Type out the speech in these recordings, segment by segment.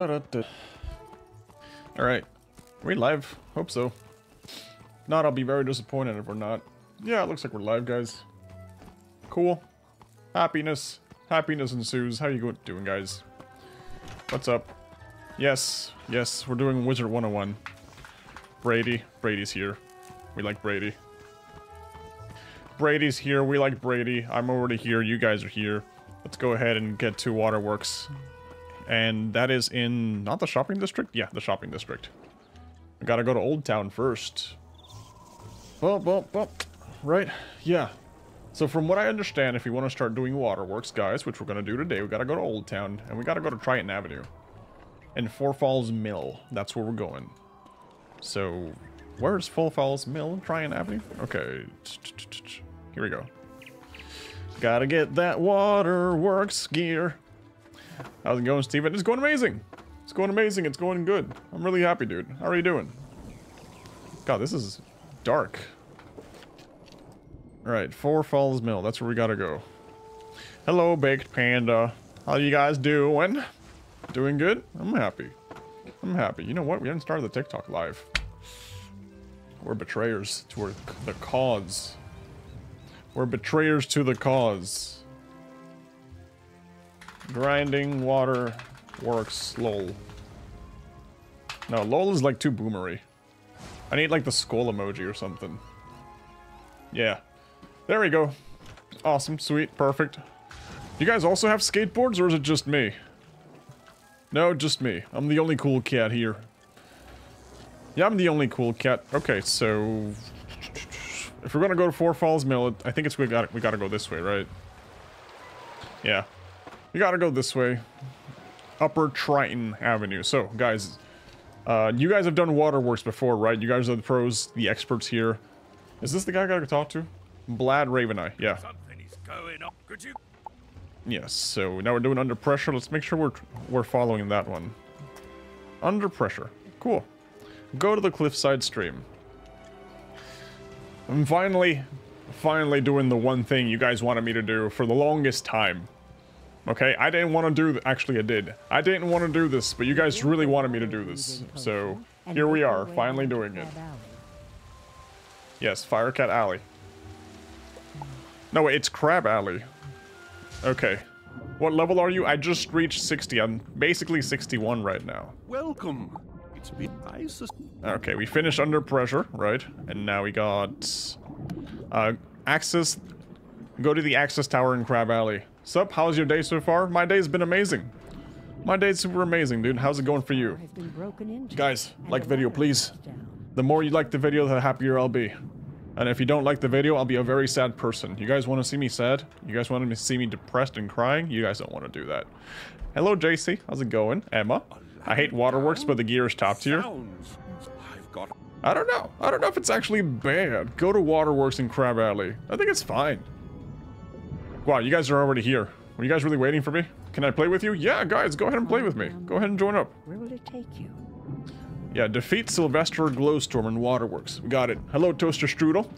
Alright. Are we live? Hope so. Not, I'll be very disappointed if we're not. Yeah, it looks like we're live, guys. Cool. Happiness. Happiness ensues. How you doing, guys? What's up? Yes, yes, we're doing Wizard 101. Brady. Brady's here. We like Brady. Brady's here. We like Brady. I'm already here. You guys are here. Let's go ahead and get to Waterworks. And that is in, not the shopping district? Yeah, the shopping district. I gotta go to Old Town first. Right, yeah. So from what I understand, if you want to start doing waterworks, guys, which we're gonna do today, we gotta go to Old Town, and we gotta go to Triton Avenue. And Four Falls Mill, that's where we're going. So, where's Four Falls Mill? Triton Avenue? Okay, here we go. Gotta get that waterworks gear. How's it going, Steven? It's going amazing. It's going amazing. It's going good. I'm really happy, dude. How are you doing? God, this is dark. Alright, Four Falls Mill. That's where we gotta go. Hello, Baked Panda. How you guys doing? Doing good? I'm happy. I'm happy. You know what? We haven't started the TikTok live. We're betrayers to the cause. We're betrayers to the cause. Grinding water works, lol. No, lol is like too boomery. I need like the skull emoji or something. Yeah. There we go. Awesome, sweet, perfect. You guys also have skateboards or is it just me? No, just me. I'm the only cool cat here. Yeah, I'm the only cool cat. Okay, so... If we're gonna go to Four Falls Mill, I think it's we got we gotta go this way, right? Yeah. We gotta go this way. Upper Triton Avenue. So, guys, uh, you guys have done waterworks before, right? You guys are the pros, the experts here. Is this the guy I gotta talk to? Blad Raveneye, yeah. Yes, so now we're doing under pressure. Let's make sure we're we're following that one. Under pressure. Cool. Go to the cliffside stream. I'm finally, finally doing the one thing you guys wanted me to do for the longest time. Okay, I didn't want to do actually I did. I didn't want to do this, but you guys really wanted me to do this. So, here we are, finally doing it. Yes, Firecat Alley. No, wait, it's Crab Alley. Okay. What level are you? I just reached 60. I'm basically 61 right now. Welcome. It's been nice. Okay, we finished under pressure, right? And now we got uh access go to the access tower in Crab Alley. Sup, how's your day so far? My day's been amazing. My day's super amazing, dude. How's it going for you? Guys, like video, please. The more you like the video, the happier I'll be. And if you don't like the video, I'll be a very sad person. You guys want to see me sad? You guys want to see me depressed and crying? You guys don't want to do that. Hello, JC. How's it going? Emma. I hate waterworks, but the gear is top tier. I don't know. I don't know if it's actually bad. Go to waterworks in Crab Alley. I think it's fine. Wow, you guys are already here. Were you guys really waiting for me? Can I play with you? Yeah, guys, go ahead and play with me. Go ahead and join up. Where will it take you? Yeah, defeat Sylvester Glowstorm in Waterworks. We got it. Hello, Toaster Strudel.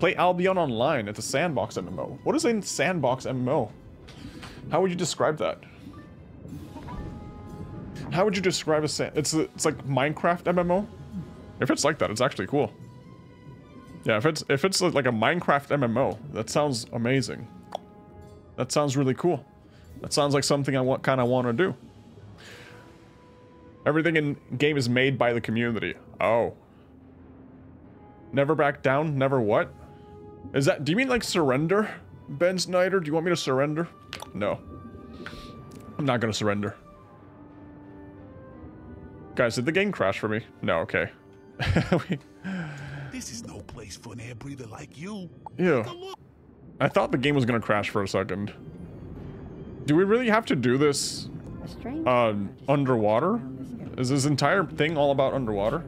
Play Albion Online. It's a sandbox MMO. What is a sandbox MMO? How would you describe that? How would you describe a sand... It's, a, it's like Minecraft MMO? If it's like that, it's actually cool. Yeah, if it's if it's like a Minecraft MMO, that sounds amazing. That sounds really cool. That sounds like something I want, kind of want to do. Everything in game is made by the community. Oh. Never back down? Never what? Is that- do you mean like surrender? Ben Snyder, do you want me to surrender? No. I'm not gonna surrender. Guys, did the game crash for me? No, okay. we... This is no place for an air breather like you. Ew. I thought the game was gonna crash for a second. Do we really have to do this uh, underwater? Is this entire thing all about underwater?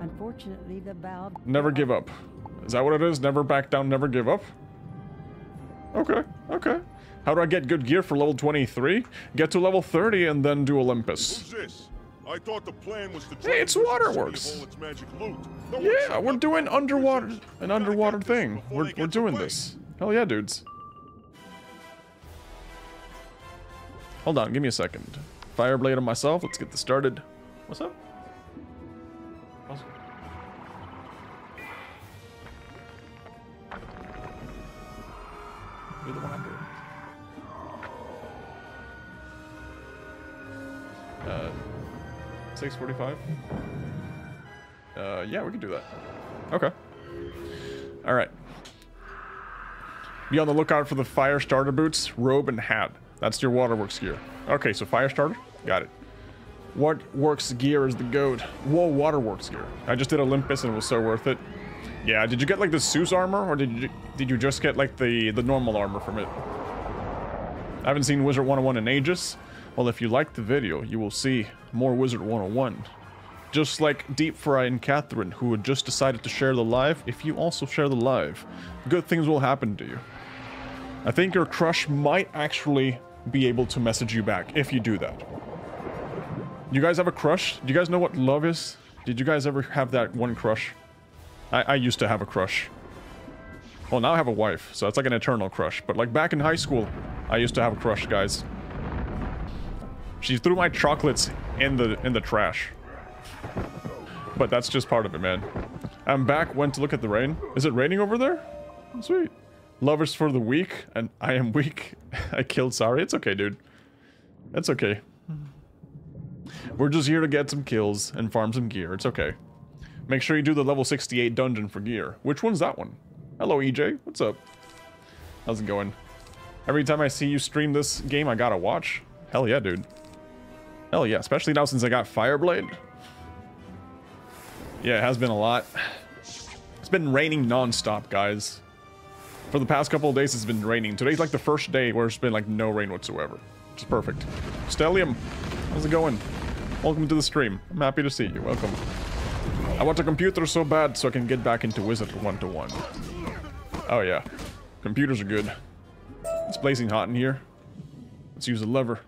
Unfortunately, the valve Never give up. Is that what it is? Never back down, never give up? Okay, okay. How do I get good gear for level 23? Get to level 30 and then do Olympus. I thought the plan was to Hey, it's Waterworks. No Yeah, we're doing underwater, an underwater thing. We're, we're doing this. Hell yeah, dudes. Hold on, give me a second. Fireblade on myself. Let's get this started. What's up? You're the one I'm doing. Uh, 645? Uh, yeah, we can do that. Okay. Alright. Be on the lookout for the fire starter boots, robe, and hat. That's your waterworks gear. Okay, so fire starter? Got it. What works gear is the goat? Whoa, waterworks gear. I just did Olympus and it was so worth it. Yeah, did you get like the Zeus armor or did you did you just get like the the normal armor from it? I haven't seen Wizard 101 in ages. Well, if you liked the video, you will see more Wizard 101. Just like Deep Fry and Catherine, who had just decided to share the live, if you also share the live, good things will happen to you. I think your crush might actually be able to message you back if you do that. You guys have a crush? Do you guys know what love is? Did you guys ever have that one crush? I, I used to have a crush. Well, now I have a wife, so it's like an eternal crush. But like back in high school, I used to have a crush, guys. She threw my chocolates in the in the trash. But that's just part of it, man. I'm back. Went to look at the rain. Is it raining over there? Sweet. Lovers for the weak, and I am weak. I killed Sorry. It's okay, dude. It's okay. We're just here to get some kills and farm some gear. It's okay. Make sure you do the level 68 dungeon for gear. Which one's that one? Hello, EJ. What's up? How's it going? Every time I see you stream this game, I gotta watch. Hell yeah, dude. Hell yeah, especially now since I got Fireblade. Yeah, it has been a lot. It's been raining non-stop, guys. For the past couple of days, it's been raining. Today's like the first day where it's been like no rain whatsoever. Is perfect. Stellium, how's it going? Welcome to the stream. I'm happy to see you. Welcome. I want a computer so bad so I can get back into Wizard 1-to-1. Oh yeah. Computers are good. It's blazing hot in here. Let's use a lever.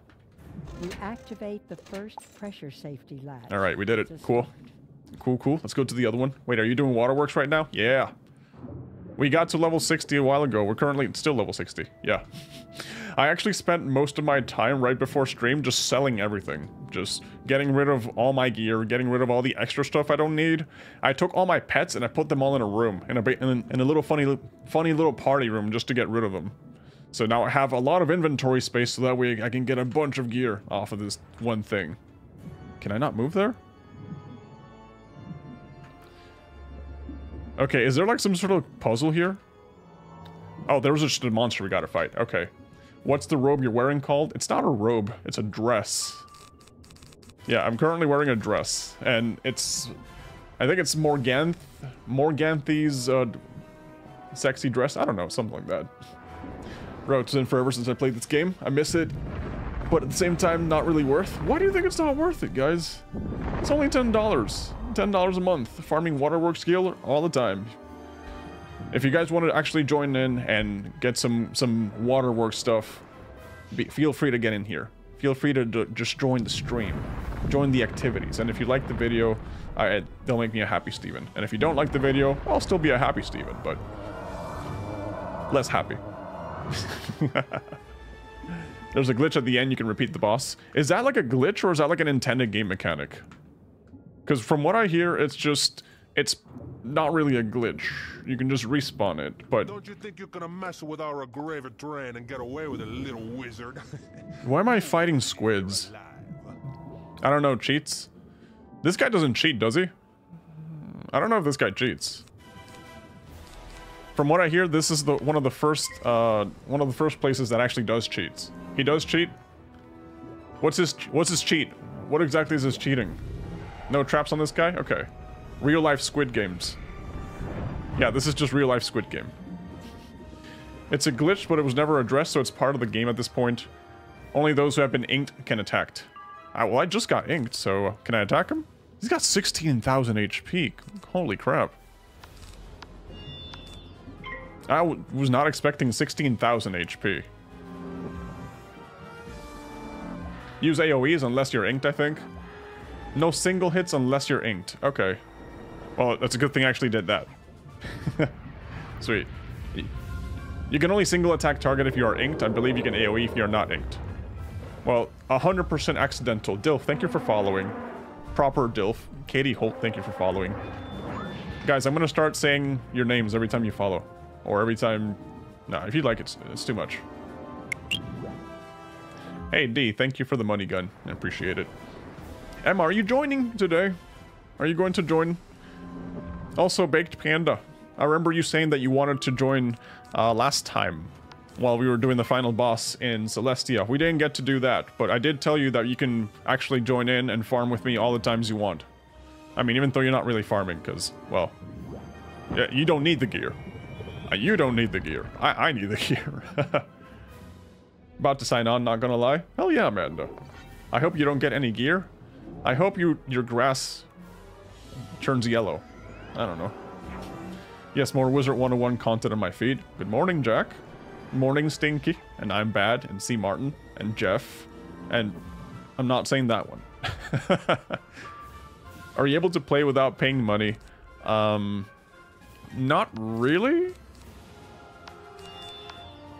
We activate the first pressure safety latch. All right, we did it. Cool. Cool, cool. Let's go to the other one. Wait, are you doing waterworks right now? Yeah. We got to level 60 a while ago. We're currently still level 60. Yeah. I actually spent most of my time right before stream just selling everything. Just getting rid of all my gear, getting rid of all the extra stuff I don't need. I took all my pets and I put them all in a room, in a, in a, in a little funny, funny little party room just to get rid of them. So now I have a lot of inventory space so that way I can get a bunch of gear off of this one thing. Can I not move there? Okay, is there like some sort of puzzle here? Oh, there was just a monster we gotta fight. Okay. What's the robe you're wearing called? It's not a robe, it's a dress. Yeah, I'm currently wearing a dress, and it's... I think it's Morganth... Morganthe's, uh... Sexy dress? I don't know, something like that. Bro, it's been forever since I played this game. I miss it, but at the same time, not really worth. Why do you think it's not worth it, guys? It's only $10. $10 a month. Farming waterworks gear all the time. If you guys want to actually join in and get some some waterworks stuff, be, feel free to get in here. Feel free to just join the stream, join the activities. And if you like the video, I, they'll make me a happy Steven. And if you don't like the video, I'll still be a happy Steven, but less happy. There's a glitch at the end. You can repeat the boss. Is that like a glitch or is that like an intended game mechanic? Because from what I hear, it's just it's not really a glitch. You can just respawn it, but Don't you think you're gonna mess with our Grave Dran and get away with it, little wizard? why am I fighting squids? I don't know, cheats? This guy doesn't cheat, does he? I don't know if this guy cheats. From what I hear, this is the one of the first uh one of the first places that actually does cheats. He does cheat? What's his what's his cheat? What exactly is his cheating? No traps on this guy? Okay. Real life squid games. Yeah, this is just real life squid game. It's a glitch, but it was never addressed, so it's part of the game at this point. Only those who have been inked can attack. Ah, well, I just got inked, so can I attack him? He's got 16,000 HP. Holy crap. I was not expecting 16,000 HP. Use AoEs unless you're inked, I think. No single hits unless you're inked. Okay. Well, that's a good thing I actually did that. Sweet. You can only single attack target if you are inked. I believe you can AoE if you're not inked. Well, 100% accidental. Dilf, thank you for following. Proper Dilf. Katie Holt, thank you for following. Guys, I'm going to start saying your names every time you follow. Or every time... No, if you like it, it's too much. Hey, D, thank you for the money gun. I appreciate it. Emma, are you joining today? Are you going to join? Also, Baked Panda. I remember you saying that you wanted to join uh, last time while we were doing the final boss in Celestia. We didn't get to do that, but I did tell you that you can actually join in and farm with me all the times you want. I mean, even though you're not really farming, because, well, you don't need the gear. Uh, you don't need the gear. I, I need the gear. About to sign on, not gonna lie. Hell yeah, Amanda. I hope you don't get any gear. I hope you your grass turns yellow. I don't know. Yes, more Wizard 101 content on my feed. Good morning, Jack. Morning, Stinky. And I'm Bad, and C. Martin, and Jeff. And I'm not saying that one. Are you able to play without paying money? Um, not really.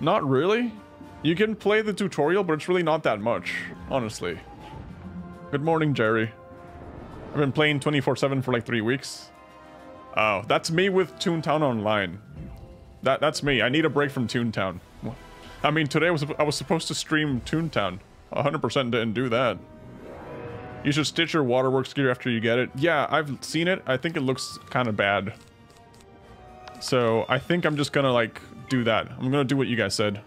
Not really. You can play the tutorial, but it's really not that much, honestly. Good morning, Jerry. I've been playing 24-7 for like three weeks. Oh, that's me with Toontown Online. That That's me. I need a break from Toontown. I mean, today I was, I was supposed to stream Toontown. 100% didn't do that. You should stitch your waterworks gear after you get it. Yeah, I've seen it. I think it looks kind of bad. So I think I'm just gonna like do that. I'm gonna do what you guys said.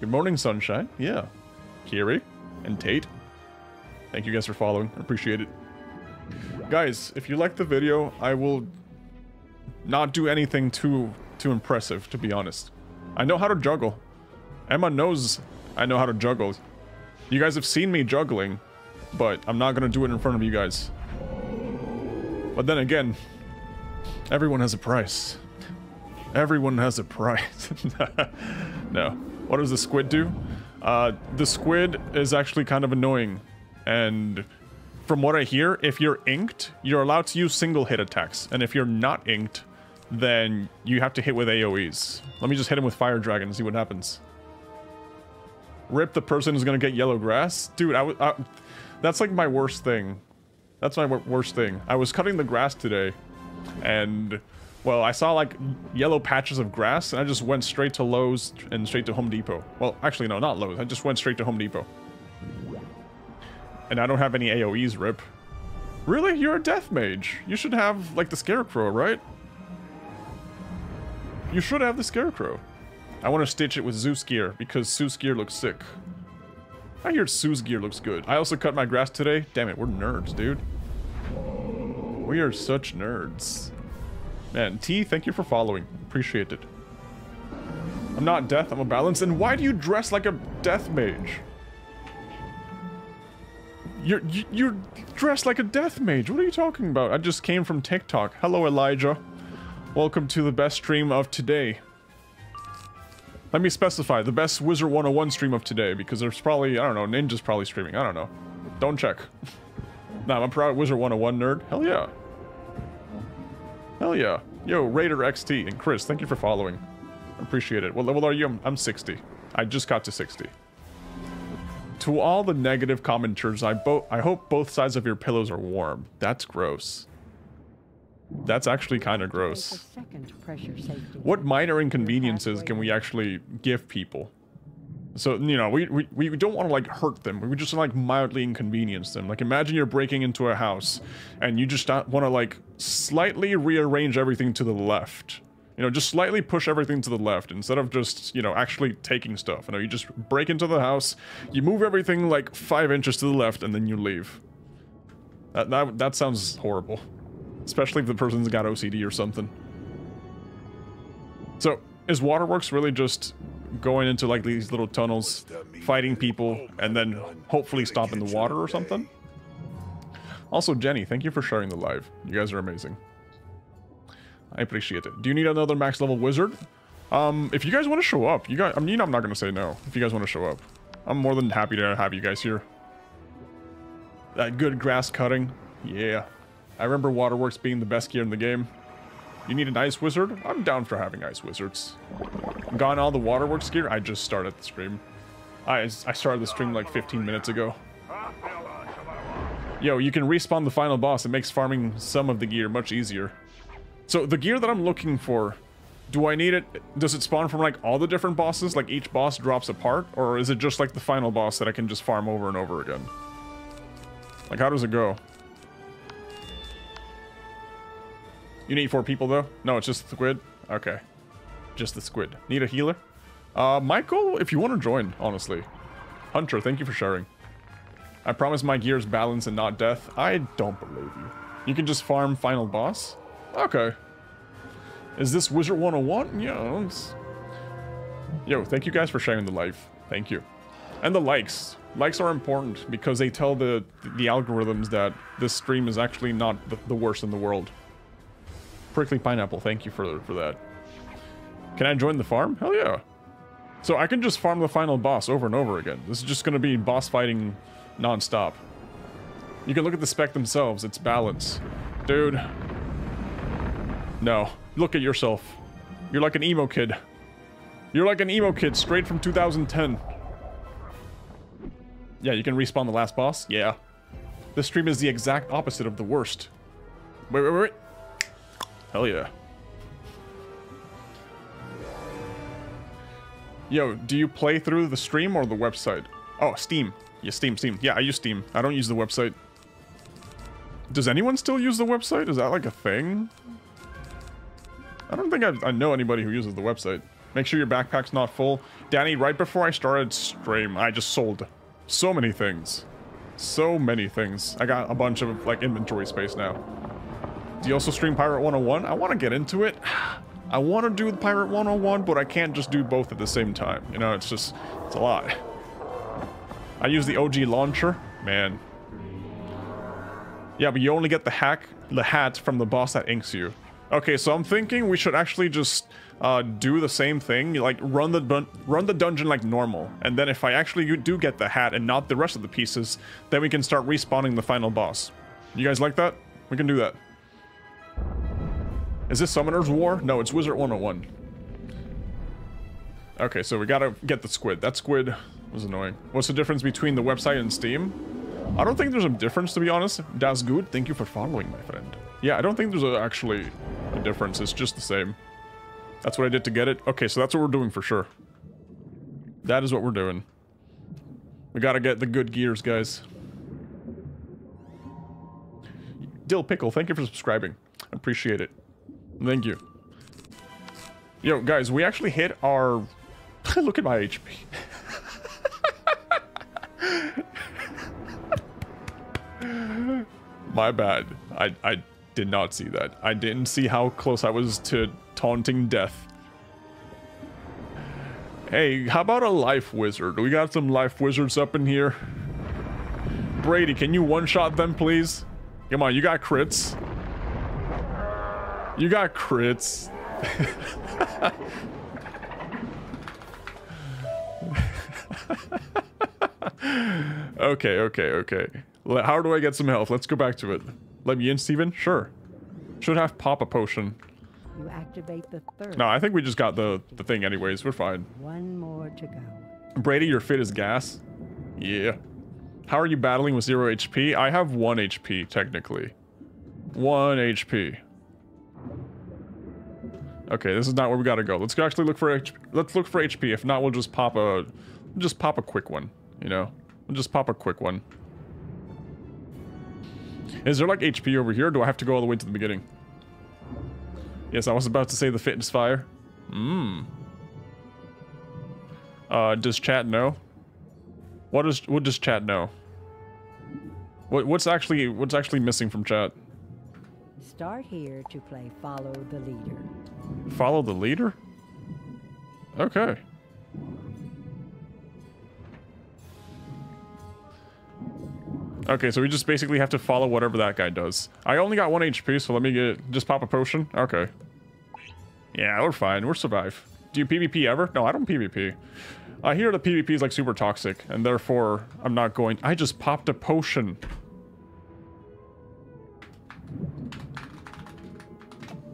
Good morning, Sunshine. Yeah. Kiri and Tate. Thank you guys for following. I appreciate it. Guys, if you like the video, I will not do anything too too impressive, to be honest. I know how to juggle. Emma knows I know how to juggle. You guys have seen me juggling, but I'm not gonna do it in front of you guys. But then again, everyone has a price. Everyone has a price. no. What does the squid do? Uh, the squid is actually kind of annoying. And from what I hear, if you're inked, you're allowed to use single hit attacks. And if you're not inked, then you have to hit with AoEs. Let me just hit him with Fire Dragon and see what happens. Rip the person who's gonna get yellow grass? Dude, I, I that's like my worst thing. That's my worst thing. I was cutting the grass today, and, well, I saw like yellow patches of grass, and I just went straight to Lowe's and straight to Home Depot. Well, actually, no, not Lowe's. I just went straight to Home Depot. And I don't have any AoEs, Rip. Really? You're a death mage. You should have, like, the Scarecrow, right? You should have the Scarecrow. I want to stitch it with Zeus gear, because Zeus gear looks sick. I hear Zeus gear looks good. I also cut my grass today. Damn it, we're nerds, dude. We are such nerds. Man, T, thank you for following. Appreciate it. I'm not death, I'm a balance. And why do you dress like a death mage? You're, you're dressed like a death mage. What are you talking about? I just came from TikTok. Hello, Elijah. Welcome to the best stream of today. Let me specify, the best Wizard 101 stream of today, because there's probably, I don't know, Ninja's probably streaming. I don't know. Don't check. nah, I'm a proud Wizard 101 nerd. Hell yeah. Hell yeah. Yo, Raider XT and Chris, thank you for following. Appreciate it. What level are you? I'm, I'm 60. I just got to 60. To all the negative commenters, I, bo I hope both sides of your pillows are warm. That's gross. That's actually kind of gross. What minor inconveniences can we actually give people? So, you know, we, we, we don't want to, like, hurt them. We just, want to, like, mildly inconvenience them. Like, imagine you're breaking into a house, and you just want to, like, slightly rearrange everything to the left. You know, just slightly push everything to the left instead of just, you know, actually taking stuff. You know, you just break into the house, you move everything, like, five inches to the left, and then you leave. That, that, that sounds horrible. Especially if the person's got OCD or something. So, is Waterworks really just going into like these little tunnels, fighting people, and then hopefully stopping the water or something? Also, Jenny, thank you for sharing the live. You guys are amazing. I appreciate it. Do you need another max level wizard? Um, if you guys want to show up, you guys, I mean, I'm not going to say no if you guys want to show up. I'm more than happy to have you guys here. That good grass cutting. Yeah. I remember Waterworks being the best gear in the game. You need an Ice Wizard? I'm down for having Ice Wizards. Gone all the Waterworks gear? I just started the stream. I, I started the stream like 15 minutes ago. Yo, you can respawn the final boss. It makes farming some of the gear much easier. So the gear that I'm looking for, do I need it? Does it spawn from like all the different bosses? Like each boss drops a part? Or is it just like the final boss that I can just farm over and over again? Like how does it go? You need four people though? No, it's just the squid? Okay. Just the squid. Need a healer? Uh, Michael, if you want to join, honestly. Hunter, thank you for sharing. I promise my gear is balance and not death. I don't believe you. You can just farm final boss? Okay. Is this Wizard 101? Yeah. it's- Yo, thank you guys for sharing the life. Thank you. And the likes. Likes are important because they tell the the algorithms that this stream is actually not the, the worst in the world. Prickly Pineapple, thank you for, for that. Can I join the farm? Hell yeah. So I can just farm the final boss over and over again. This is just going to be boss fighting non-stop. You can look at the spec themselves. It's balance. Dude. No. Look at yourself. You're like an emo kid. You're like an emo kid straight from 2010. Yeah, you can respawn the last boss? Yeah. This stream is the exact opposite of the worst. Wait, wait, wait. Hell yeah. Yo, do you play through the stream or the website? Oh, Steam. Yeah, Steam, Steam. Yeah, I use Steam. I don't use the website. Does anyone still use the website? Is that like a thing? I don't think I, I know anybody who uses the website. Make sure your backpack's not full. Danny, right before I started stream, I just sold so many things. So many things. I got a bunch of like inventory space now. Do you also stream Pirate 101? I want to get into it. I want to do Pirate 101, but I can't just do both at the same time. You know, it's just, it's a lot. I use the OG launcher. Man. Yeah, but you only get the hack, the hat from the boss that inks you. Okay, so I'm thinking we should actually just uh, do the same thing, like run the run the dungeon like normal, and then if I actually do get the hat and not the rest of the pieces, then we can start respawning the final boss. You guys like that? We can do that. Is this Summoner's War? No, it's Wizard 101. Okay, so we gotta get the squid. That squid was annoying. What's the difference between the website and Steam? I don't think there's a difference, to be honest. Das good. Thank you for following, my friend. Yeah, I don't think there's a, actually a difference. It's just the same. That's what I did to get it. Okay, so that's what we're doing for sure. That is what we're doing. We gotta get the good gears, guys. Dill Pickle, thank you for subscribing. Appreciate it. Thank you. Yo, guys, we actually hit our... Look at my HP. my bad. I, I did not see that. I didn't see how close I was to taunting death. Hey, how about a life wizard? We got some life wizards up in here. Brady, can you one-shot them, please? Come on, you got crits. You got crits. okay, okay, okay. How do I get some health? Let's go back to it. Let me in, Steven? Sure. Should have pop a potion. You activate the third. No, I think we just got the, the thing anyways. We're fine. One more to go. Brady, you're fit as gas. Yeah. How are you battling with zero HP? I have one HP, technically. One HP. Okay, this is not where we gotta go. Let's actually look for. Let's look for HP. If not, we'll just pop a... Just pop a quick one, you know? We'll just pop a quick one. Is there like HP over here? Do I have to go all the way to the beginning? Yes, I was about to say the fitness fire. Mmm. Uh, does chat know? What does what does chat know? What what's actually what's actually missing from chat? Start here to play Follow the Leader. Follow the leader? Okay. Okay, so we just basically have to follow whatever that guy does. I only got one HP, so let me get just pop a potion. Okay. Yeah, we're fine. We'll survive. Do you PvP ever? No, I don't PvP. I hear the PvP is like super toxic, and therefore I'm not going. I just popped a potion.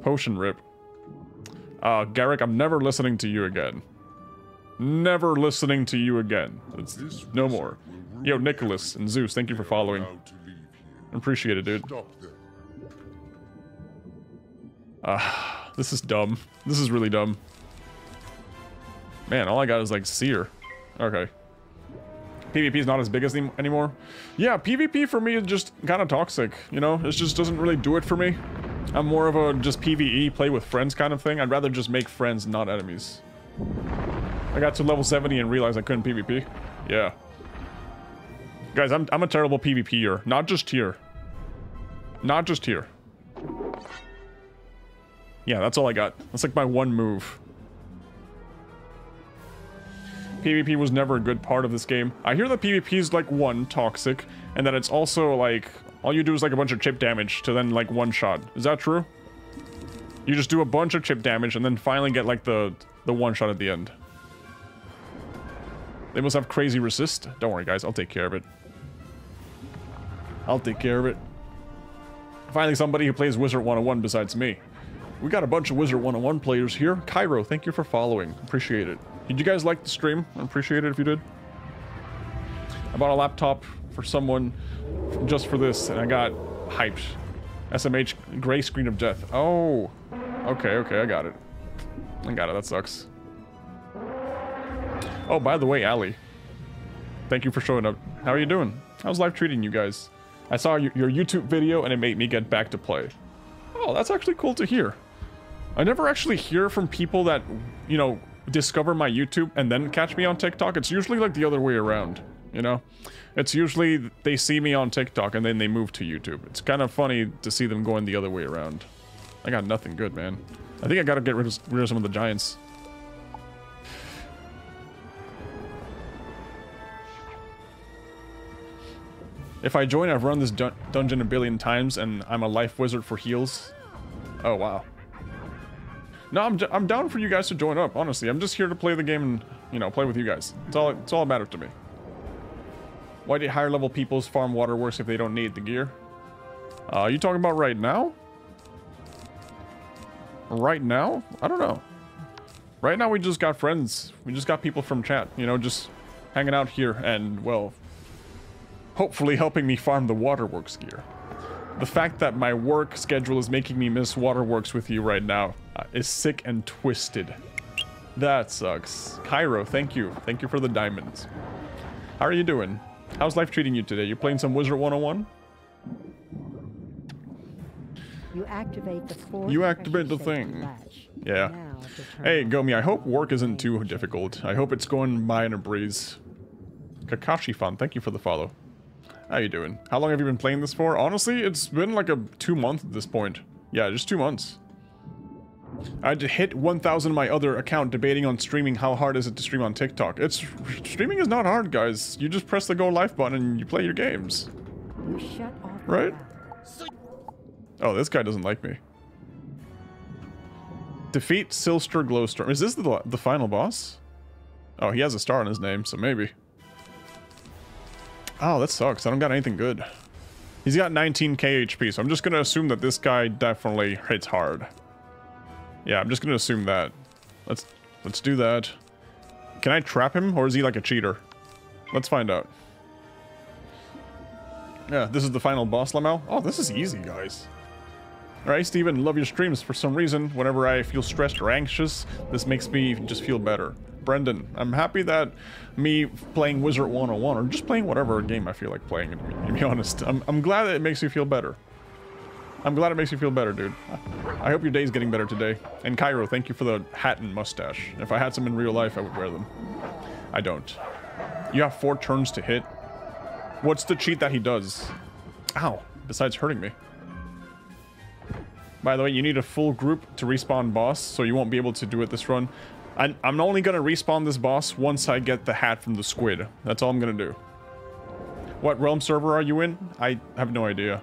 Potion rip. Uh, Garrick, I'm never listening to you again. Never listening to you again. It's no more. Yo, Nicholas and Zeus, thank you for following. Allowed to leave here. Appreciate it, dude. Stop them. This is dumb. This is really dumb. Man, all I got is like seer. Okay. PvP is not as big as any anymore. Yeah, PvP for me is just kind of toxic. You know, it just doesn't really do it for me. I'm more of a just PvE, play with friends kind of thing. I'd rather just make friends, not enemies. I got to level 70 and realized I couldn't PvP. Yeah. Guys, I'm, I'm a terrible PvPer. Not just here. Not just here. Yeah, that's all I got. That's like my one move. PvP was never a good part of this game. I hear that PvP is like one, toxic, and that it's also like, all you do is like a bunch of chip damage to then like one shot. Is that true? You just do a bunch of chip damage and then finally get like the, the one shot at the end. They must have crazy resist. Don't worry guys, I'll take care of it. I'll take care of it. Finally somebody who plays Wizard 101 besides me. We got a bunch of Wizard 101 players here. Cairo, thank you for following. Appreciate it. Did you guys like the stream? I appreciate it if you did. I bought a laptop for someone just for this, and I got hyped. SMH gray screen of death. Oh, okay, okay, I got it. I got it. That sucks. Oh, by the way, Ali, thank you for showing up. How are you doing? How's life treating you guys? I saw your your YouTube video and it made me get back to play. Oh, that's actually cool to hear. I never actually hear from people that, you know, discover my YouTube and then catch me on TikTok. It's usually like the other way around, you know? It's usually they see me on TikTok and then they move to YouTube. It's kind of funny to see them going the other way around. I got nothing good, man. I think I gotta get rid of, rid of some of the giants. If I join, I've run this dun dungeon a billion times and I'm a life wizard for heals. Oh, wow. No, I'm, I'm down for you guys to join up, honestly. I'm just here to play the game and, you know, play with you guys. It's all, it's all that matters to me. Why do higher level peoples farm waterworks if they don't need the gear? Uh, are you talking about right now? Right now? I don't know. Right now we just got friends. We just got people from chat, you know, just hanging out here and, well, hopefully helping me farm the waterworks gear. The fact that my work schedule is making me miss waterworks with you right now uh, is sick and twisted. That sucks. Cairo, thank you. Thank you for the diamonds. How are you doing? How's life treating you today? You're playing some Wizard 101? You activate the fourth You activate the thing. latch. Yeah. Hey, Gomi, I hope work isn't too difficult. I hope it's going by in a breeze. Kakashi fan, thank you for the follow. How you doing? How long have you been playing this for? Honestly, it's been like a two month at this point. Yeah, just two months. I had to hit 1,000 my other account debating on streaming how hard is it to stream on TikTok. It's streaming is not hard, guys. You just press the go live button and you play your games. You shut off Right? Oh, this guy doesn't like me. Defeat Sylvester Glowstorm. Is this the, the final boss? Oh, he has a star on his name, so maybe. Oh, that sucks. I don't got anything good. He's got 19k HP, so I'm just gonna assume that this guy definitely hits hard. Yeah, I'm just gonna assume that. Let's let's do that. Can I trap him, or is he like a cheater? Let's find out. Yeah, this is the final boss, Lamel. Oh, this is easy, guys. Alright, Steven, love your streams. For some reason, whenever I feel stressed or anxious, this makes me just feel better. Brendan, I'm happy that me playing Wizard 101, or just playing whatever game I feel like playing, to be honest, I'm, I'm glad that it makes you feel better. I'm glad it makes you feel better, dude. I hope your day's getting better today. And Cairo, thank you for the hat and mustache. If I had some in real life, I would wear them. I don't. You have four turns to hit. What's the cheat that he does? Ow, besides hurting me. By the way, you need a full group to respawn boss, so you won't be able to do it this run. I'm only gonna respawn this boss once I get the hat from the squid. That's all I'm gonna do. What realm server are you in? I have no idea.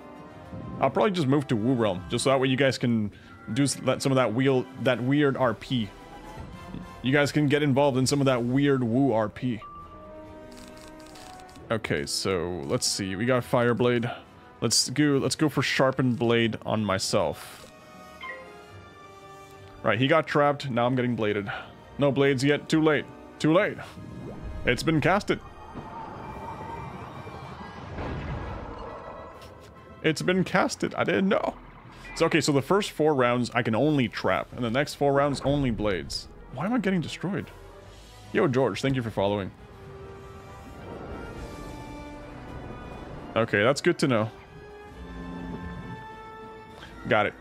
I'll probably just move to Wu Realm, just so that way you guys can do some of that wheel, that weird RP. You guys can get involved in some of that weird Wu RP. Okay, so let's see. We got Fireblade. Let's go. Let's go for Sharpened Blade on myself. Right, he got trapped. Now I'm getting bladed. No blades yet. Too late. Too late. It's been casted. It's been casted. I didn't know. So, okay, so the first four rounds I can only trap, and the next four rounds only blades. Why am I getting destroyed? Yo, George, thank you for following. Okay, that's good to know. Got it.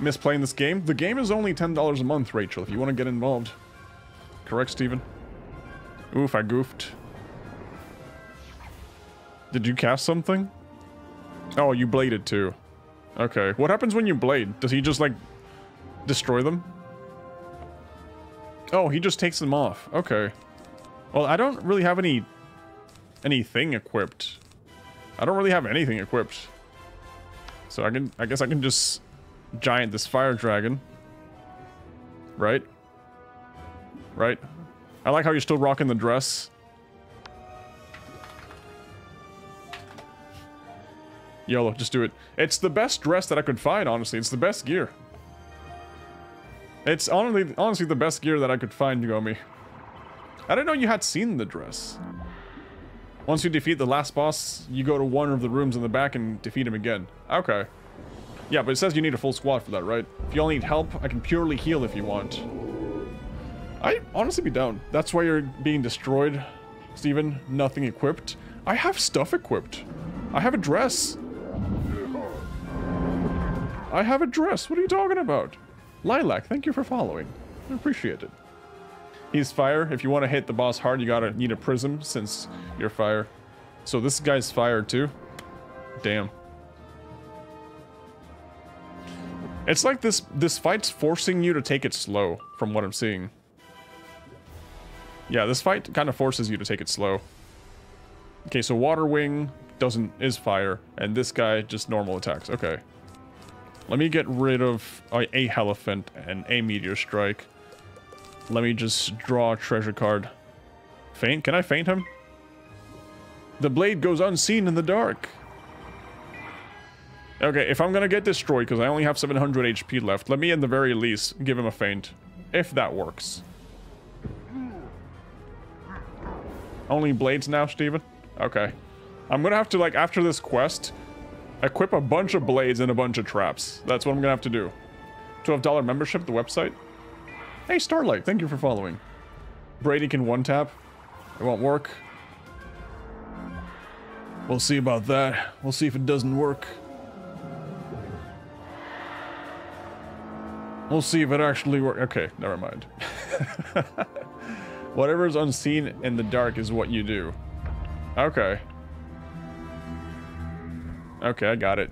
Miss playing this game? The game is only $10 a month, Rachel, if you want to get involved. Correct, Steven? Oof, I goofed. Did you cast something? Oh, you bladed too. Okay. What happens when you blade? Does he just, like, destroy them? Oh, he just takes them off. Okay. Well, I don't really have any... anything equipped. I don't really have anything equipped. So I can... I guess I can just giant this fire dragon. Right? Right? I like how you're still rocking the dress. YOLO, just do it. It's the best dress that I could find, honestly. It's the best gear. It's honestly, honestly the best gear that I could find, Yugomi. I didn't know you had seen the dress. Once you defeat the last boss, you go to one of the rooms in the back and defeat him again. Okay. Yeah, but it says you need a full squad for that, right? If you all need help, I can purely heal if you want. I honestly be down. That's why you're being destroyed, Steven. Nothing equipped. I have stuff equipped. I have a dress. I have a dress. What are you talking about? Lilac, thank you for following. I appreciate it. He's fire. If you want to hit the boss hard, you gotta need a prism since you're fire. So this guy's fire too. Damn. It's like this this fight's forcing you to take it slow, from what I'm seeing. Yeah, this fight kind of forces you to take it slow. Okay, so Water Wing doesn't is fire, and this guy just normal attacks. Okay. Let me get rid of uh, a Elephant and a Meteor Strike. Let me just draw a treasure card. Feint? Can I feint him? The blade goes unseen in the dark. Okay, if I'm gonna get destroyed because I only have 700 HP left, let me at the very least give him a feint, If that works. Only blades now, Steven? Okay. I'm gonna have to, like, after this quest, equip a bunch of blades and a bunch of traps. That's what I'm gonna have to do. $12 membership, the website. Hey, Starlight, thank you for following. Brady can one-tap. It won't work. We'll see about that. We'll see if it doesn't work. We'll see if it actually works. Okay, never mind. Whatever is unseen in the dark is what you do. Okay. Okay, I got it.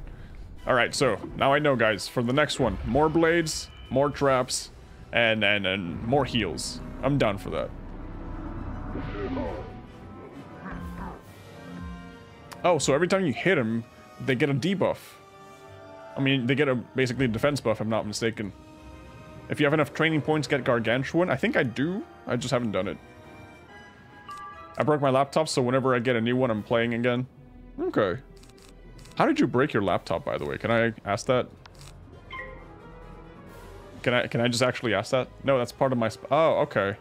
Alright, so now I know, guys. For the next one, more blades, more traps, and, and, and more heals. I'm done for that. Oh, so every time you hit him, they get a debuff. I mean, they get a basically a defense buff, I'm not mistaken. If you have enough training points, get Gargantuan. I think I do. I just haven't done it. I broke my laptop, so whenever I get a new one, I'm playing again. Okay. How did you break your laptop, by the way? Can I ask that? Can I can I just actually ask that? No, that's part of my. oh, okay.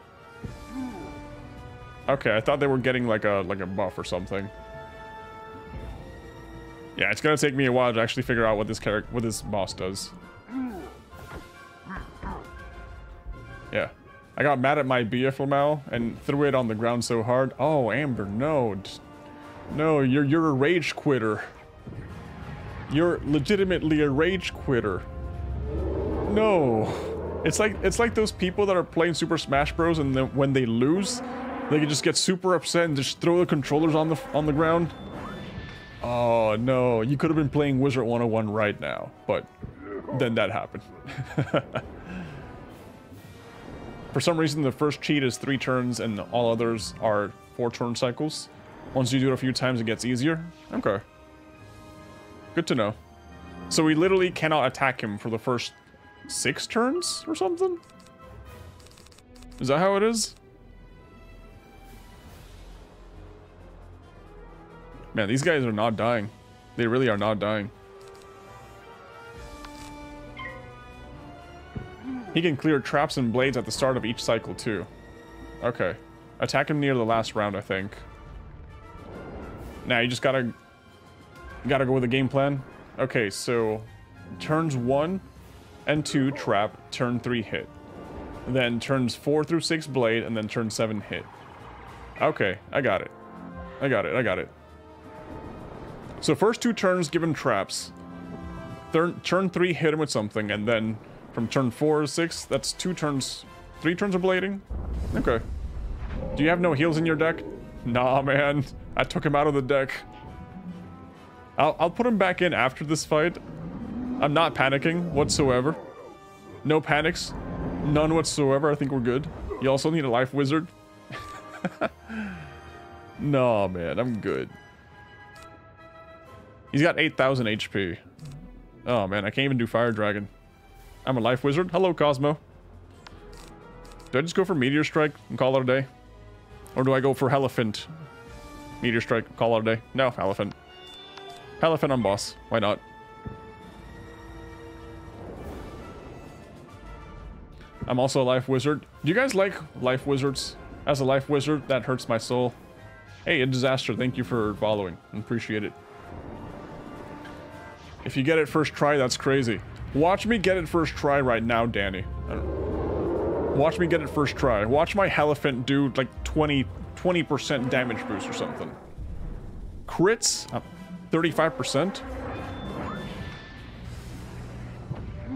Okay, I thought they were getting like a like a buff or something. Yeah, it's gonna take me a while to actually figure out what this character, what this boss does. Yeah. I got mad at my BFML and threw it on the ground so hard. Oh, Amber, no. No, you're you're a rage quitter. You're legitimately a rage quitter. No. It's like it's like those people that are playing Super Smash Bros. and then when they lose, they can just get super upset and just throw the controllers on the on the ground. Oh no, you could have been playing Wizard 101 right now, but then that happened. For some reason, the first cheat is three turns and all others are four turn cycles. Once you do it a few times, it gets easier. Okay. Good to know. So we literally cannot attack him for the first six turns or something? Is that how it is? Man, these guys are not dying. They really are not dying. He can clear traps and blades at the start of each cycle too. Okay. Attack him near the last round, I think. Now you just gotta gotta go with the game plan. Okay, so turns one and two trap, turn three hit. Then turns four through six blade, and then turn seven hit. Okay, I got it. I got it, I got it. So first two turns give him traps. Turn, turn three hit him with something, and then from turn four to six, that's two turns, three turns of blading? Okay. Do you have no heals in your deck? Nah, man. I took him out of the deck. I'll, I'll put him back in after this fight. I'm not panicking whatsoever. No panics. None whatsoever. I think we're good. You also need a life wizard. no, man. I'm good. He's got 8,000 HP. Oh, man. I can't even do Fire Dragon. I'm a life wizard. Hello, Cosmo. Do I just go for Meteor Strike and call it a day? Or do I go for Elephant? Meteor Strike, call it a day. No, Elephant. Elephant on boss. Why not? I'm also a life wizard. Do you guys like life wizards? As a life wizard, that hurts my soul. Hey, a disaster. Thank you for following. Appreciate it. If you get it first try, that's crazy. Watch me get it first try right now, Danny. Watch me get it first try. Watch my Elephant do like 20, 20% damage boost or something. Crits? Oh. 35%?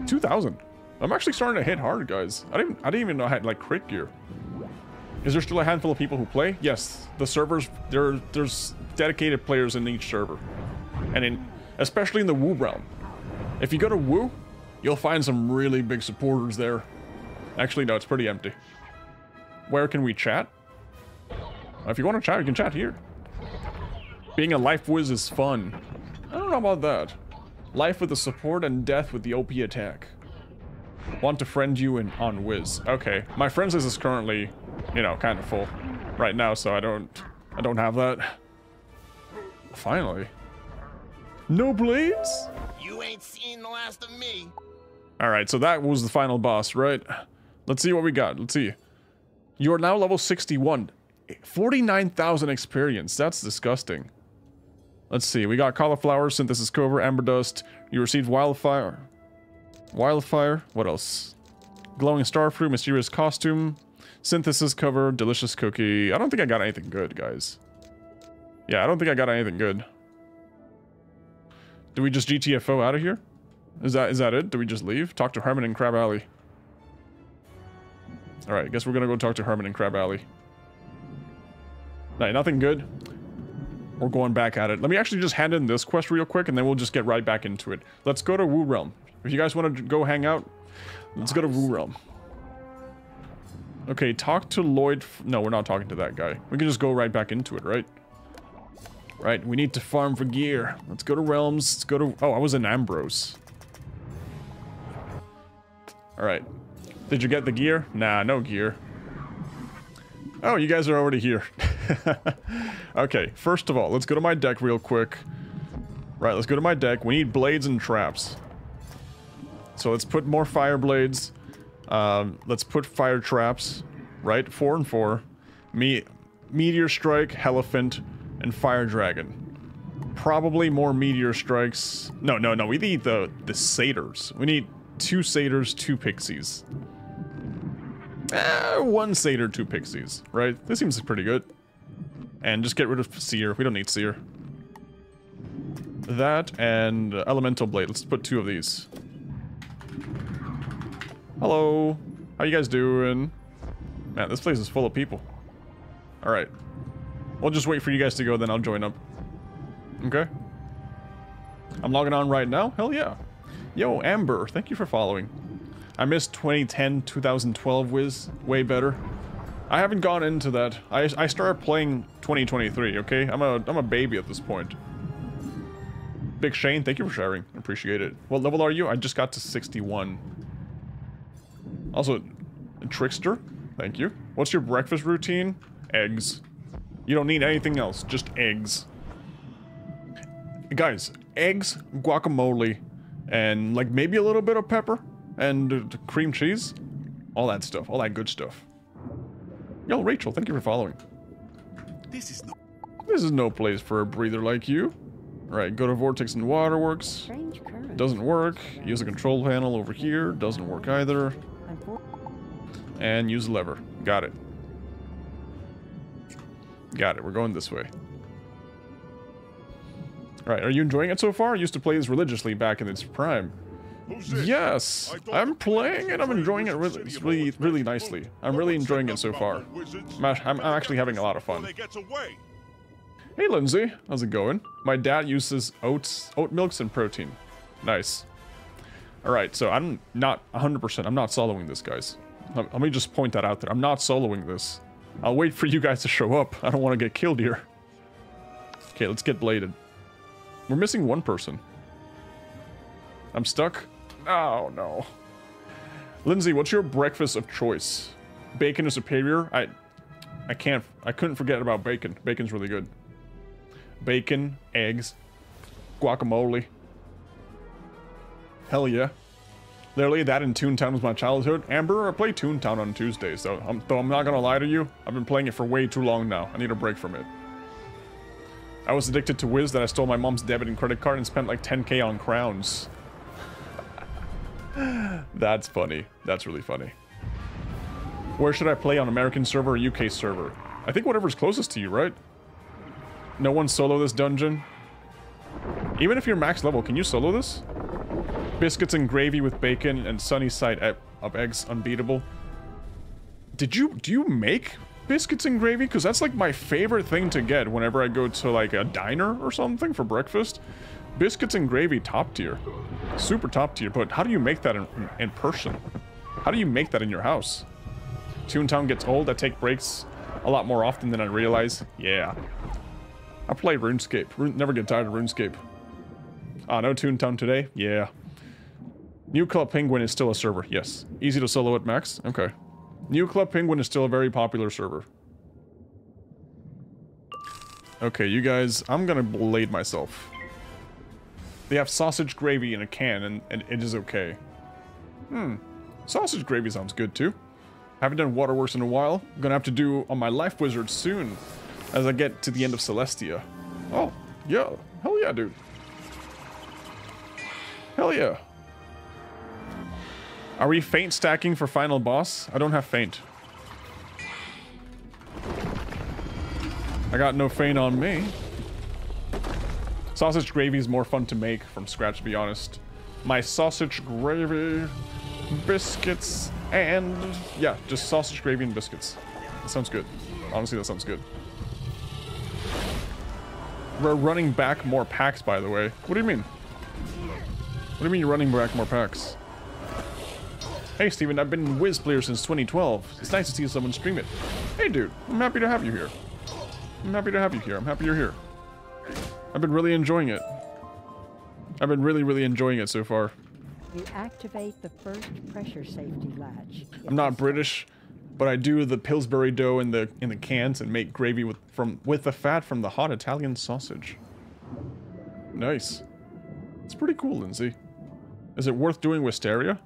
2,000. I'm actually starting to hit hard, guys. I didn't, I didn't even know I had like crit gear. Is there still a handful of people who play? Yes, the servers, there, there's dedicated players in each server. And in, especially in the Wu realm. If you go to Wu, you'll find some really big supporters there. Actually, no, it's pretty empty. Where can we chat? If you want to chat, you can chat here. Being a life whiz is fun. I don't know about that. Life with the support and death with the OP attack. Want to friend you in on Wiz. Okay, my friends list is currently, you know, kind of full right now, so I don't, I don't have that. Finally. No blades? You ain't seen the last of me. All right, so that was the final boss, right? Let's see what we got. Let's see. You are now level 61. 49,000 experience. That's disgusting. Let's see. We got cauliflower, synthesis cover, amber dust. You received wildfire. Wildfire. What else? Glowing starfruit, mysterious costume, synthesis cover, delicious cookie. I don't think I got anything good, guys. Yeah, I don't think I got anything good. Do we just GTFO out of here? Is that is that it? Do we just leave? Talk to Herman in Crab Alley. Alright, I guess we're gonna go talk to Herman in Crab Alley. No, nothing good. We're going back at it. Let me actually just hand in this quest real quick, and then we'll just get right back into it. Let's go to Wu Realm. If you guys want to go hang out, let's go to Wu Realm. Okay, talk to Lloyd. No, we're not talking to that guy. We can just go right back into it, right? Right, we need to farm for gear. Let's go to Realms. Let's go to... Oh, I was in Ambrose. Alright. Did you get the gear? Nah, no gear. Oh, you guys are already here. okay, first of all, let's go to my deck real quick. Right, let's go to my deck. We need blades and traps. So let's put more fire blades. Um, let's put fire traps. Right, four and four. Me, meteor strike, elephant, and fire dragon. Probably more meteor strikes. No, no, no. We need the the satyrs. We need two satyrs, two pixies. Eh, one satyr, two pixies. Right? This seems pretty good. And just get rid of seer. We don't need seer. That and elemental blade. Let's put two of these. Hello. How you guys doing? Man, this place is full of people. Alright. We'll just wait for you guys to go, then I'll join up. Okay? I'm logging on right now? Hell yeah. Yo, Amber, thank you for following. I missed 2010, 2012 Wiz. Way better. I haven't gone into that. I, I started playing 2023, okay? I'm a, I'm a baby at this point. Big Shane, thank you for sharing. Appreciate it. What level are you? I just got to 61. Also, Trickster, thank you. What's your breakfast routine? Eggs. You don't need anything else, just eggs. Guys, eggs, guacamole, and like maybe a little bit of pepper and cream cheese. All that stuff, all that good stuff. Yo, Rachel, thank you for following. This is no This is no place for a breather like you. Alright, go to Vortex and Waterworks. Strange current. Doesn't work. Use the control panel over here. Doesn't work either. Unfor- And use the lever. Got it. Got it. We're going this way. Alright, are you enjoying it so far? I used to play this religiously back in its prime. Yes, I'm playing and I'm enjoying it really, really, really nicely. I'm really enjoying it so far. I'm I'm- actually having a lot of fun. Hey, Lindsay, how's it going? My dad uses oats, oat milks, and protein. Nice. All right, so I'm not 100%. I'm not soloing this, guys. Let me just point that out there. I'm not soloing this. I'll wait for you guys to show up. I don't want to get killed here. Okay, let's get bladed. We're missing one person. I'm stuck. Oh, no. Lindsay, what's your breakfast of choice? Bacon is superior? I I can't I couldn't forget about bacon. Bacon's really good. Bacon, eggs, guacamole. Hell yeah. Literally, that in Toontown was my childhood. Amber, I play Toontown on Tuesdays, though. I'm, though I'm not gonna lie to you, I've been playing it for way too long now. I need a break from it. I was addicted to Wiz that I stole my mom's debit and credit card and spent like 10k on crowns. That's funny. That's really funny. Where should I play on American server or UK server? I think whatever's closest to you, right? No one solo this dungeon? Even if you're max level, can you solo this? Biscuits and gravy with bacon and sunny side of eggs unbeatable. Did you, do you make biscuits and gravy? Because that's like my favorite thing to get whenever I go to like a diner or something for breakfast. Biscuits and gravy top tier. Super top tier, but how do you make that in, in person? How do you make that in your house? Toontown gets old, I take breaks a lot more often than I realize. Yeah. I play RuneScape. Rune, never get tired of RuneScape. Ah, no Toontown today? Yeah. New Club Penguin is still a server, yes. Easy to solo at max? Okay. New Club Penguin is still a very popular server. Okay, you guys, I'm gonna blade myself. They have sausage gravy in a can, and, and it is okay. Hmm. Sausage gravy sounds good, too. Haven't done Waterworks in a while. Gonna have to do on my Life Wizard soon, as I get to the end of Celestia. Oh, yeah. Hell yeah, dude. Hell yeah. Are we feint stacking for final boss? I don't have feint. I got no feint on me. Sausage gravy is more fun to make from scratch, to be honest. My sausage gravy, biscuits, and yeah, just sausage gravy and biscuits. That sounds good. Honestly, that sounds good. We're running back more packs, by the way. What do you mean? What do you mean you're running back more packs? Hey, Steven, I've been Wiz player since 2012. It's nice to see someone stream it. Hey, dude, I'm happy to have you here. I'm happy to have you here. I'm happy you're here. I've been really enjoying it. I've been really, really enjoying it so far. You activate the first pressure safety latch. I'm not British, but I do the Pillsbury dough in the in the cans and make gravy with from with the fat from the hot Italian sausage. Nice. It's pretty cool, Lindsay. Is it worth doing Wysteria?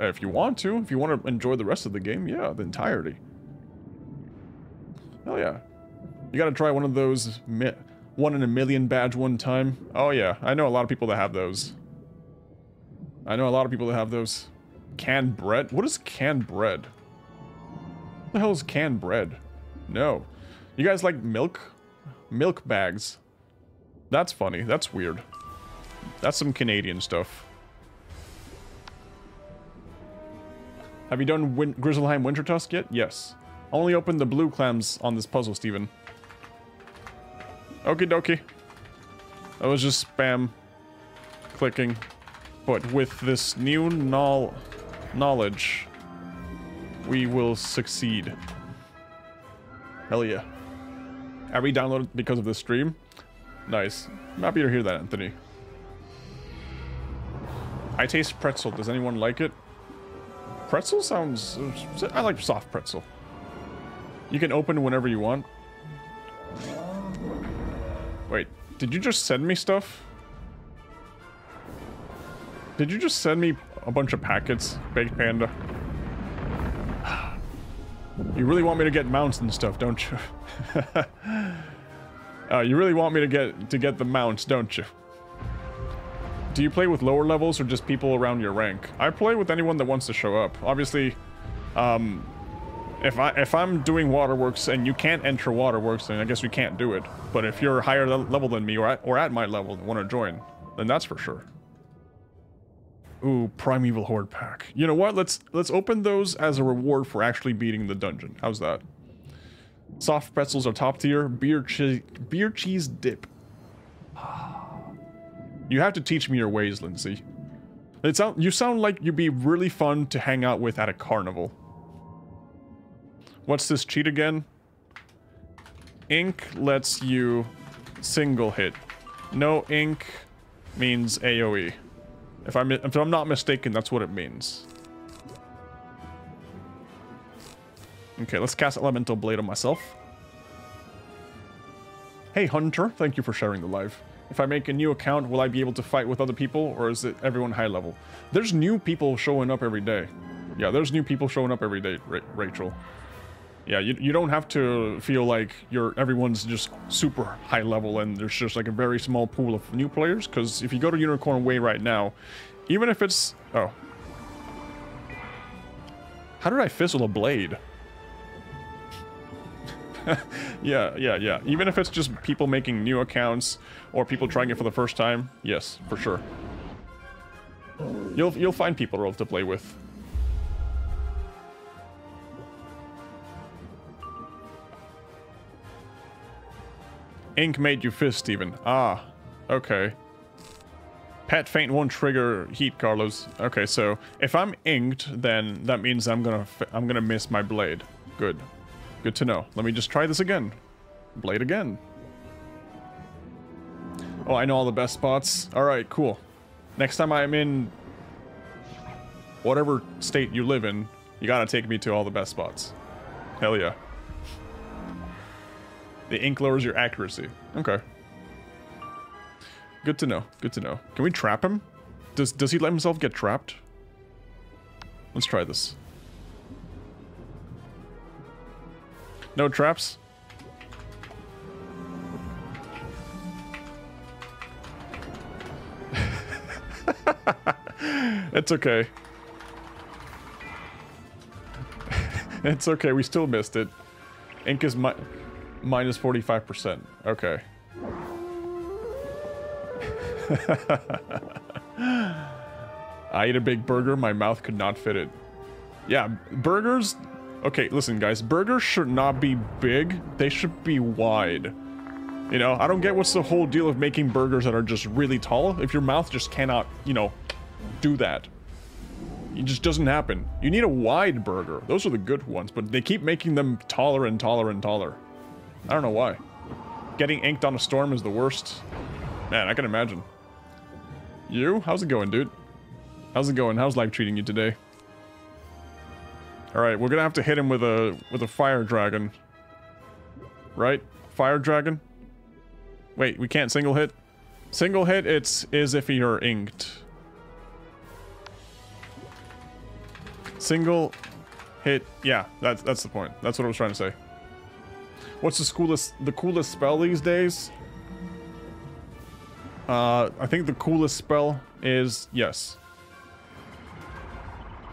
Uh, If you want to, if you want to enjoy the rest of the game, yeah, the entirety. Hell yeah. You gotta try one of those one in a million badge one time. Oh yeah, I know a lot of people that have those. I know a lot of people that have those. Canned bread? What is canned bread? What the hell is canned bread? No. You guys like milk? Milk bags. That's funny. That's weird. That's some Canadian stuff. Have you done Win Grizzleheim Winter Tusk yet? Yes. Only opened the blue clams on this puzzle, Steven. Okie dokie. That was just spam clicking. But with this new knowl knowledge, we will succeed. Hell yeah. Have we downloaded because of this stream? Nice. I'm happy to hear that, Anthony. I taste pretzel. Does anyone like it? Pretzel sounds... I like soft pretzel. You can open whenever you want. Wait, did you just send me stuff? Did you just send me a bunch of packets, Baked Panda? You really want me to get mounts and stuff, don't you? uh, you really want me to get to get the mounts, don't you? Do you play with lower levels or just people around your rank? I play with anyone that wants to show up. Obviously, um, if I if I'm doing waterworks and you can't enter waterworks, then I guess we can't do it. But if you're higher le level than me or at, or at my level and want to join, then that's for sure. Ooh, Primeval Hoard pack. You know what? Let's let's open those as a reward for actually beating the dungeon. How's that? Soft pretzels are top tier. Beer cheese beer cheese dip. You have to teach me your ways, Lindsay. It sound you sound like you'd be really fun to hang out with at a carnival. What's this cheat again? Ink lets you single hit. No ink means AoE. If I'm if I'm not mistaken, that's what it means. Okay, let's cast Elemental Blade on myself. Hey Hunter, thank you for sharing the live. If I make a new account, will I be able to fight with other people, or is it everyone high level? There's new people showing up every day. Yeah, there's new people showing up every day, Ra Rachel. Yeah, you, you don't have to feel like you're everyone's just super high level and there's just like a very small pool of new players, because if you go to Unicorn Way right now, even if it's... Oh. How did I fizzle a blade? yeah, yeah, yeah. Even if it's just people making new accounts or people trying it for the first time, yes, for sure. You'll you'll find people to play with. Ink made you fist, even. Ah, okay. Pet feint won't trigger heat, Carlos. Okay, so if I'm inked, then that means I'm gonna I'm gonna miss my blade. Good. Good to know. Let me just try this again. Blade again. Oh, I know all the best spots. Alright, cool. Next time I'm in whatever state you live in, you gotta take me to all the best spots. Hell yeah. The ink lowers your accuracy. Okay. Good to know. Good to know. Can we trap him? Does does he let himself get trapped? Let's try this. No traps? it's okay. it's okay, we still missed it. Ink is mi minus 45%. Okay. I ate a big burger, my mouth could not fit it. Yeah, burgers Okay, listen, guys. Burgers should not be big. They should be wide. You know, I don't get what's the whole deal of making burgers that are just really tall if your mouth just cannot, you know, do that. It just doesn't happen. You need a wide burger. Those are the good ones, but they keep making them taller and taller and taller. I don't know why. Getting inked on a storm is the worst. Man, I can imagine. You? How's it going, dude? How's it going? How's life treating you today? Alright, we're gonna have to hit him with a with a fire dragon. Right? Fire dragon? Wait, we can't single hit? Single hit, it's is if you're inked. Single hit, yeah, that's that's the point. That's what I was trying to say. What's the coolest the coolest spell these days? Uh, I think the coolest spell is yes.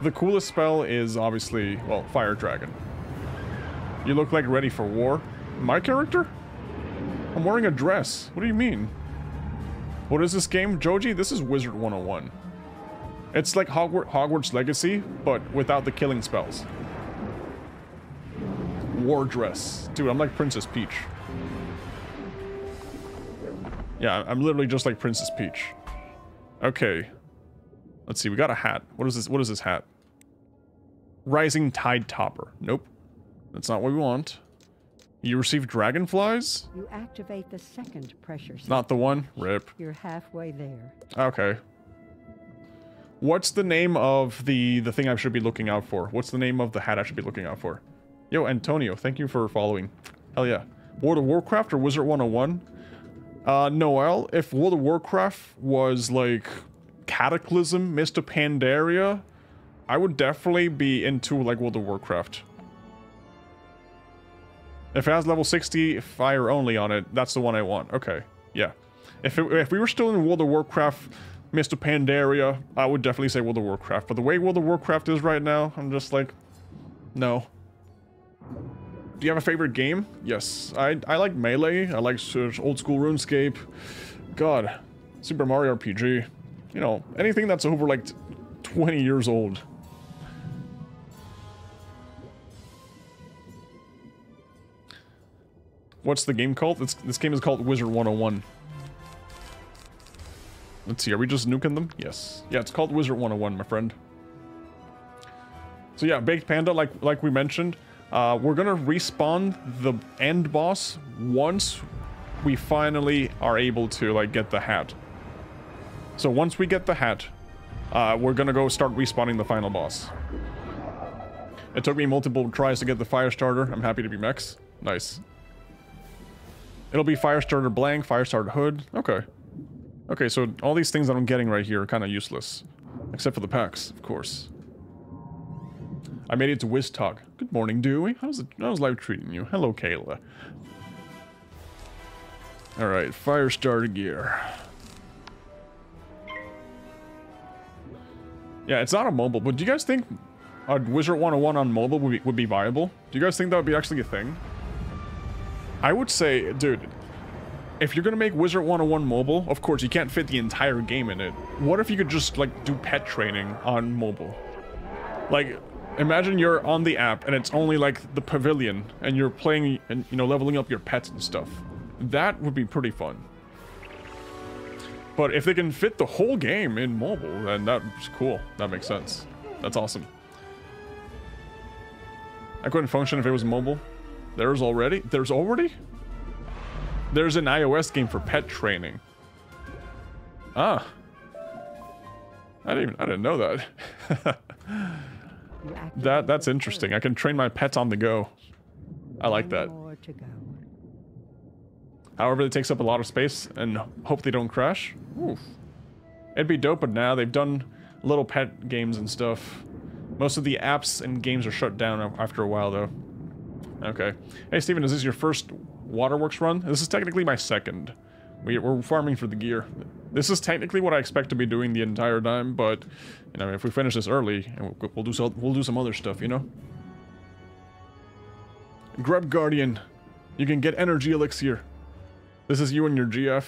The coolest spell is obviously, well, Fire Dragon. You look like ready for war. My character? I'm wearing a dress. What do you mean? What is this game, Joji? This is Wizard 101. It's like Hogwarts, Hogwarts Legacy, but without the killing spells. War dress. Dude, I'm like Princess Peach. Yeah, I'm literally just like Princess Peach. Okay. Let's see, we got a hat. What is this? What is this hat? Rising Tide Topper. Nope. That's not what we want. You receive dragonflies? You activate the second pressure. Not the one? Rip. You're halfway there. Okay. What's the name of the, the thing I should be looking out for? What's the name of the hat I should be looking out for? Yo, Antonio, thank you for following. Hell yeah. World of Warcraft or Wizard 101? Uh, Noel, if World of Warcraft was like Cataclysm, Mists of Pandaria, I would definitely be into like World of Warcraft. If it has level 60 fire only on it, that's the one I want. Okay, yeah. If, it, if we were still in World of Warcraft, Mists of Pandaria, I would definitely say World of Warcraft. But the way World of Warcraft is right now, I'm just like, no. Do you have a favorite game? Yes, I, I like Melee. I like old school RuneScape. God, Super Mario RPG. You know, anything that's over like 20 years old. What's the game called? This, this game is called Wizard 101. Let's see, are we just nuking them? Yes. Yeah, it's called Wizard 101, my friend. So yeah, Baked Panda, like like we mentioned, uh, we're gonna respawn the end boss once we finally are able to like get the hat. So once we get the hat, uh, we're gonna go start respawning the final boss. It took me multiple tries to get the fire starter. I'm happy to be Mex. Nice. It'll be fire Firestarter blank, Firestarter hood. Okay. Okay, so all these things that I'm getting right here are kind of useless. Except for the packs, of course. I made it to Wiztog. Good morning, Dewey. How's, it, how's life treating you? Hello, Kayla. Alright, Firestarter gear. Yeah, it's not a mobile, but do you guys think a Wizard 101 on mobile would be, would be viable? Do you guys think that would be actually a thing? I would say, dude, if you're gonna make Wizard 101 mobile, of course you can't fit the entire game in it. What if you could just like do pet training on mobile? Like, imagine you're on the app and it's only like the pavilion and you're playing and you know leveling up your pets and stuff. That would be pretty fun. But if they can fit the whole game in mobile, then that's cool. That makes sense. That's awesome. I couldn't function if it was mobile. There's already? There's already? There's an iOS game for pet training. Ah. I didn't even, I didn't know that. That that's interesting. I can train my pets on the go. I like that. More to go. However, it takes up a lot of space and hope they don't crash. Oof. It'd be dope, but now they've done little pet games and stuff. Most of the apps and games are shut down after a while, though. Okay. Hey, Steven, is this your first Waterworks run? This is technically my second. We, we're farming for the gear. This is technically what I expect to be doing the entire time, but you know, if we finish this early, we'll, we'll do so, we'll do some other stuff, you know. Grub Guardian, you can get energy elixir. This is you and your GF.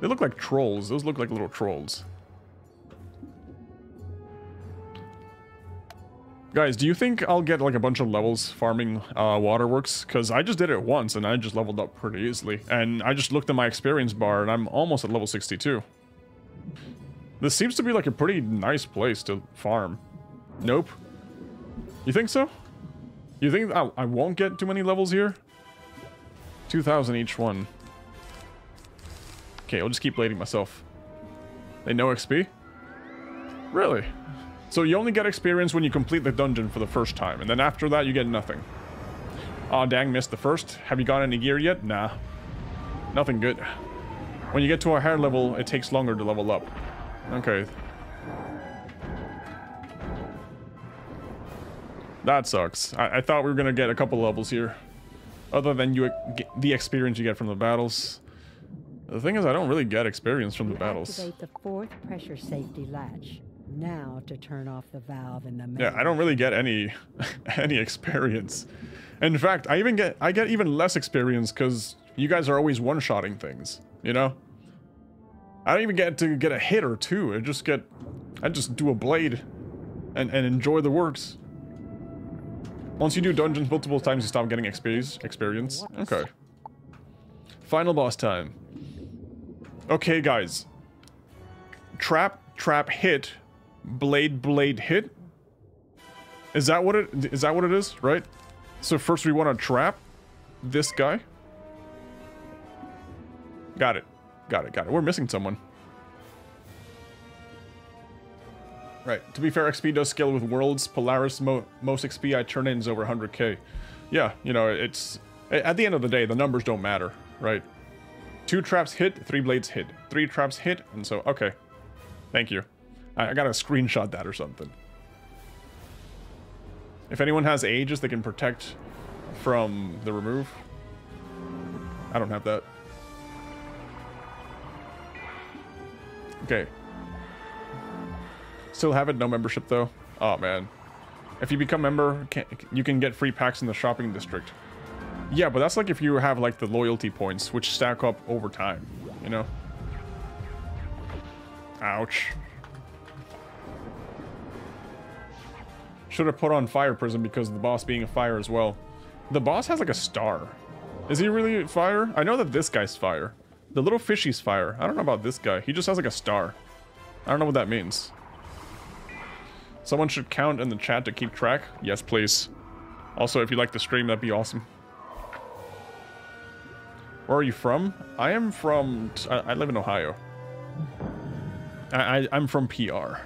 They look like trolls. Those look like little trolls. Guys, do you think I'll get like a bunch of levels farming uh, Waterworks? Because I just did it once and I just leveled up pretty easily. And I just looked at my experience bar and I'm almost at level 62. This seems to be like a pretty nice place to farm. Nope. You think so? You think I, I won't get too many levels here? 2,000 each one. Okay, I'll just keep blading myself. They know XP? Really? So you only get experience when you complete the dungeon for the first time, and then after that you get nothing. Aw, dang, missed the first. Have you got any gear yet? Nah. Nothing good. When you get to a higher level, it takes longer to level up. Okay. That sucks. I, I thought we were gonna get a couple levels here. Other than you the experience you get from the battles. The thing is, I don't really get experience from the battles. activate the fourth pressure safety latch. Now to turn off the valve in the main. Yeah, I don't really get any any experience. In fact, I even get I get even less experience because you guys are always one-shotting things. You know. I don't even get to get a hit or two. I just get I just do a blade, and and enjoy the works. Once you do dungeons multiple times, you stop getting experience. Experience. Okay. Final boss time. Okay, guys. Trap, trap, hit, blade, blade, hit. Is that what it is? That what it is? Right. So first we want to trap this guy. Got it. Got it. Got it. We're missing someone. Right. To be fair, XP does scale with worlds. Polaris mo most XP I turn in is over 100k. Yeah, you know, it's at the end of the day, the numbers don't matter, right? Two traps hit, three blades hit, three traps hit, and so okay. Thank you. I, I gotta screenshot that or something. If anyone has ages, they can protect from the remove. I don't have that. Okay. Still have it, no membership though. Oh man. If you become member, can, you can get free packs in the shopping district. Yeah, but that's like if you have like the loyalty points, which stack up over time, you know? Ouch. Should have put on Fire Prison because of the boss being a fire as well. The boss has like a star. Is he really fire? I know that this guy's fire. The little fishy's fire. I don't know about this guy. He just has like a star. I don't know what that means. Someone should count in the chat to keep track. Yes, please. Also, if you like the stream, that'd be awesome. Where are you from? I am from... I, I live in Ohio. I, I, I'm from PR.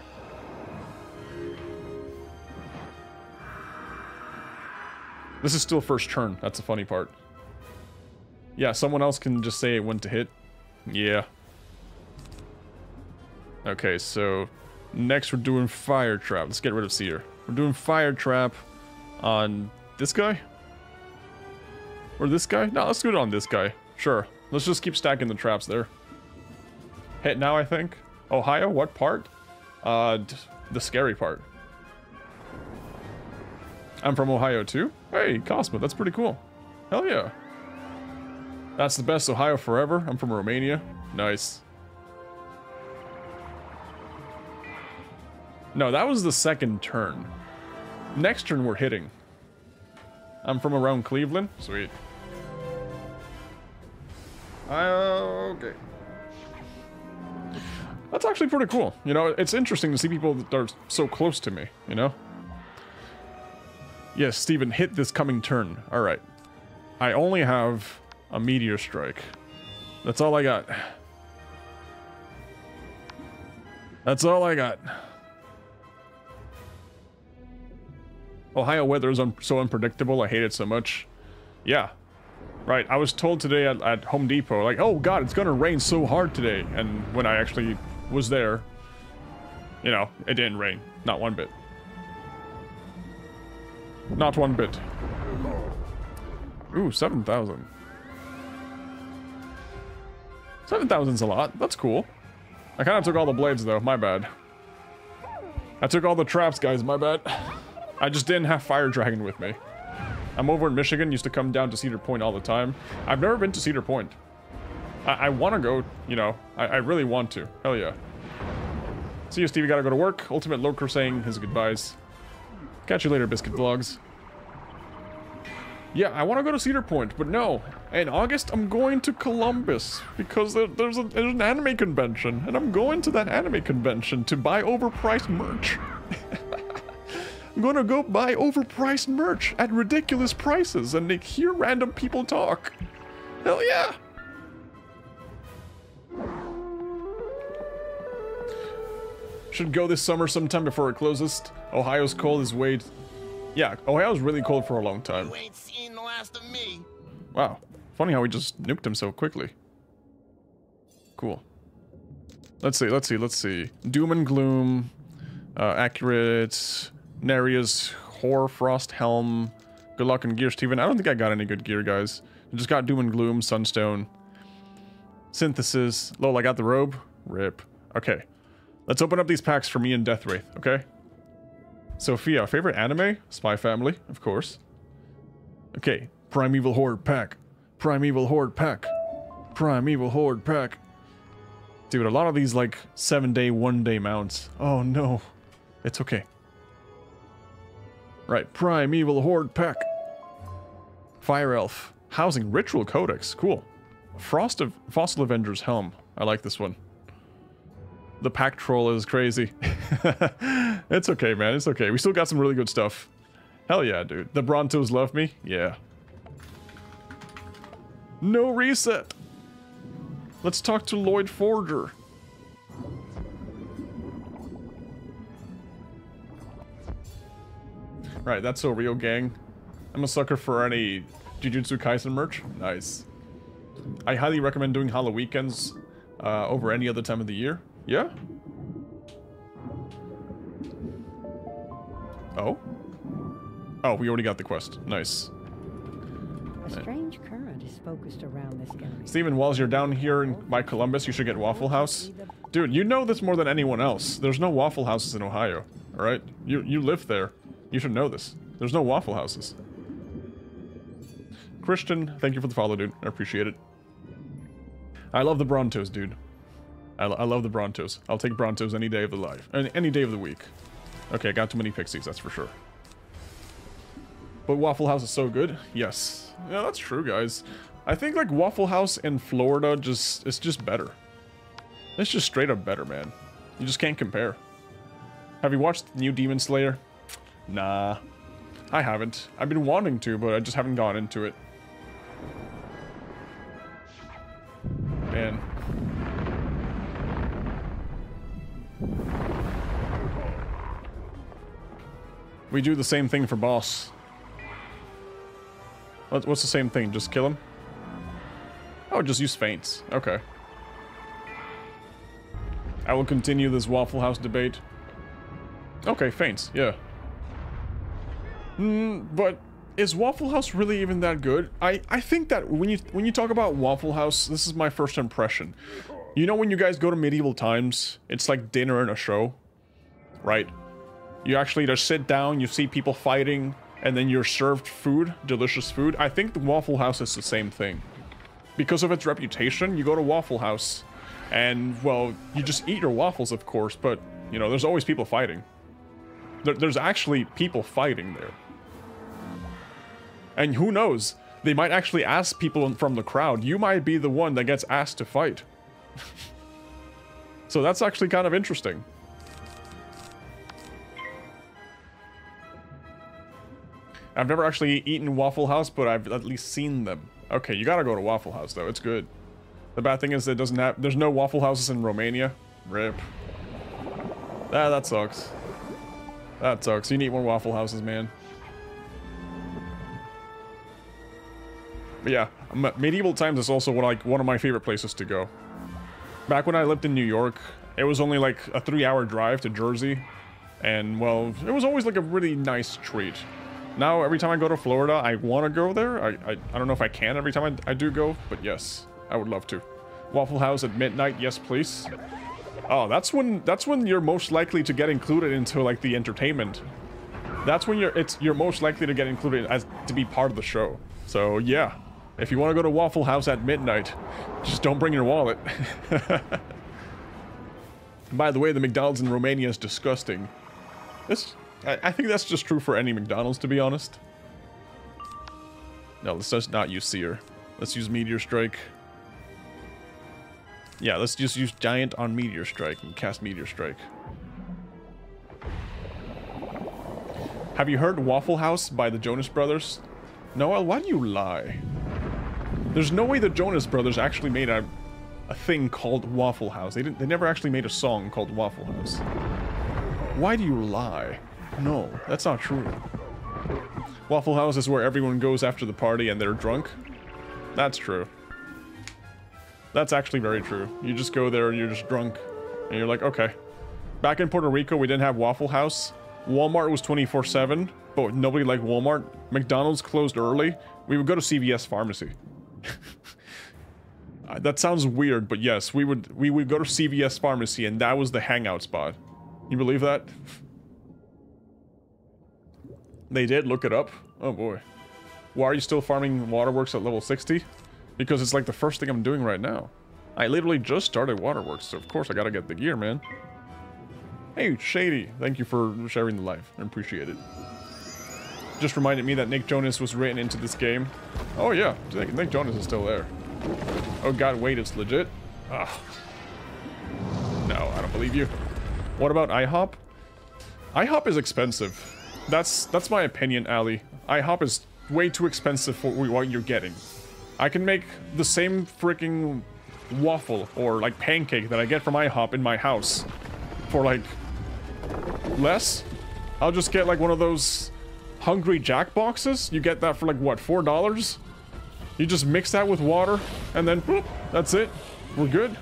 This is still first turn. That's the funny part. Yeah, someone else can just say it went to hit. Yeah. Okay, so next we're doing Fire Trap. Let's get rid of Seer. We're doing Fire Trap on this guy? Or this guy? No, let's do it on this guy. Sure. Let's just keep stacking the traps there. Hit now, I think. Ohio, what part? Uh, the scary part. I'm from Ohio too? Hey, Cosmo, that's pretty cool. Hell yeah. That's the best Ohio forever. I'm from Romania. Nice. No, that was the second turn. Next turn we're hitting. I'm from around Cleveland. Sweet. Uh, okay. That's actually pretty cool. You know, it's interesting to see people that are so close to me, you know? Yes, Steven, hit this coming turn. Alright. I only have a meteor strike. That's all I got. That's all I got. Ohio weather is un so unpredictable. I hate it so much. Yeah. Right, I was told today at, at Home Depot, like, oh god, it's gonna rain so hard today. And when I actually was there, you know, it didn't rain. Not one bit. Not one bit. Ooh, 7,000. 7,000's a lot. That's cool. I kind of took all the blades, though. My bad. I took all the traps, guys. My bad. I just didn't have Fire Dragon with me. I'm over in Michigan. Used to come down to Cedar Point all the time. I've never been to Cedar Point. I, I want to go, you know. I, I really want to. Hell yeah. See you, Stevie. Gotta go to work. Ultimate Lurker saying his goodbyes. Catch you later, Biscuit Vlogs. Yeah, I want to go to Cedar Point, but no. In August, I'm going to Columbus because there, there's, a, there's an anime convention, and I'm going to that anime convention to buy overpriced merch. I'm going to go buy overpriced merch at ridiculous prices and hear random people talk. Hell yeah! Should go this summer sometime before it closes. Ohio's cold is way... Yeah, Ohio's really cold for a long time. You ain't seen the last of me. Wow. Funny how we just nuked him so quickly. Cool. Let's see, let's see, let's see. Doom and Gloom. Uh, accurate. Neria's Hoarfrost Helm. Good luck in gear, Steven. I don't think I got any good gear, guys. I just got Doom and Gloom, Sunstone. Synthesis. Lol, I got the robe. Rip. Okay. Let's open up these packs for me and Deathwraith, okay? Sophia, favorite anime? Spy Family, of course. Okay, Primeval Hoard pack. Primeval Hoard pack. Primeval Hoard pack. Dude, a lot of these like seven day, one day mounts. Oh no. It's okay. Right, Primeval Hoard pack. Fire Elf. Housing Ritual Codex. Cool. Frost of Fossil Avengers Helm. I like this one. The pack troll is crazy. it's okay, man. It's okay. We still got some really good stuff. Hell yeah, dude. The Brontos love me? Yeah. No reset. Let's talk to Lloyd Forger. Right, that's so real, gang. I'm a sucker for any Jujutsu Kaisen merch. Nice. I highly recommend doing Holo weekends uh, over any other time of the year. Yeah? Oh? Oh, we already got the quest. Nice. A strange current is focused around this area. Steven, whilst you're down here in, by Columbus, you should get Waffle House. Dude, you know this more than anyone else. There's no Waffle Houses in Ohio, alright? You, you live there. You should know this. There's no Waffle Houses. Christian, thank you for the follow, dude. I appreciate it. I love the Brontos, dude. I, lo- I love the Brontos. I'll take Brontos any day of the life. Any day of the week. Okay, I got too many pixies, that's for sure. But Waffle House is so good. Yes. Yeah, that's true, guys. I think like Waffle House in Florida just it's just better. It's just straight up better, man. You just can't compare. Have you watched the new Demon Slayer? Nah. I haven't. I've been wanting to, but I just haven't gone into it. Man. We do the same thing for boss. What's the same thing? Just kill him? Oh, just use feints. Okay. I will continue this Waffle House debate. Okay, feints, yeah. Hmm, but is Waffle House really even that good? I, I think that when you when you talk about Waffle House, this is my first impression. You know when you guys go to medieval times, it's like dinner and a show, right? You actually just sit down, you see people fighting, and then you're served food, delicious food. I think the Waffle House is the same thing. Because of its reputation, you go to Waffle House, and, well, you just eat your waffles, of course, but, you know, there's always people fighting. There, there's actually people fighting there. And who knows? They might actually ask people from the crowd. You might be the one that gets asked to fight. so that's actually kind of interesting. I've never actually eaten Waffle House, but I've at least seen them. Okay, you gotta go to Waffle House though. It's good. The bad thing is it doesn't have. There's no Waffle Houses in Romania. Rip. Ah, that sucks. That sucks. You need more Waffle Houses, man. But yeah, medieval times is also one, like one of my favorite places to go. Back when I lived in New York, it was only like a three-hour drive to Jersey, and well, it was always like a really nice treat. Now, every time I go to Florida, I want to go there. I, I I don't know if I can every time I, I do go, but yes, I would love to. Waffle House at midnight, yes, please. Oh, that's when that's when you're most likely to get included into like the entertainment. That's when you're it's you're most likely to get included as to be part of the show. So yeah, if you want to go to Waffle House at midnight, just don't bring your wallet. By the way, the McDonald's in Romania is disgusting. This, I, I think that's just true for any McDonald's, to be honest. No, let's just not use Seer. Let's use Meteor Strike. Yeah, let's just use Giant on Meteor Strike and cast Meteor Strike. Have you heard Waffle House by the Jonas Brothers? Noel, why do you lie? There's no way the Jonas Brothers actually made a, a thing called Waffle House. They didn't. They never actually made a song called Waffle House. Why do you lie? No, that's not true. Waffle House is where everyone goes after the party and they're drunk. That's true. That's actually very true. You just go there and you're just drunk. And you're like, okay. Back in Puerto Rico, we didn't have Waffle House. Walmart was 24-7, but nobody liked Walmart. McDonald's closed early. We would go to CVS Pharmacy. That sounds weird, but yes, we would we would go to CVS Pharmacy and that was the hangout spot. You believe that? They did look it up. Oh boy. Why are you still farming waterworks at level 60? Because it's like the first thing I'm doing right now. I literally just started waterworks, so of course I gotta get the gear, man. Hey, Shady, thank you for sharing the live. I appreciate it. Just reminded me that Nick Jonas was written into this game. Oh yeah, Nick Jonas is still there. Oh god, wait, it's legit? Ugh. No, I don't believe you. What about IHOP? IHOP is expensive. That's that's my opinion, Ali. IHOP is way too expensive for what you're getting. I can make the same freaking waffle or like pancake that I get from IHOP in my house for like less. I'll just get like one of those Hungry Jack boxes. You get that for like what, four dollars? You just mix that with water and then boop, that's it. We're good.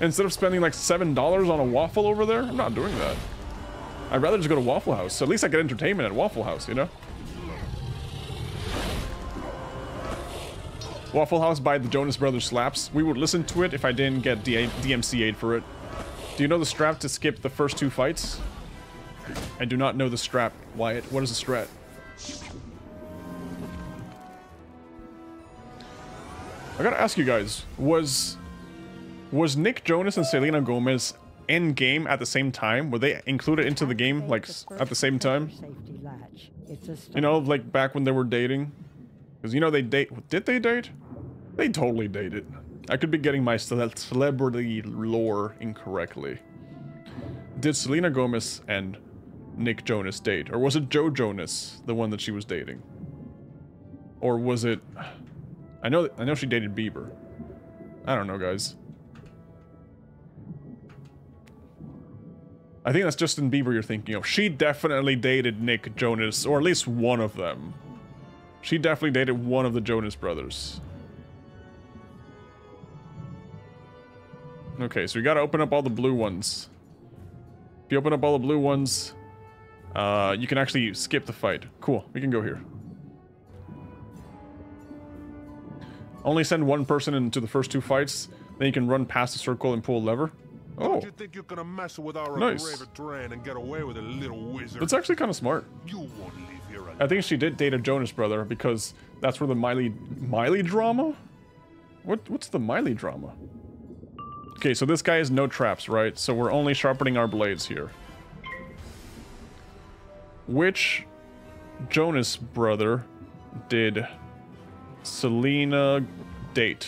Instead of spending like seven dollars on a waffle over there, I'm not doing that. I'd rather just go to Waffle House. At least I get entertainment at Waffle House, you know? Waffle House by the Jonas Brothers slaps. We would listen to it if I didn't get DMCA'd for it. Do you know the strap to skip the first two fights? I do not know the strap. Wyatt, what is the strat? I gotta ask you guys, was was Nick Jonas and Selena Gomez in game at the same time? Were they included into the game like at the same time? You know, like back when they were dating? Because you know they date. Did they date? They totally dated. I could be getting my cele- celebrity lore incorrectly. Did Selena Gomez and Nick Jonas date? Or was it Joe Jonas, the one that she was dating? Or was it... I know I know she dated Bieber. I don't know, guys. I think that's Justin Bieber you're thinking of. She definitely dated Nick Jonas, or at least one of them. She definitely dated one of the Jonas brothers. Okay, so we gotta open up all the blue ones. If you open up all the blue ones, uh, you can actually skip the fight. Cool, we can go here. Only send one person into the first two fights, then you can run past the circle and pull a lever. Oh, You think you're gonna mess with our Nice. Graver and get away with it, little wizard? that's actually kind of smart. You won't leave here. I think she did date a Jonas brother because that's where the Miley Miley drama. What what's the Miley drama? Okay, so this guy has no traps, right? So we're only sharpening our blades here. Which Jonas brother did Selena date?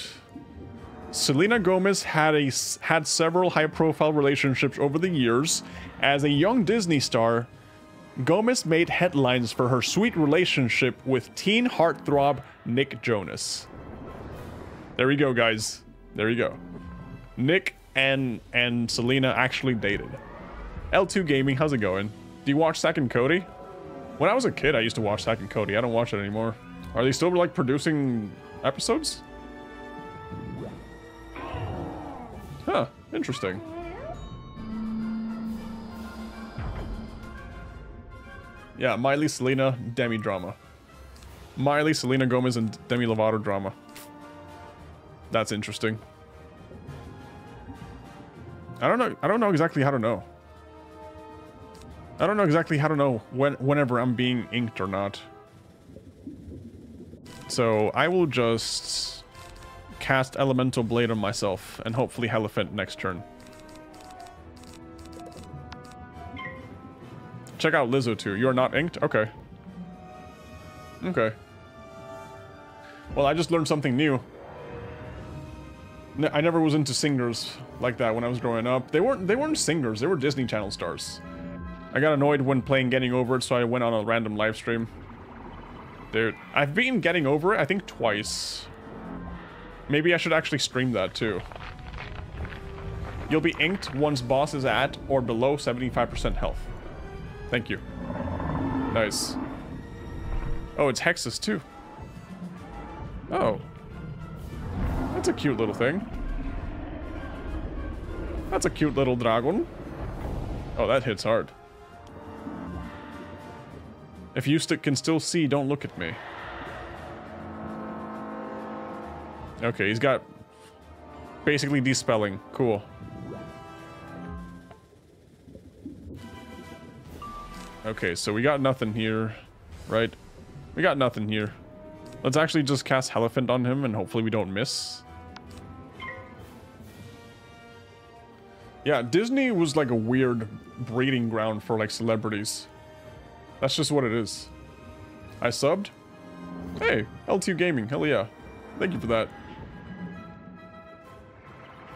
Selena Gomez had a had several high-profile relationships over the years. As a young Disney star, Gomez made headlines for her sweet relationship with teen heartthrob Nick Jonas. There we go, guys. There you go. Nick and and Selena actually dated. L2 Gaming, how's it going? Do you watch Zack and Cody? When I was a kid, I used to watch Zack and Cody. I don't watch it anymore. Are they still like producing episodes? Huh, interesting. Yeah, Miley, Selena, Demi drama. Miley, Selena Gomez, and Demi Lovato drama. That's interesting. I don't know. I don't know exactly how to know. I don't know exactly how to know when whenever I'm being inked or not. So I will just cast Elemental Blade on myself and hopefully Elephant next turn. Check out Lizzo too. You are not inked? Okay. Okay. Well, I just learned something new. I never was into singers like that when I was growing up. They weren't they weren't singers, they were Disney Channel stars. I got annoyed when playing Getting Over It, so I went on a random live stream. Dude, I've been Getting Over It, I think twice. Maybe I should actually stream that too. You'll be inked once boss is at or below 75% health. Thank you. Nice. Oh, it's Hexus too. Oh. That's a cute little thing. That's a cute little dragon. Oh, that hits hard. If you st can still see, don't look at me. Okay, he's got basically dispelling. Cool. Okay, so we got nothing here, right? We got nothing here. Let's actually just cast Elephant on him and hopefully we don't miss. Yeah, Disney was like a weird breeding ground for like celebrities. That's just what it is. I subbed? Hey, L2 Gaming, hell yeah. Thank you for that.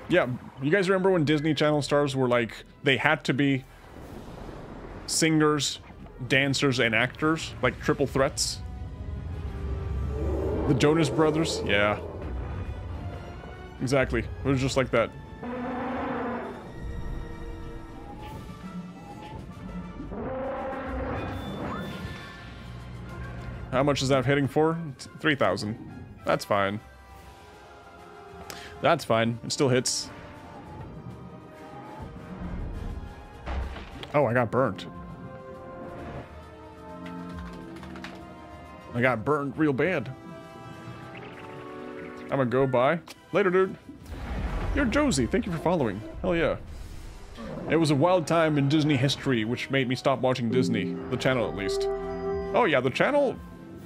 Yeah, you guys remember when Disney Channel stars were like, they had to be singers, dancers, and actors? Like triple threats? The Jonas Brothers? Yeah. Exactly. It was just like that. How much is that hitting for? 3,000. That's fine. That's fine. It still hits. Oh, I got burnt. I got burnt real bad. I'm gonna go by. Later, dude. You're Josie. Thank you for following. Hell yeah. It was a wild time in Disney history, which made me stop watching Disney. The channel, at least. Oh yeah, the channel,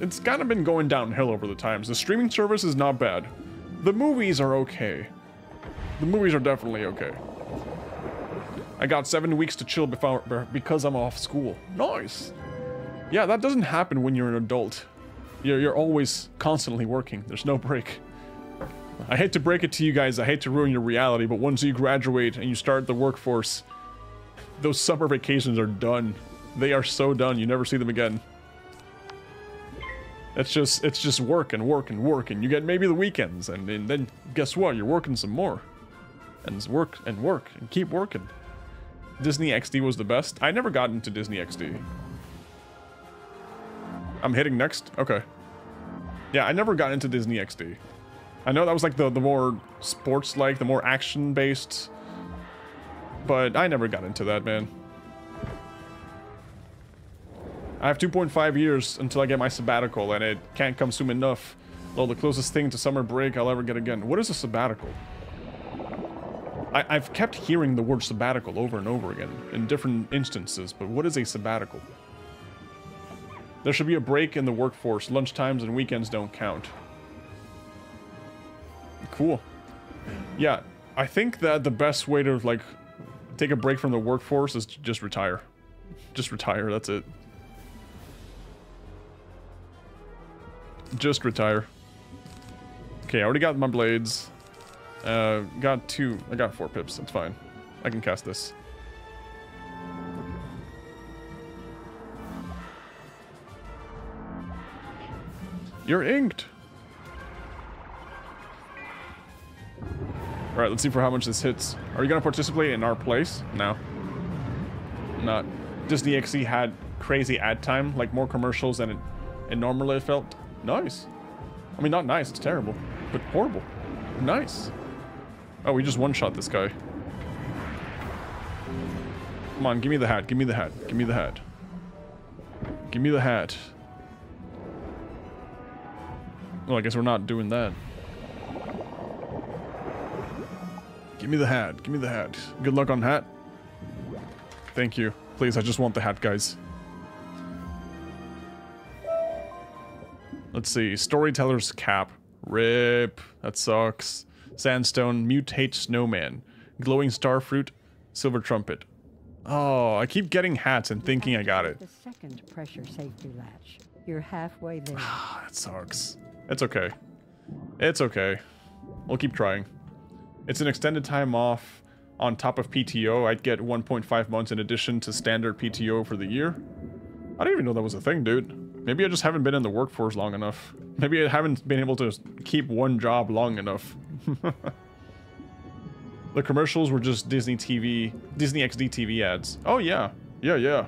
it's kind of been going downhill over the times. The streaming service is not bad. The movies are okay. The movies are definitely okay. I got seven weeks to chill before, because I'm off school. Nice. Yeah, that doesn't happen when you're an adult. You're, you're always constantly working. There's no break. I hate to break it to you guys, I hate to ruin your reality, but once you graduate and you start the workforce, those summer vacations are done. They are so done, you never see them again. It's just, it's just work and work and work, and you get maybe the weekends, and, and then guess what? You're working some more. And work and work and keep working. Disney XD was the best. I never got into Disney XD. I'm hitting next? Okay. Yeah, I never got into Disney XD. I know that was like the, the more sports-like, the more action-based, but I never got into that, man. I have 2.5 years until I get my sabbatical, and it can't come soon enough. Well, the closest thing to summer break I'll ever get again. What is a sabbatical? I, I've kept hearing the word sabbatical over and over again in different instances, but what is a sabbatical? There should be a break in the workforce. Lunchtimes and weekends don't count. Cool. Yeah, I think that the best way to, like, take a break from the workforce is to just retire. Just retire, that's it. Just retire. Okay, I already got my blades. Uh, got two. I got four pips. That's fine. I can cast this. You're inked. Alright, let's see for how much this hits. Are you going to participate in our place? No. Not. Disney XD had crazy ad time, like more commercials than it, it normally felt. Nice. I mean, not nice, it's terrible, but horrible. Nice. Oh, we just one-shot this guy. Come on, give me the hat, give me the hat, give me the hat. Give me the hat. Well, I guess we're not doing that. Give me the hat, give me the hat. Good luck on hat. Thank you. Please, I just want the hat, guys. Let's see. Storyteller's cap. Rip. That sucks. Sandstone. Mutate snowman. Glowing starfruit. Silver trumpet. Oh, I keep getting hats and thinking I got it. The second pressure safety latch. You're halfway there. that sucks. It's okay. It's okay. We'll keep trying. It's an extended time off on top of PTO. I'd get 1.5 months in addition to standard PTO for the year. I didn't even know that was a thing, dude. Maybe I just haven't been in the workforce long enough. Maybe I haven't been able to keep one job long enough. the commercials were just Disney TV, Disney XD TV ads. Oh yeah, yeah, yeah.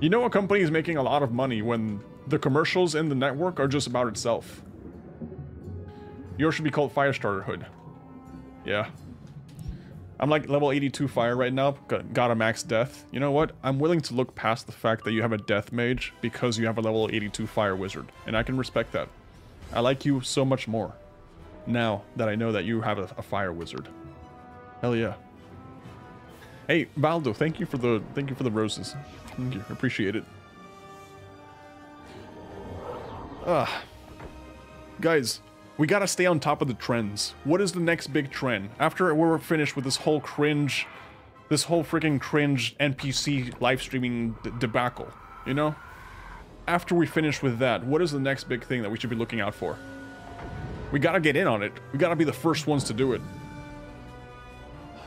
You know a company is making a lot of money when the commercials in the network are just about itself. Yours should be called Firestarter Hood. Yeah. I'm like level 82 fire right now, got, a max death. You know what? I'm willing to look past the fact that you have a death mage because you have a level 82 fire wizard, and I can respect that. I like you so much more now that I know that you have a, a fire wizard. Hell yeah. Hey, Baldo, thank you for the thank you for the roses. Thank you, appreciate it. Ah, guys, we gotta stay on top of the trends. What is the next big trend? After we're finished with this whole cringe, this whole freaking cringe NPC live streaming debacle, you know? After we finish with that, what is the next big thing that we should be looking out for? We gotta get in on it. We gotta be the first ones to do it.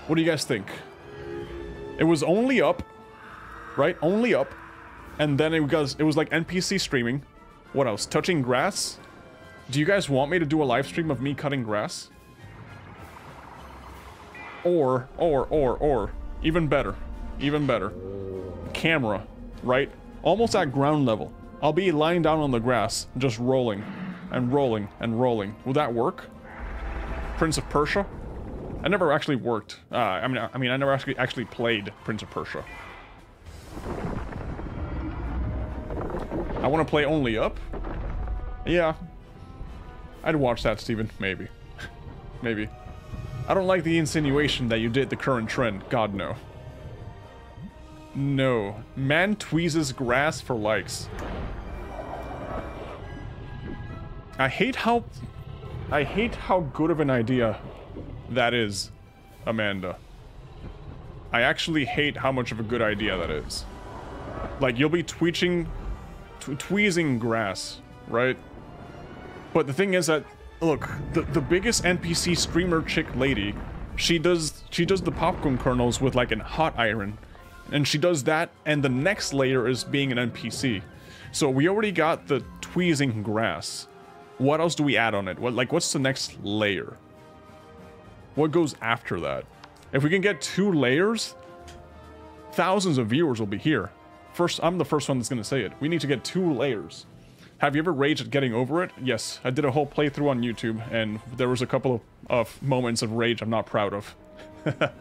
What do you guys think? It was only up, right? Only up. And then it was, it was like NPC streaming. What else? Touching grass? Do you guys want me to do a live stream of me cutting grass? Or, or, or, or, even better, even better. Camera, right? Almost at ground level. I'll be lying down on the grass, just rolling, and rolling, and rolling. Will that work? Prince of Persia? I never actually worked. Uh, I mean, I mean, I never actually actually played Prince of Persia. I want to play only up. Yeah, I'd watch that, Steven. Maybe. maybe. I don't like the insinuation that you did the current trend. God, no. No. Man tweezes grass for likes. I hate how... I hate how good of an idea that is, Amanda. I actually hate how much of a good idea that is. Like, you'll be tweeching... Tw tweezing grass, right? But the thing is that, look, the, the biggest NPC streamer chick lady, she does she does the popcorn kernels with like a hot iron. And she does that, and the next layer is being an NPC. So we already got the tweezing grass. What else do we add on it? What like what's the next layer? What goes after that? If we can get two layers, thousands of viewers will be here. First, I'm the first one that's going to say it. We need to get two layers. Have you ever raged at getting over it? Yes, I did a whole playthrough on YouTube, and there was a couple of, of moments of rage I'm not proud of.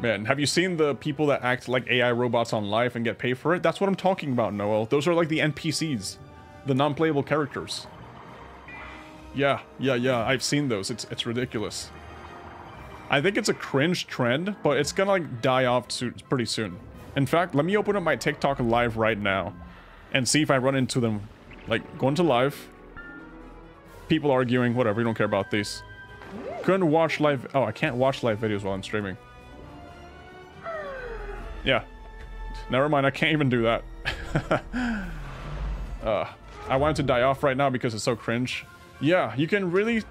Man, have you seen the people that act like AI robots on live and get paid for it? That's what I'm talking about, Noel. Those are like the NPCs, the non-playable characters. Yeah, yeah, yeah, I've seen those. It's, it's ridiculous. I think it's a cringe trend, but it's gonna like die off pretty soon. In fact, let me open up my TikTok live right now and see if I run into them. Like, go into live. People arguing, whatever, we don't care about these. Couldn't watch live... Oh, I can't watch live videos while I'm streaming. Yeah. Never mind, I can't even do that. uh, I wanted to die off right now because it's so cringe. Yeah, you can really...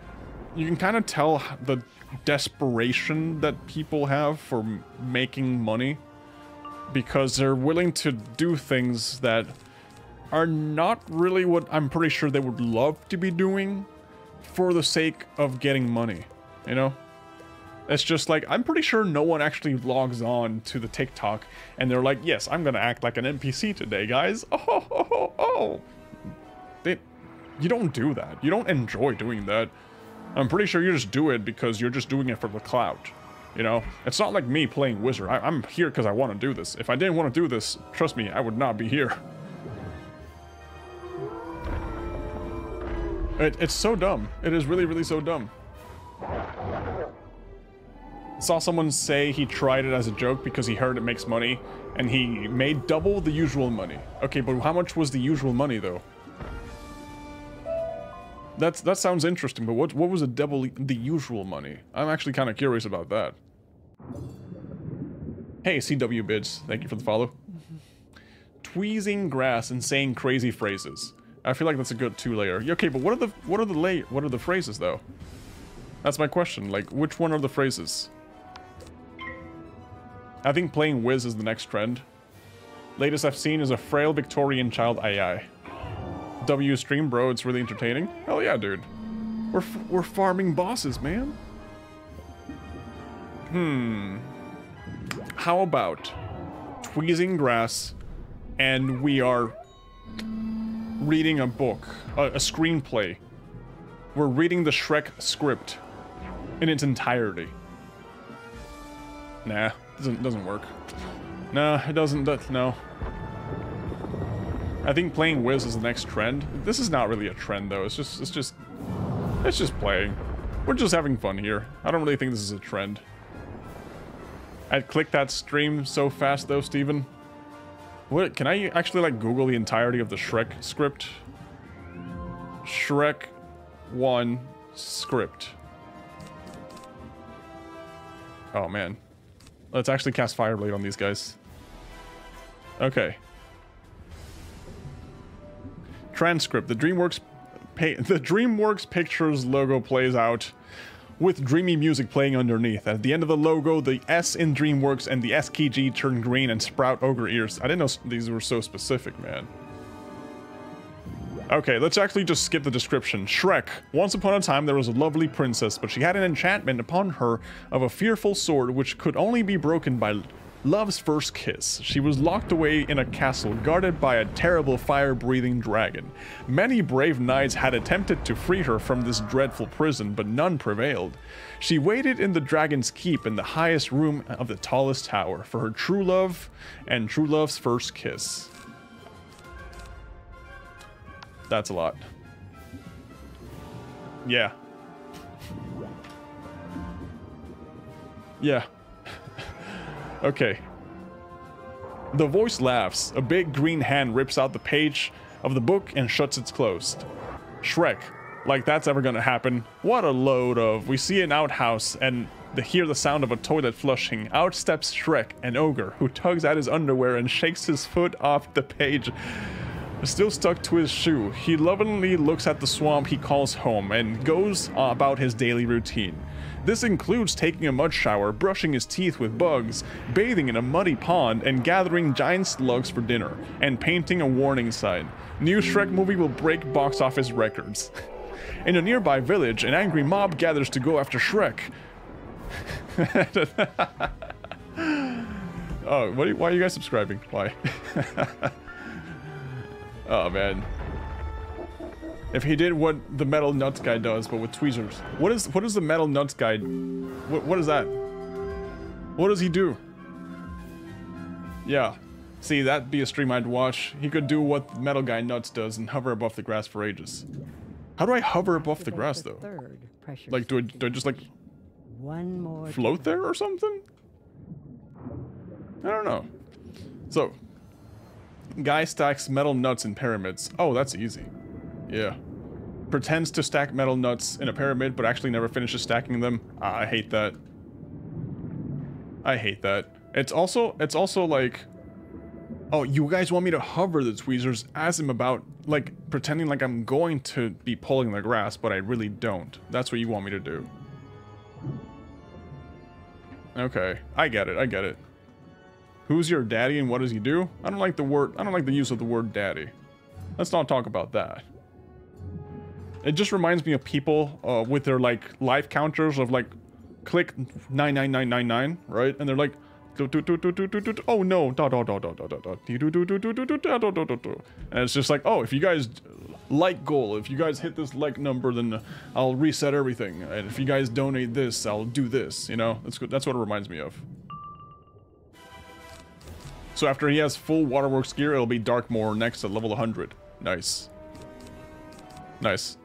You can kind of tell the desperation that people have for making money because they're willing to do things that are not really what I'm pretty sure they would love to be doing for the sake of getting money, you know? It's just like, I'm pretty sure no one actually logs on to the TikTok and they're like, yes, I'm gonna act like an NPC today, guys. Oh, oh, oh, oh. They, you don't do that. You don't enjoy doing that. I'm pretty sure you just do it because you're just doing it for the clout. You know, it's not like me playing Wizard. I am here because I want to do this. If I didn't want to do this, trust me, I would not be here. It, it's so dumb. It is really, really so dumb. Saw someone say he tried it as a joke because he heard it makes money, and he made double the usual money. Okay, but how much was the usual money, though? That's that sounds interesting, but what what was the double the usual money? I'm actually kind of curious about that. Hey, CW Bids, thank you for the follow. Mm-hmm. Tweezing grass and saying crazy phrases. I feel like that's a good two-layer. Okay, but what are the what are the lay what are the phrases though? That's my question. Like, which one are the phrases? I think playing Wiz is the next trend. Latest I've seen is a frail Victorian child AI. W stream, bro. It's really entertaining. Hell yeah, dude. We're we're farming bosses, man. Hmm. How about tweezing grass, and we are reading a book, a, a screenplay. We're reading the Shrek script in its entirety. Nah, doesn't doesn't work. No, it doesn't. No. I think playing Wiz is the next trend. This is not really a trend though. It's just it's just it's just playing. We're just having fun here. I don't really think this is a trend. I'd click that stream so fast though, Steven. What can I actually like Google the entirety of the Shrek script? Shrek 1 script. Oh man. Let's actually cast Fireblade on these guys. Okay. Transcript. The DreamWorks the DreamWorks Pictures logo plays out with dreamy music playing underneath. At the end of the logo, the S in DreamWorks and the SKG turn green and sprout ogre ears. I didn't know these were so specific, man. Okay, let's actually just skip the description. Shrek. Once upon a time, there was a lovely princess, but she had an enchantment upon her of a fearful sword which could only be broken by love's first kiss. She was locked away in a castle guarded by a terrible fire-breathing dragon. Many brave knights had attempted to free her from this dreadful prison, but none prevailed. She waited in the dragon's keep in the highest room of the tallest tower for her true love and true love's first kiss. That's a lot. Yeah. Yeah. Okay. The voice laughs. A big green hand rips out the page of the book and shuts it closed. Shrek. Like that's ever gonna happen. What a load of. We see an outhouse and the, hear the sound of a toilet flushing. Out steps Shrek, an ogre, who tugs at his underwear and shakes his foot off the page. Still stuck to his shoe, he lovingly looks at the swamp he calls home and goes about his daily routine. This includes taking a mud shower, brushing his teeth with bugs, bathing in a muddy pond, and gathering giant slugs for dinner, and painting a warning sign. New Shrek movie will break box office records. In a nearby village, an angry mob gathers to go after Shrek. oh, you- why are you guys subscribing? Why? oh man. If he did what the metal nuts guy does, but with tweezers. What is what is the metal nuts guy? What what is that? What does he do? Yeah. See, that'd be a stream I'd watch. He could do what metal guy nuts does and hover above the grass for ages. How do I hover above the grass though? Like do I, do I just like. One more. float there or something? I don't know. So, guy stacks metal nuts in pyramids. Oh, that's easy. Yeah. Pretends to stack metal nuts in a pyramid, but actually never finishes stacking them. Ah, I hate that. I hate that. It's also, it's also like, oh, you guys want me to hover the tweezers as I'm about, like, pretending like I'm going to be pulling the grass, but I really don't. That's what you want me to do. Okay, I get it, I get it. Who's your daddy and what does he do? I don't like the word, I don't like the use of the word daddy. Let's not talk about that. It just reminds me of people uh, with their like life counters of like click 99999, right? And they're like oh no, and it's just like, oh, if you guys like goal, if you guys hit this like number, then I'll reset everything, and if you guys donate this, I'll do this. You know, that's good. That's what it reminds me of. So after he has full waterworks gear, it'll be Darkmoor next at level 100. Nice. Nice.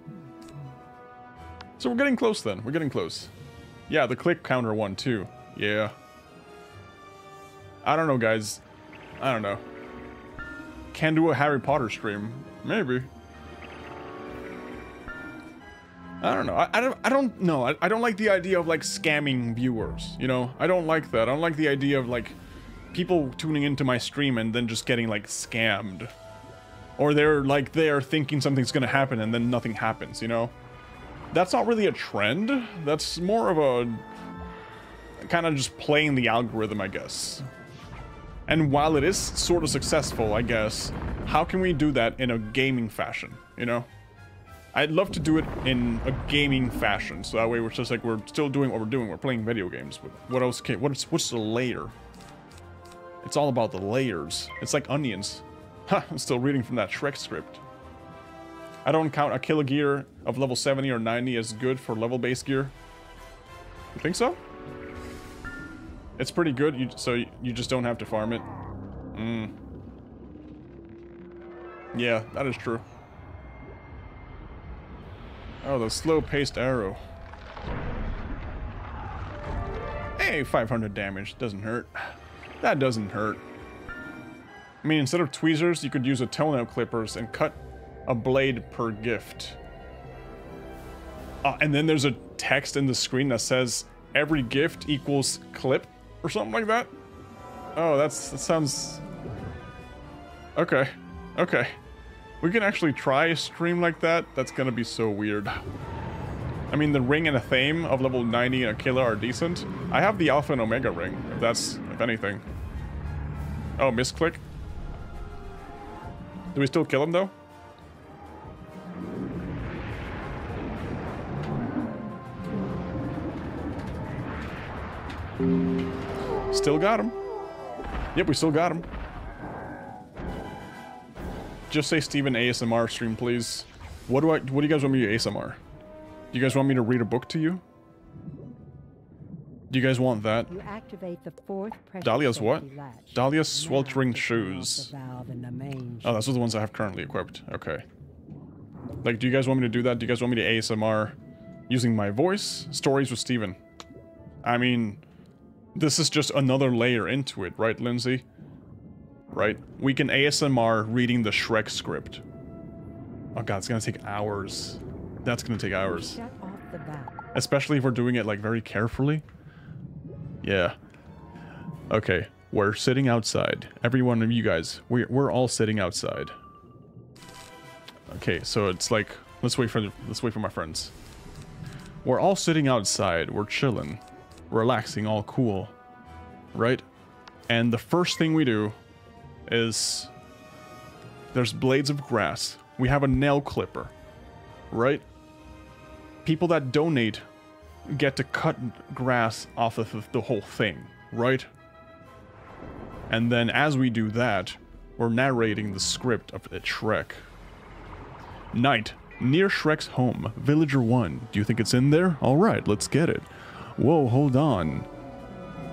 So we're getting close then. We're getting close. Yeah, the click counter one too. Yeah. I don't know, guys. I don't know. Can do a Harry Potter stream. Maybe. I don't know. I, I don't. I don't know. I, I don't like the idea of like scamming viewers. You know. I don't like that. I don't like the idea of like people tuning into my stream and then just getting like scammed, or they're like they're thinking something's gonna happen and then nothing happens. You know. That's not really a trend. That's more of a kind of just playing the algorithm, I guess. And while it is sort of successful, I guess, how can we do that in a gaming fashion, you know? I'd love to do it in a gaming fashion, so that way we're just like, we're still doing what we're doing, we're playing video games, but what else can, what's, what's the layer? It's all about the layers. It's like onions. I'm still reading from that Shrek script. I don't count a kill gear of level 70 or 90 as good for level base gear. You think so? It's pretty good, you, so you, you just don't have to farm it. Mm. Yeah, that is true. Oh, the slow-paced arrow. Hey, 500 damage. Doesn't hurt. That doesn't hurt. I mean, instead of tweezers, you could use a toenail clippers and cut a blade per gift. Uh, and then there's a text in the screen that says every gift equals clip or something like that. Oh, that's that sounds okay. Okay, we can actually try a stream like that. That's gonna be so weird. I mean, the ring and a theme of level 90 and a killer are decent. I have the alpha and omega ring. If that's if anything. Oh, misclick. Do we still kill him though? Still got him. Yep, we still got him. Just say Steven ASMR stream, please. What do I? What do you guys want me to ASMR? Do you guys want me to read a book to you? Do you guys want that? You activate the fourth Dahlia's what? latch. Dahlia's sweltering to turn off the shoes. valve in the main Oh, those are the ones I have currently equipped. Okay. Like, do you guys want me to do that? Do you guys want me to ASMR using my voice, stories with Steven. I mean, this is just another layer into it, right, Lindsay? Right? We can ASMR reading the Shrek script. Oh god, it's gonna take hours. That's gonna take hours. Shut off the valve. Especially if we're doing it like very carefully. Yeah. Okay, we're sitting outside. Every one of you guys, we're, we're all sitting outside. Okay, so it's like, let's wait for the, let's wait for my friends. We're all sitting outside. We're chilling, relaxing, all cool, right? And the first thing we do is there's blades of grass. We have a nail clipper, right? People that donate get to cut grass off of the- the whole thing, right? And then as we do that, we're narrating the script of it Shrek. Night. Near Shrek's home. Villager 1. Do you think it's in there? Alright, let's get it. Whoa, hold on.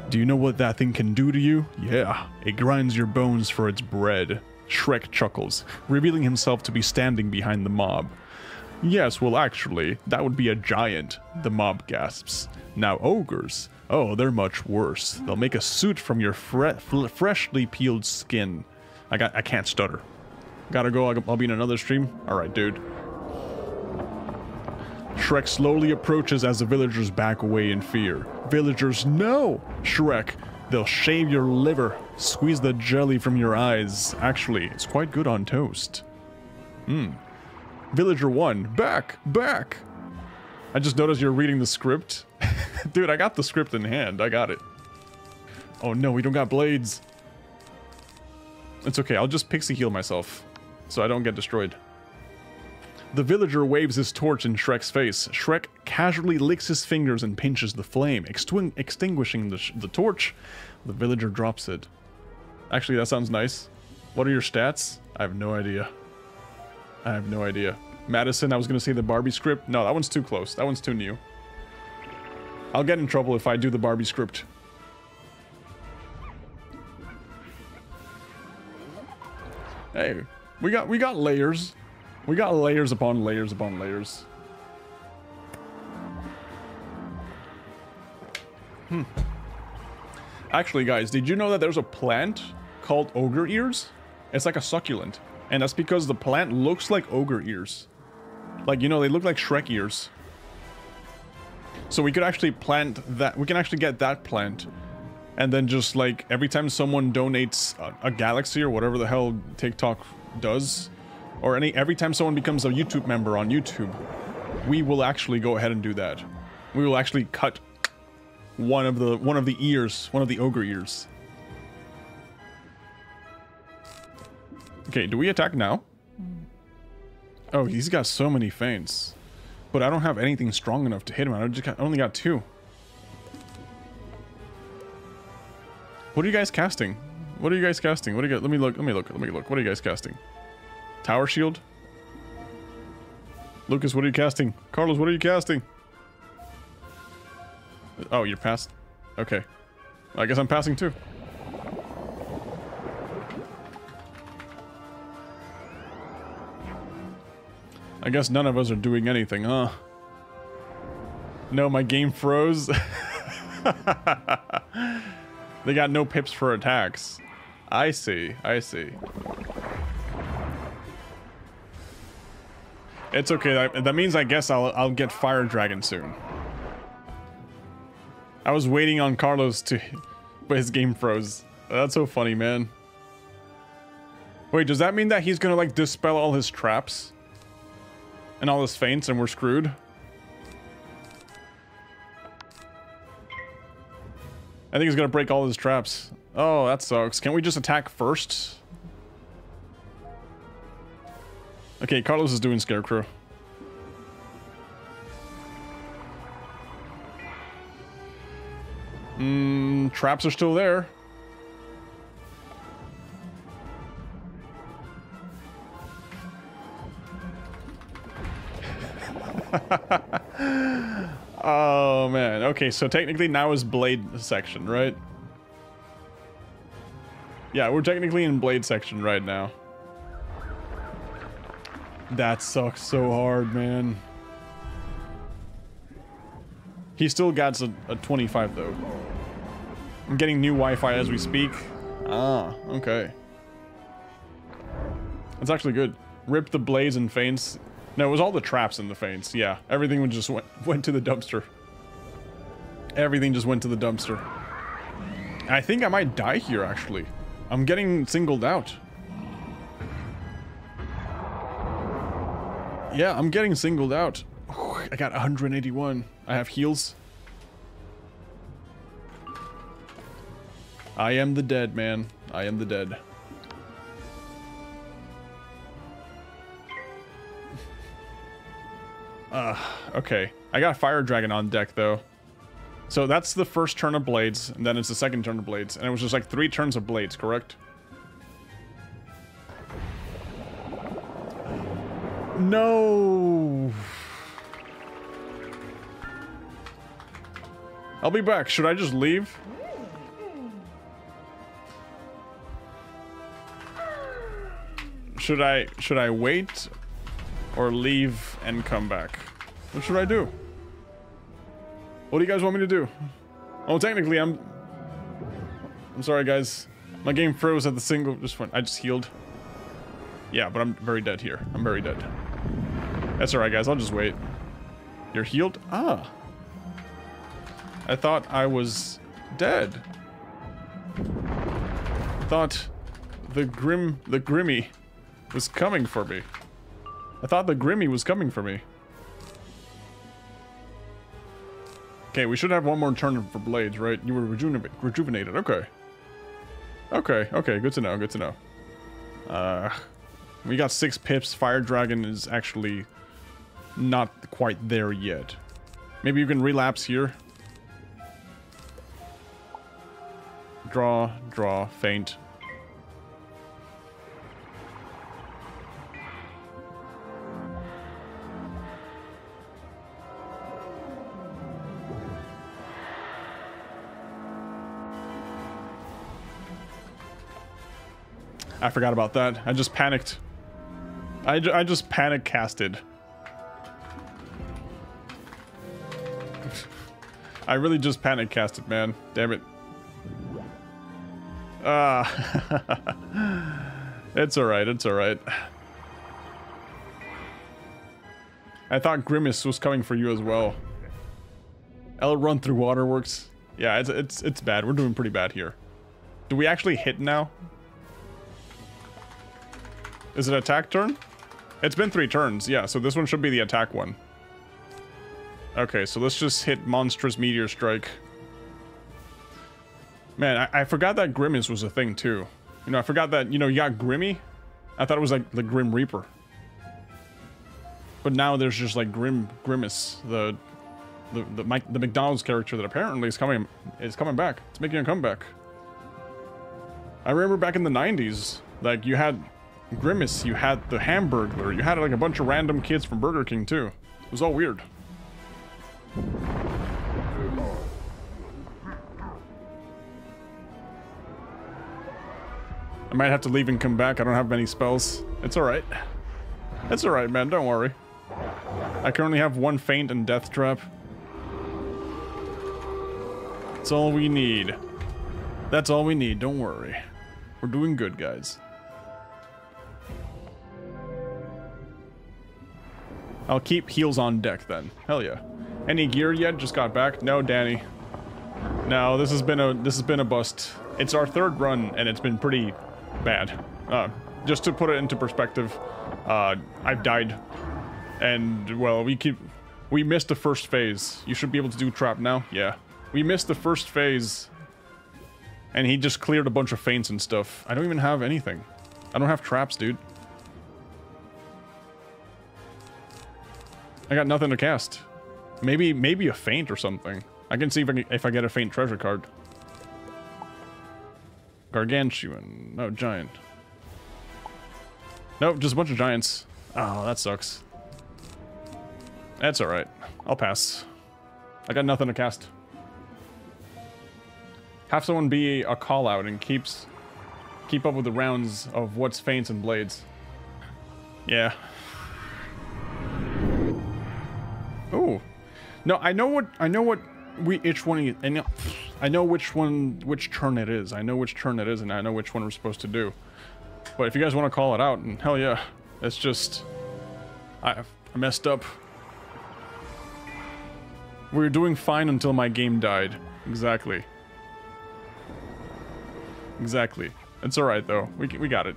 Do you know what that thing can do to you? Yeah, it grinds your bones for its bread. Shrek chuckles, revealing himself to be standing behind the mob. Yes, well, actually, that would be a giant, the mob gasps. Now, ogres. Oh, they're much worse. They'll make a suit from your fre- freshly peeled skin. I got. I can't stutter. Gotta go. I'll be in another stream. All right, dude. Shrek slowly approaches as the villagers back away in fear. Villagers, no! Shrek, they'll shave your liver, squeeze the jelly from your eyes. Actually, it's quite good on toast. Hmm. Villager 1, back, back! I just noticed you're reading the script. Dude, I got the script in hand. I got it. Oh no, we don't got blades. It's okay, I'll just pixie heal myself so I don't get destroyed. The villager waves his torch in Shrek's face. Shrek casually licks his fingers and pinches the flame, extinguishing the, the torch. The villager drops it. Actually, that sounds nice. What are your stats? I have no idea. I have no idea. Madison, I was going to say the Barbie script. No, that one's too close. That one's too new. I'll get in trouble if I do the Barbie script. Hey, we got we got layers. We got layers upon layers upon layers. Hmm. Actually, guys, did you know that there's a plant called ogre ears? It's like a succulent. And that's because the plant looks like ogre ears. Like, you know, they look like Shrek ears. So we could actually plant that. We can actually get that plant. And then just like every time someone donates a, a galaxy or whatever the hell TikTok does, or any every time someone becomes a YouTube member on YouTube, we will actually go ahead and do that. We will actually cut one of the one of the ears, one of the ogre ears. Okay, do we attack now? Oh, he's got so many feints. But I don't have anything strong enough to hit him. I just got, I only got two. What are you guys casting? What are you guys casting? What do you let me look, let me look, let me look. What are you guys casting? Tower shield? Lucas, what are you casting? Carlos, what are you casting? Oh, you're past? Okay. I guess I'm passing too. I guess none of us are doing anything, huh? No, my game froze. they got no pips for attacks. I see, I see. It's okay. That, means I guess I'll I'll get Fire Dragon soon. I was waiting on Carlos to, but his game froze. That's so funny, man. Wait, does that mean that he's gonna like dispel all his traps? And all this feints and we're screwed? I think he's gonna break all his traps. Oh, that sucks. Can't we just attack first? Okay, Carlos is doing Scarecrow. Mmm, traps are still there. oh man. Okay, so technically now is blade section, right? Yeah, we're technically in blade section right now. That sucks so hard, man. He still gets a, a 25 though. I'm getting new Wi-Fi as we speak. Ah, okay. That's actually good. Rip the blades and feints. No, it was all the traps and the feints. Yeah, everything just went went to the dumpster. Everything just went to the dumpster. I think I might die here, actually. I'm getting singled out. Yeah, I'm getting singled out. I got 181. I have heals. I am the dead, man. I am the dead. Uh, okay. I got Fire Dragon on deck, though. So that's the first turn of Blades, and then it's the second turn of Blades. And it was just like three turns of Blades, correct? No! I'll be back. Should I just leave? Should I should I wait or leave and come back? What should I do? What do you guys want me to do? Oh, technically I'm I'm sorry guys. My game froze at the single just went I just healed. Yeah, but I'm very dead here. I'm very dead. That's alright guys, I'll just wait. You're healed? Ah. I thought I was dead. Thought the grim the Grimmy was coming for me. I thought the Grimmy was coming for me. Okay, we should have one more turn for blades, right? You were rejuven rejuvenated. Okay. Okay, okay, good to know, good to know. Uh, we got six pips. Fire Dragon is actually not quite there yet. Maybe you can relapse here. Draw, draw, feint. I forgot about that. I just panicked. I, I just panic casted. I really just panic casted, man. Damn it. Ah. it's alright, it's alright. I thought Grimace was coming for you as well. I'll run through waterworks. Yeah, it's it's it's bad. We're doing pretty bad here. Do we actually hit now? Is it attack turn? It's been three turns, yeah, so this one should be the attack one. Okay, so let's just hit Monstrous Meteor Strike. Man, I, I forgot that Grimace was a thing, too. You know, I forgot that, you know, you got Grimmy. I thought it was like the Grim Reaper. But now there's just like Grim Grimace, the the the, Mike, the McDonald's character that apparently is coming is coming back. It's making a comeback. I remember back in the 90s, like you had Grimace, you had the Hamburglar, you had like a bunch of random kids from Burger King too. It was all weird. I might have to leave and come back. I don't have many spells. It's alright. It's alright, man. Don't worry. I only have one feint and death trap. That's all we need. That's all we need. Don't worry. We're doing good, guys. I'll keep heals on deck then. Hell yeah. Any gear yet? Just got back? No, Danny. No, this has been a this has been a bust. It's our third run and it's been pretty bad. Uh, just to put it into perspective, uh, I've died, and well, we keep we missed the first phase. You should be able to do trap now. Yeah, we missed the first phase, and he just cleared a bunch of feints and stuff. I don't even have anything. I don't have traps, dude. I got nothing to cast. Maybe maybe a feint or something. I can see if I, if I get a feint treasure card. Gargantuan. No, giant. Nope, just a bunch of giants. Oh, that sucks. That's alright. I'll pass. I got nothing to cast. Have someone be a call out and keeps keep up with the rounds of what's feints and blades. Yeah. Ooh. No, I know what I know what we each one I know I know which one which turn it is. I know which turn it is and I know which one we're supposed to do. But if you guys want to call it out, and hell yeah. It's just I, I messed up. We were doing fine until my game died. Exactly. Exactly. It's alright though. We, we got it.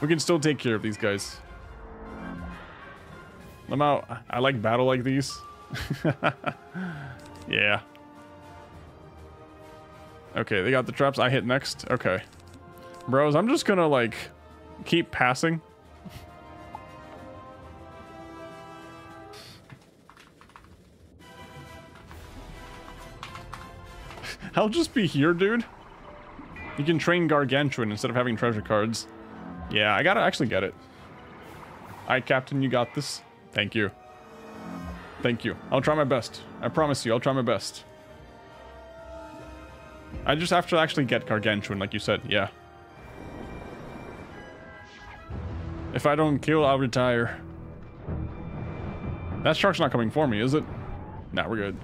We can still take care of these guys. I'm out. I like battle like these. yeah. Okay, they got the traps. I hit next. Okay. Bros, I'm just gonna like keep passing. I'll just be here, dude. You can train Gargantuan instead of having treasure cards. Yeah, I gotta actually get it. Alright, Captain, you got this. Thank you. Thank you. I'll try my best. I promise you, I'll try my best. I just have to actually get Gargantuan, like you said, yeah. If I don't kill, I'll retire. That shark's not coming for me, is it? Nah, we're good.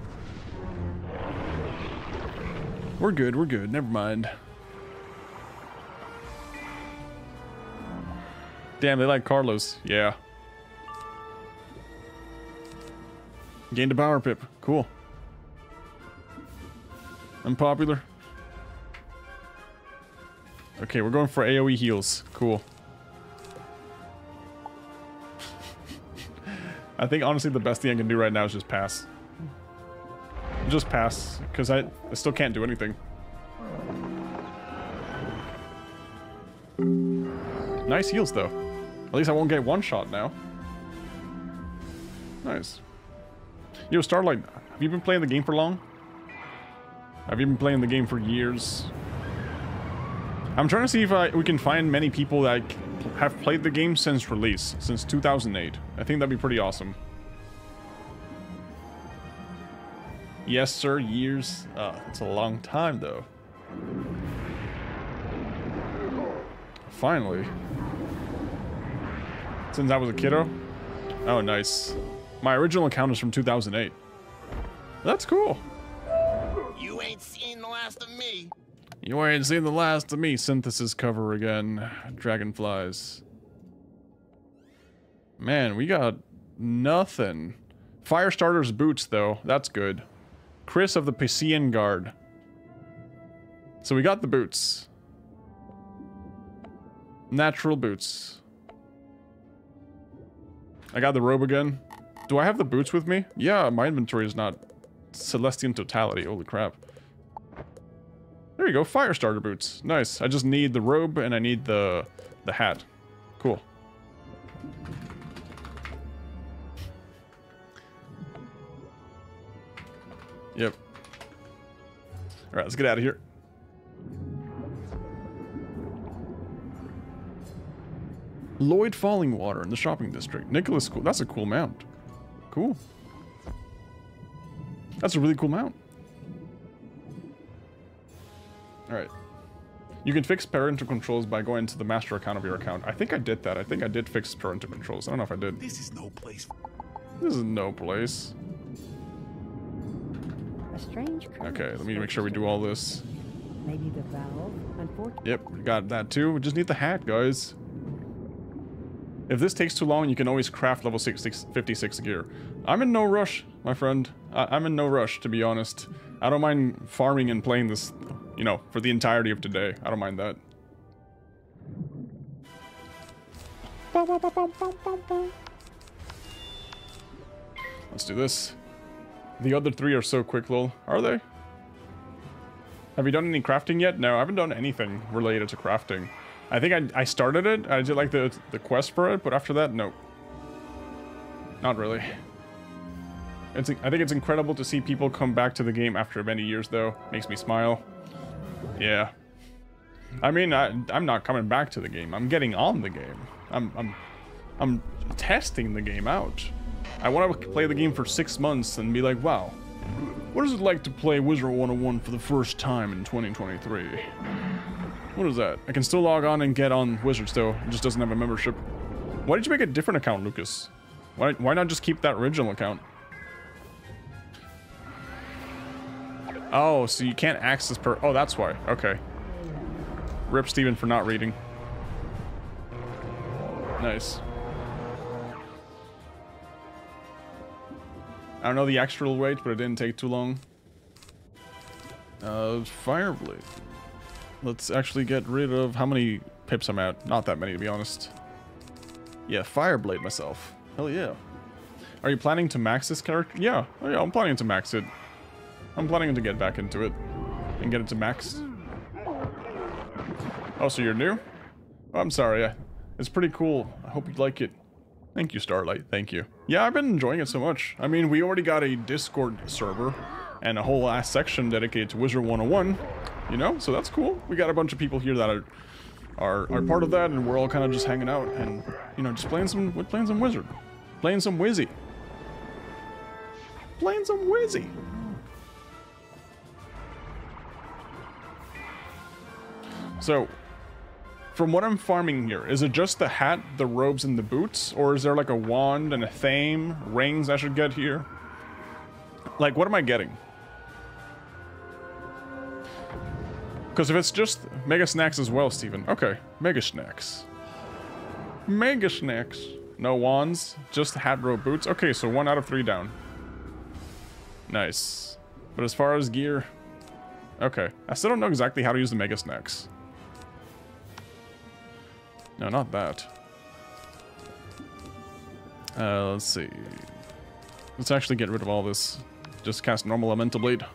We're good, we're good. Never mind. Damn, they like Carlos. Yeah. Gained a power pip. Cool. Unpopular. Okay, we're going for AoE heals. Cool. I think honestly the best thing I can do right now is just pass. Just pass, because I, I still can't do anything. Nice heals though. At least I won't get one shot now. Nice. Yo, Starlight, have you been playing the game for long? Have you been playing the game for years? I'm trying to see if I, we can find many people that have played the game since release, since 2008. I think that'd be pretty awesome. Yes, sir, years. Uh, it's a long time, though. Finally. Since I was a kiddo? Oh, nice. My original account is from 2008. That's cool. You ain't seen the last of me. You ain't seen the last of me. Synthesis cover again. Dragonflies. Man, we got nothing. Firestarter's boots, though. That's good. Chris of the Piscean Guard. So we got the boots. Natural boots. I got the robe again. Do I have the boots with me? Yeah, my inventory is not Celestian totality. Holy crap. There you go, fire starter boots. Nice. I just need the robe and I need the the hat. Cool. Yep. Alright, let's get out of here. Lloyd Fallingwater in the shopping district. Nicholas, cool. That's a cool mount. Cool. That's a really cool mount. Alright. You can fix parental controls by going to the master account of your account. I think I did that. I think I did fix parental controls. I don't know if I did. This is no place. This is no place. A strange Okay, let me make sure we do all this. Maybe the valve, unfortunately. Yep, we got that too. We just need the hat, guys. If this takes too long, you can always craft level 66, 56 gear. I'm in no rush, my friend. I I'm in no rush, to be honest. I don't mind farming and playing this, you know, for the entirety of today. I don't mind that. Let's do this. The other three are so quick, lol. Are they? Have you done any crafting yet? No, I haven't done anything related to crafting. I think I, I started it. I did like the, the quest for it, but after that, nope. Not really. It's, I think it's incredible to see people come back to the game after many years, though. Makes me smile. Yeah. I mean, I, I'm not coming back to the game. I'm getting on the game. I'm, I'm, I'm testing the game out. I want to play the game for six months and be like, wow, what is it like to play Wizard 101 for the first time in 2023? What is that? I can still log on and get on Wizard though. It just doesn't have a membership. Why did you make a different account, Lucas? Why, why not just keep that original account? Oh, so you can't access per... Oh, that's why. Okay. Rip Steven for not reading. Nice. I don't know the actual weight, but it didn't take too long. Uh, Fireblade. Let's actually get rid of how many pips I'm at. Not that many, to be honest. Yeah, Fireblade myself. Hell yeah. Are you planning to max this character? Yeah, oh, yeah, I'm planning to max it. I'm planning to get back into it and get it to max. Oh, so you're new? Oh, I'm sorry. It's pretty cool. I hope you like it. Thank you, Starlight. Thank you. Yeah, I've been enjoying it so much. I mean, we already got a Discord server and a whole last section dedicated to Wizard 101, you know? So that's cool. We got a bunch of people here that are are, are part of that, and we're all kind of just hanging out and, you know, just playing some, playing some Wizard. Playing some Wizzy. Playing some Wizzy. So, from what I'm farming here, is it just the hat, the robes, and the boots? Or is there like a wand and athame, rings I should get here? Like, what am I getting? Because if it's just Mega Snacks as well, Steven. Okay, Mega Snacks. Mega Snacks. No wands, just hat, robe, boots. Okay, so one out of three down. Nice. But as far as gear... Okay, I still don't know exactly how to use the Mega Snacks. No, not that. Uh, let's see. Let's actually get rid of all this. Just cast normal Elemental Blade.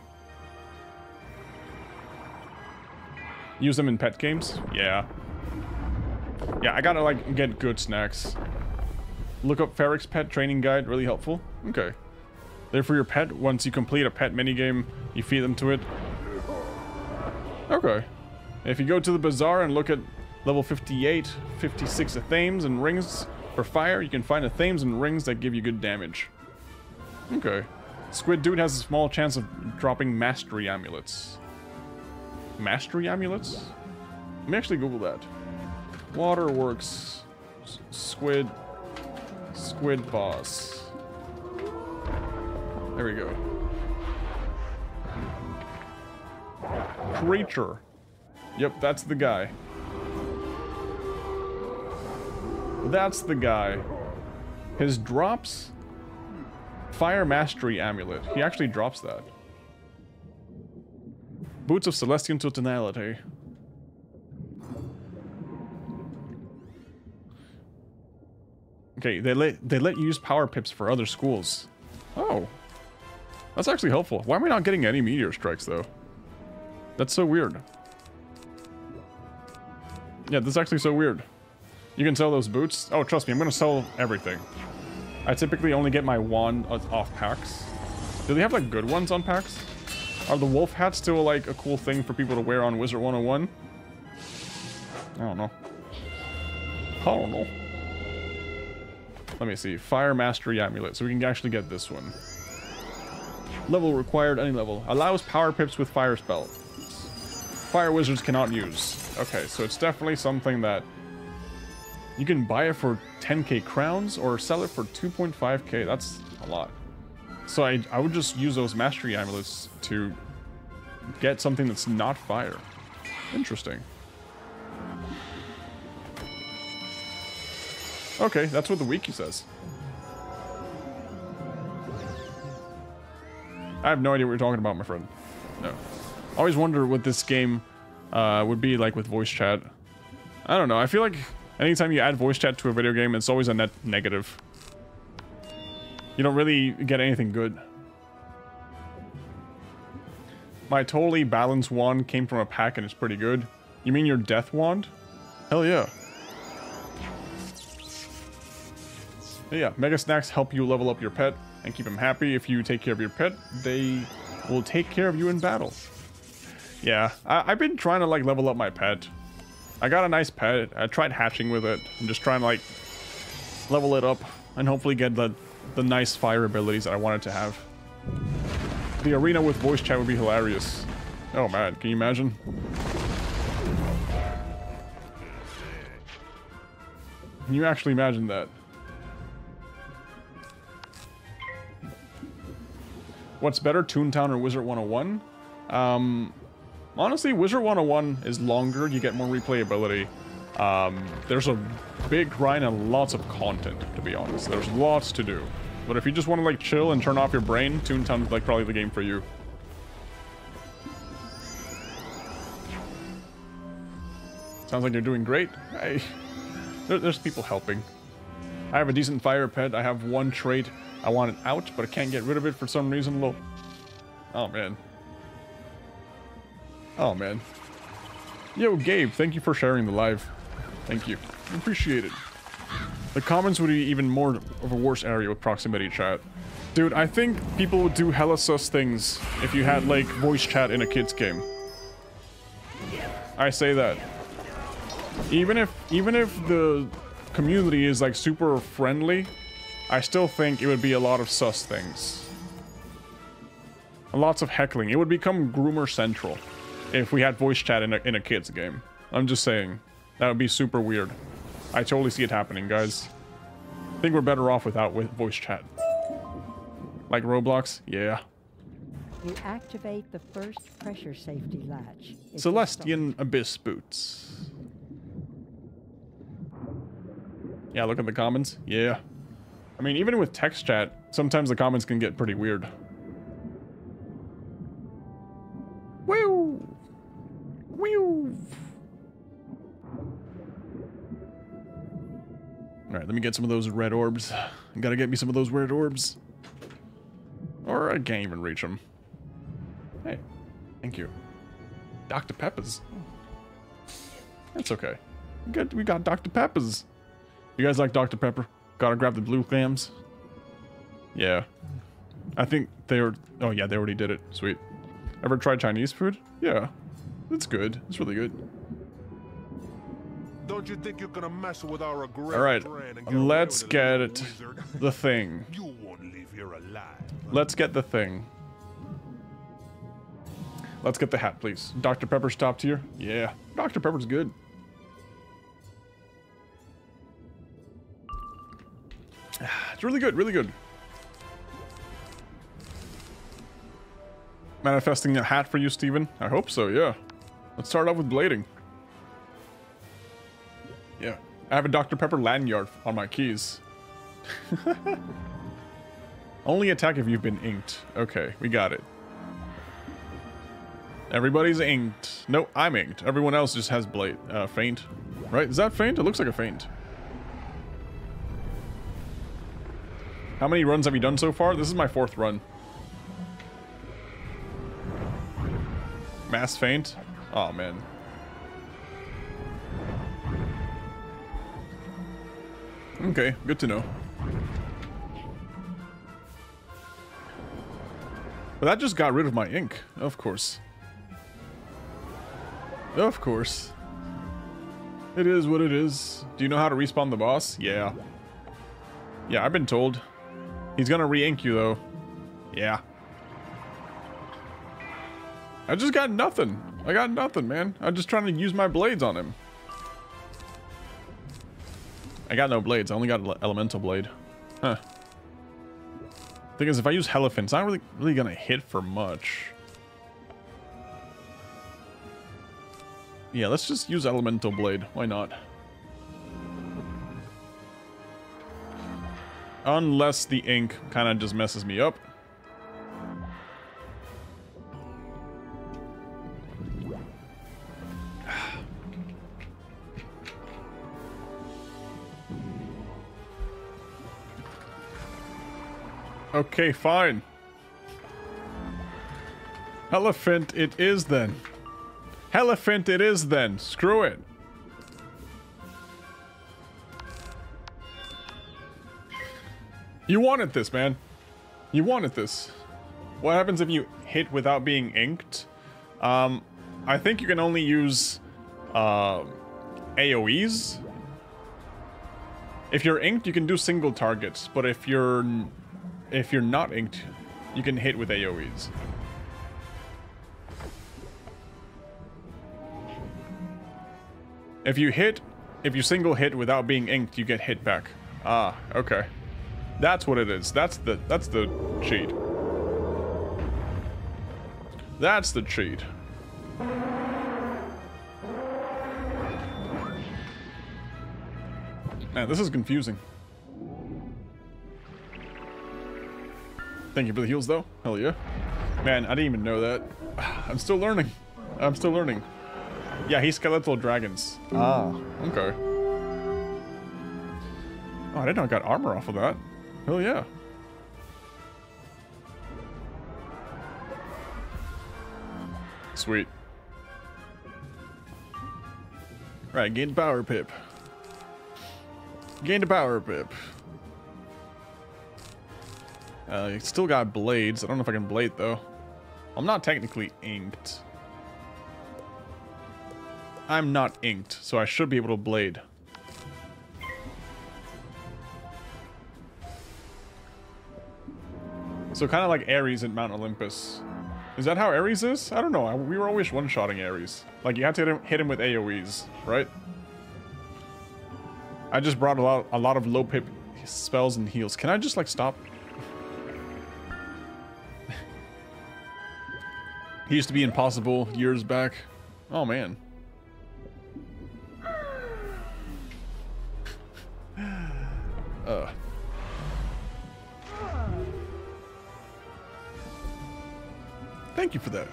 Use them in pet games? Yeah. Yeah, I gotta, like, get good snacks. Look up Ferric's Pet Training Guide, really helpful. Okay. There for your pet, once you complete a pet minigame, you feed them to it. Okay. If you go to the bazaar and look at level 58, 56 Athames and rings for fire, you can find Athames and rings that give you good damage. Okay. Squid Dude has a small chance of dropping Mastery Amulets. Mastery Amulets? Let me actually Google that. Waterworks. Squid. Squid Boss. There we go. Creature. Yep, that's the guy. That's the guy. His drops... Fire Mastery Amulet. He actually drops that. Boots of Celestian Totality. Okay, they let they let you use power pips for other schools. Oh. That's actually helpful. Why am I not getting any meteor strikes though? That's so weird. Yeah, this is actually so weird. You can sell those boots. Oh, trust me, I'm gonna sell everything. I typically only get my wand off packs. Do they have like good ones on packs? Are the wolf hats still like a cool thing for people to wear on Wizard 101? I don't know. I don't know. Let me see. Fire Mastery Amulet. So we can actually get this one. Level required, any level. Allows power pips with fire spell. Fire wizards cannot use. Okay, so it's definitely something that you can buy it for 10k crowns or sell it for 2.5k. That's a lot. So I, I would just use those mastery amulets to get something that's not fire. Interesting. Okay, that's what the wiki says. I have no idea what you're talking about, my friend. No. Always wonder what this game uh, would be like with voice chat. I don't know. I feel like anytime you add voice chat to a video game, it's always a net negative. You don't really get anything good. My totally balanced wand came from a pack and it's pretty good. You mean your death wand? Hell yeah. Yeah, Mega Snacks help you level up your pet and keep him happy. If you take care of your pet, they will take care of you in battle. Yeah, I have been trying to like level up my pet. I got a nice pet. I tried hatching with it. I'm just trying to like level it up and hopefully get the the nice fire abilities that I wanted to have. The arena with voice chat would be hilarious. Oh man, can you imagine? Can you actually imagine that? What's better, Toontown or Wizard 101? Um, honestly, Wizard 101 is longer. You get more replayability. Um, there's a big grind and lots of content, to be honest. There's lots to do. But if you just want to like chill and turn off your brain, Toontown's like probably the game for you. Sounds like you're doing great. Hey, there, there's people helping. I have a decent fire pet. I have one trait. I want it out, but I can't get rid of it for some reason. Oh man. Oh man. Yo, Gabe, thank you for sharing the live. Thank you. Appreciate it. The comments would be even more of a worse area with proximity chat. Dude, I think people would do hella sus things if you had, like, voice chat in a kid's game. I say that. Even if, even if the community is, like, super friendly, I still think it would be a lot of sus things. And lots of heckling. It would become groomer central if we had voice chat in a, in a kid's game. I'm just saying. That would be super weird. I totally see it happening, guys. I think we're better off without with voice chat. Like Roblox? Yeah. You activate the first pressure safety latch. Celestian Abyss Boots. Yeah, look at the comments. Yeah. I mean, even with text chat, sometimes the comments can get pretty weird. Let me get some of those red orbs. Gotta get me some of those red orbs. Or I can't even reach them. Hey, thank you. Dr. Pepper's. That's okay. We got, we got Dr. Pepper's. You guys like Dr. Pepper? Gotta grab the blue clams? Yeah. I think they were... Oh, yeah, they already did it. Sweet. Ever tried Chinese food? Yeah. It's good. It's really good. Don't you think you're gonna mess with our All right. Dran and get Let's with a little get wizard? the thing. you won't leave here alive. Let's get the thing. Let's get the hat, please. Dr. Pepper's top tier? Yeah. Dr. Pepper's good. It's really good, really good. Manifesting a hat for you, Steven? I hope so, yeah. Let's start off with blading. I have a Dr. Pepper lanyard on my keys. Only attack if you've been inked. Okay, we got it. Everybody's inked. No, I'm inked. Everyone else just has blade. Uh, feint. Right? Is that feint? It looks like a feint. How many runs have you done so far? This is my fourth run. Mass Feint? Oh, man. Okay, good to know. But that just got rid of my ink, of course. Of course. It is what it is. Do you know how to respawn the boss? Yeah. Yeah, I've been told. He's gonna re-ink you, though. Yeah. I just got nothing. I got nothing, man. I'm just trying to use my blades on him. I got no blades. I only got ele- elemental blade. Huh. Thing is, if I use Helephant, it's not really, really gonna hit for much. Yeah, let's just use elemental blade. Why not? Unless the ink kind of just messes me up. Okay, fine. Elephant it is then. Elephant it is then. Screw it. You wanted this, man. You wanted this. What happens if you hit without being inked? Um, I think you can only use uh, AoEs. If you're inked, you can do single targets, but if you're if you're not inked, you can hit with AoEs. If you hit, if you single hit without being inked, you get hit back. Ah, okay. That's what it is. That's the that's the cheat. That's the cheat. Man, this is confusing. Thank you for the heals, though. Hell yeah. Man, I didn't even know that. I'm still learning. I'm still learning. Yeah, he's skeletal dragons. Ah, okay. Oh, I didn't know I got armor off of that. Hell yeah. Sweet. Right, gain power pip. Gain the power pip. Uh, still got blades. I don't know if I can blade though. I'm not technically inked. I'm not inked, so I should be able to blade. So kind of like Ares in Mount Olympus. Is that how Ares is? I don't know. We were always one-shotting Ares. Like, you had to hit him, hit him with AoEs, right? I just brought a lot, a lot of low pip spells and heals. Can I just, like, stop? He used to be impossible years back. Oh, man. uh. Thank you for that.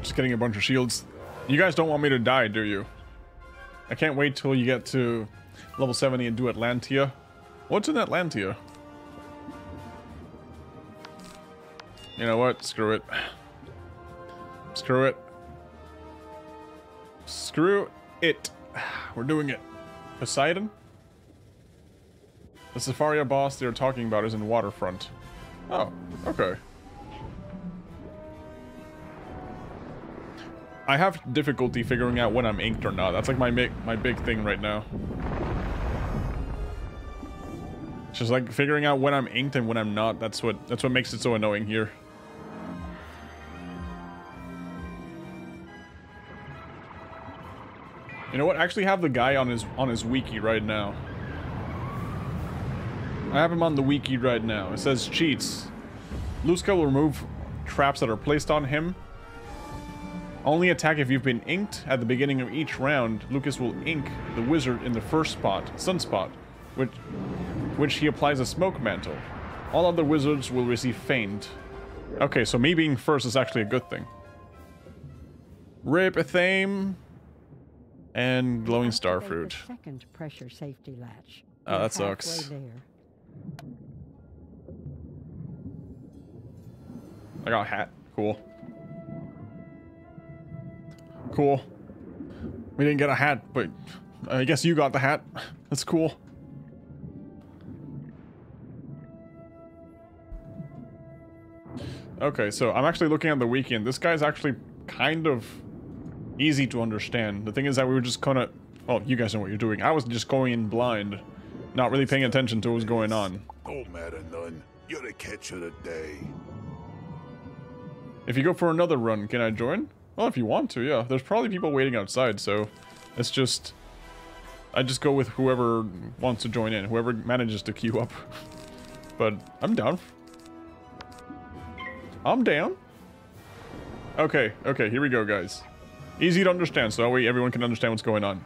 Just getting a bunch of shields. You guys don't want me to die, do you? I can't wait till you get to level 70 and do Atlantia. What's in Atlantia? You know what? Screw it. Screw it. Screw it. We're doing it. Poseidon? The Safaria boss they're talking about is in Waterfront. Oh, okay. I have difficulty figuring out when I'm inked or not. That's like my my big thing right now. Just like figuring out when I'm inked and when I'm not. That's what that's what makes it so annoying here. You know what? I actually have the guy on his on his wiki right now. I have him on the wiki right now. It says cheats. Luska will remove traps that are placed on him. Only attack if you've been inked. At the beginning of each round, Luska will ink the wizard in the first spot, Sunspot, which, which he applies a smoke mantle. All other wizards will receive feint. Okay, so me being first is actually a good thing. Rip Athame and glowing star fruit. Second pressure safety latch. Oh, that sucks. I got a hat. Cool. Cool. We didn't get a hat, but I guess you got the hat. That's cool. Okay, so I'm actually looking at the weekend. This guy's actually kind of easy to understand. The thing is that we were just kind of... Oh, you guys know what you're doing. I was just going in blind, not really paying attention to what was going on. Don't matter none. You're the catch of the day. If you go for another run, can I join? Well, if you want to, yeah. There's probably people waiting outside, so it's just... I just go with whoever wants to join in, whoever manages to queue up. but I'm down. I'm down. Okay, okay, here we go, guys. Easy to understand, so that way everyone can understand what's going on.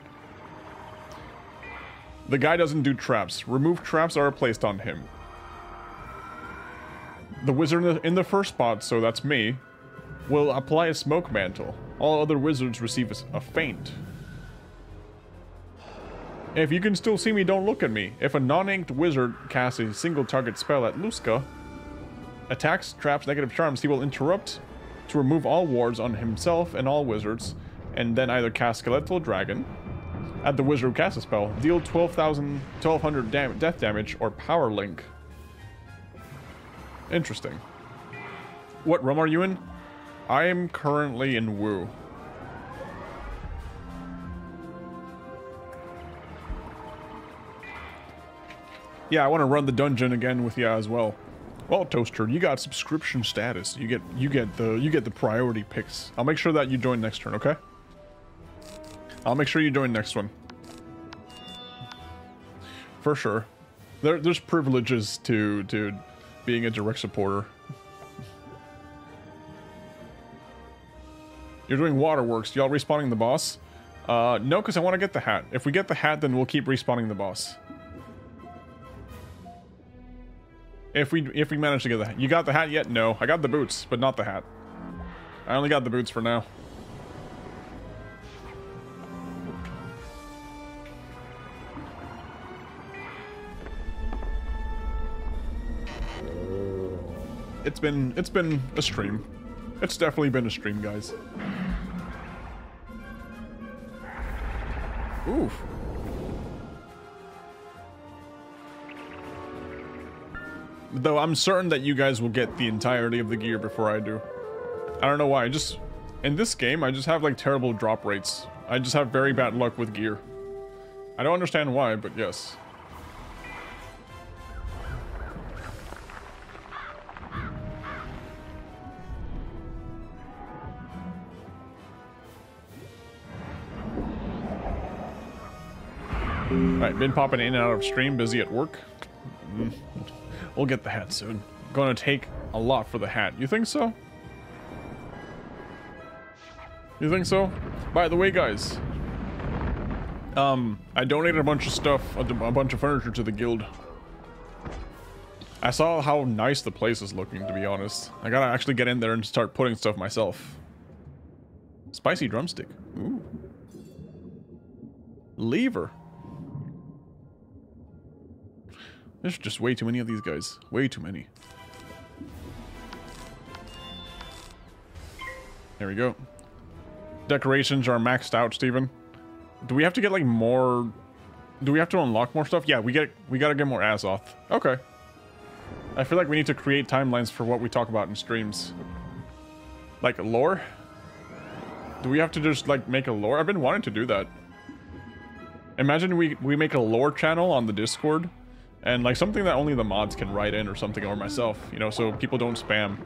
The guy doesn't do traps. Remove traps are placed on him. The wizard in the, in the first spot, so that's me, will apply a smoke mantle. All other wizards receive a feint. If you can still see me, don't look at me. If a non-inked wizard casts a single target spell at Luska, attacks, traps, negative charms, he will interrupt to remove all wards on himself and all wizards, and then either cast Skeletal Dragon at the wizard who casts a spell, deal 12,000, 1200 dam death damage, or Power Link. Interesting. What room are you in? I am currently in Wu. Yeah, I want to run the dungeon again with you as well. Well, Toaster, you got subscription status. You get you get the you get the priority picks. I'll make sure that you join next turn, okay? I'll make sure you join next one. For sure. There, there's privileges to to being a direct supporter. You're doing waterworks. Y'all respawning the boss? Uh, no, because I want to get the hat. If we get the hat, then we'll keep respawning the boss. If we if we manage to get the. You got the hat yet? No. I got the boots, but not the hat. I only got the boots for now. It's been it's been a stream. It's definitely been a stream, guys. Oof. Though I'm certain that you guys will get the entirety of the gear before I do. I don't know why. I just in this game I just have like terrible drop rates. I just have very bad luck with gear. I don't understand why, but yes. Alright, been popping in and out of stream, busy at work. Mm. We'll get the hat soon. Gonna take a lot for the hat. You think so? You think so? By the way, guys. Um, I donated a bunch of stuff, a, bunch of furniture to the guild. I saw how nice the place is looking, to be honest. I gotta actually get in there and start putting stuff myself. Spicy drumstick. Ooh. Lever. There's just way too many of these guys. Way too many. There we go. Decorations are maxed out, Steven. Do we have to get like more... Do we have to unlock more stuff? Yeah, we get we gotta get more Azoth. Okay. I feel like we need to create timelines for what we talk about in streams. Like lore? Do we have to just like make a lore? I've been wanting to do that. Imagine we, we make a lore channel on the Discord and like something that only the mods can write in or something or myself, you know, so people don't spam.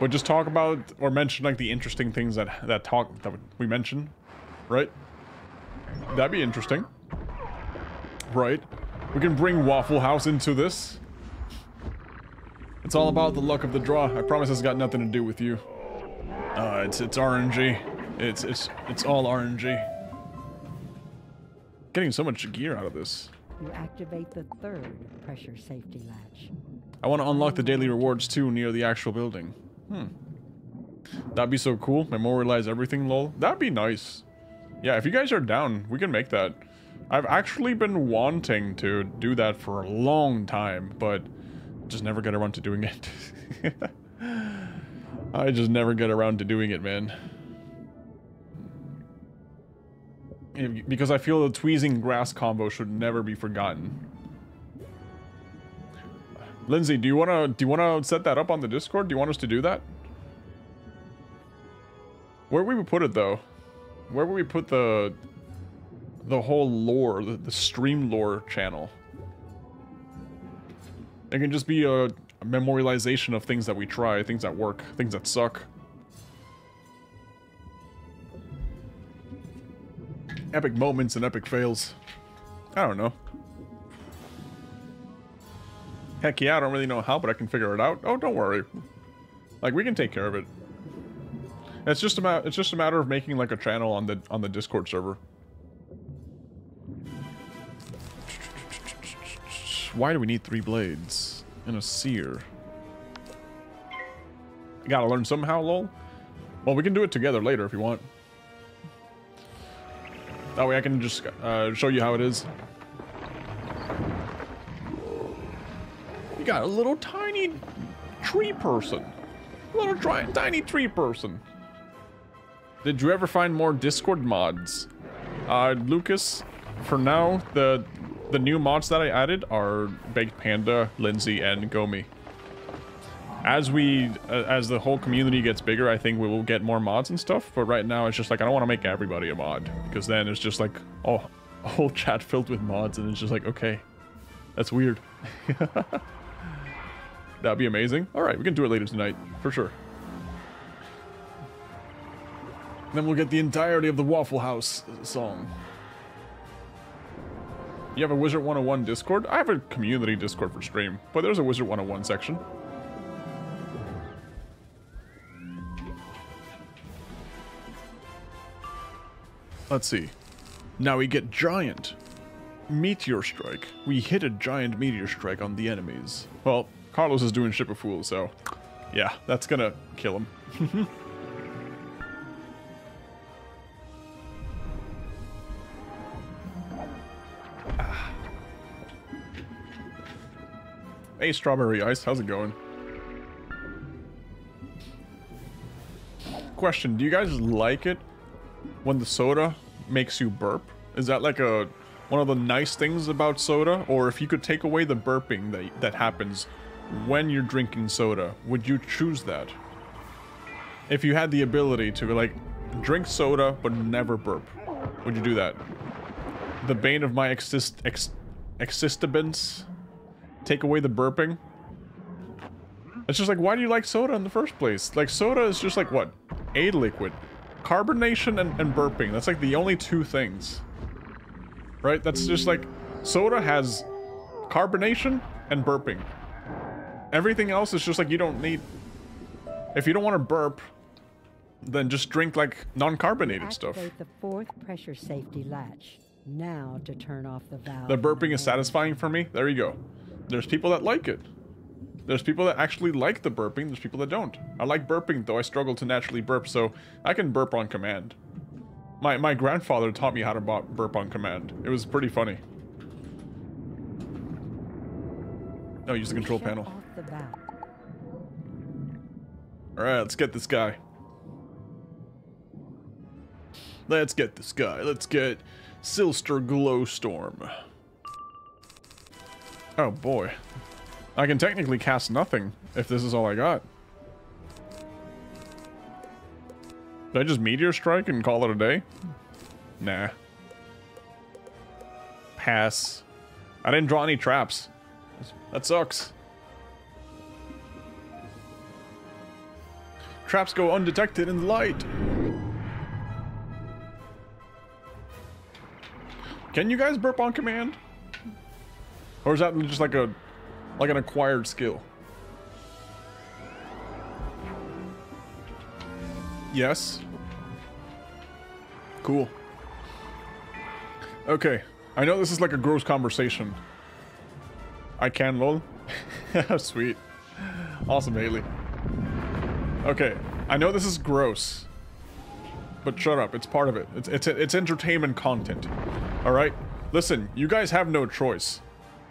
But just talk about or mention like the interesting things that that talk that we mention, right? That'd be interesting. Right? We can bring Waffle House into this. It's all about the luck of the draw. I promise it's got nothing to do with you. Uh, it's it's RNG. It's it's it's all RNG. Getting so much gear out of this. You activate the third pressure safety latch. I want to unlock the daily rewards too near the actual building. Hmm. That'd be so cool. Memorialize everything, lol. That'd be nice. Yeah, if you guys are down, we can make that. I've actually been wanting to do that for a long time, but just never get around to doing it. I just never get around to doing it, man. Because I feel the tweezing grass combo should never be forgotten. Lindsay, do you wanna do you wanna set that up on the Discord? Do you want us to do that? Where would we put it though? Where would we put the the whole lore, the, the stream lore channel? It can just be a, a memorialization of things that we try, things that work, things that suck. Epic moments and epic fails. I don't know. Heck yeah, I don't really know how, but I can figure it out. Oh, don't worry. Like, we can take care of it. It's just about it's just a matter of making like a channel on the on the Discord server. Why do we need three blades and a seer? gotta learn somehow, lol. Well, we can do it together later if you want. That way I can just uh, show you how it is. You got a little tiny tree person. A little tiny tree person. Did you ever find more Discord mods? Uh, Lucas, for now, the the new mods that I added are Baked Panda, Lindsay, and Gomi. As we, uh, as the whole community gets bigger, I think we will get more mods and stuff, but right now it's just like, I don't want to make everybody a mod, because then it's just like, oh, a whole chat filled with mods, and it's just like, okay, that's weird. That'd be amazing. Alright, we can do it later tonight, for sure. Then we'll get the entirety of the Waffle House song. You have a Wizard 101 Discord? I have a community Discord for stream, but there's a Wizard 101 section. Let's see. Now we get Giant. Meteor Strike. We hit a giant meteor strike on the enemies. Well, Carlos is doing Ship of Fools, so... Yeah, that's gonna kill him. Hey, Strawberry Ice, how's it going? Question, do you guys like it when the soda makes you burp? Is that like a one of the nice things about soda? Or if you could take away the burping that, that happens when you're drinking soda, would you choose that? If you had the ability to like drink soda but never burp, would you do that? The bane of my exist ex existence take away the burping. It's just like, why do you like soda in the first place? Like, soda is just like, what? A liquid. Carbonation and, and burping. That's like the only two things. Right? That's just like, soda has carbonation and burping. Everything else is just like, you don't need... If you don't want to burp, then just drink like non-carbonated stuff. Activate the fourth pressure safety latch. Now to turn off the valve. The burping is satisfying for me? There you go. There's people that like it. There's people that actually like the burping, there's people that don't. I like burping, though I struggle to naturally burp, so I can burp on command. My, my grandfather taught me how to burp on command. It was pretty funny. Oh, use the control panel. off the valve. Alright, let's get this guy. Let's get this guy. Let's get Sylvester Glowstorm. Oh boy. I can technically cast nothing if this is all I got. Did I just Meteor Strike and call it a day? Nah. Pass. I didn't draw any traps. That sucks. Traps go undetected in the light. Can you guys burp on command? Or is that just like a like an acquired skill? Yes. Cool. Okay. I know this is like a gross conversation. I can lol. Sweet. Awesome, Haley. Okay. I know this is gross. But shut up. It's part of it. It's it's it's entertainment content. All right? Listen, you guys have no choice.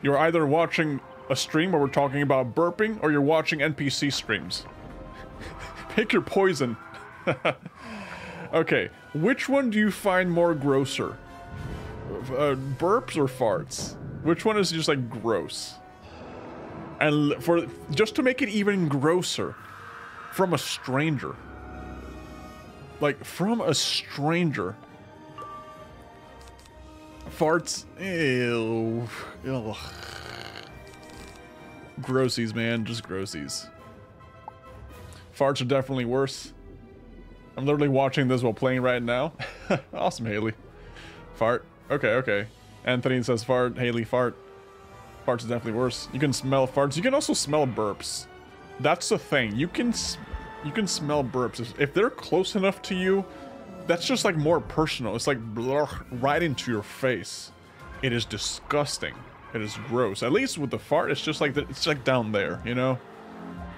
You're either watching a stream where we're talking about burping or you're watching NPC streams. Pick your poison. okay, which one do you find more grosser? Uh, burps or farts? Which one is just like gross? And for just to make it even grosser, from a stranger. Like from a stranger. Farts. Ew. Ugh. Grossies, man. Just grossies. Farts are definitely worse. I'm literally watching this while playing right now. awesome, Haley. Fart. Okay, okay. Anthony says fart. Haley, fart. Farts are definitely worse. You can smell farts. You can also smell burps. That's the thing. You can you can smell burps. If- they're close enough to you, that's just like more personal. It's like blur, right into your face. It is disgusting. It is gross. At least with the fart, it's just like the, it's like down there, you know.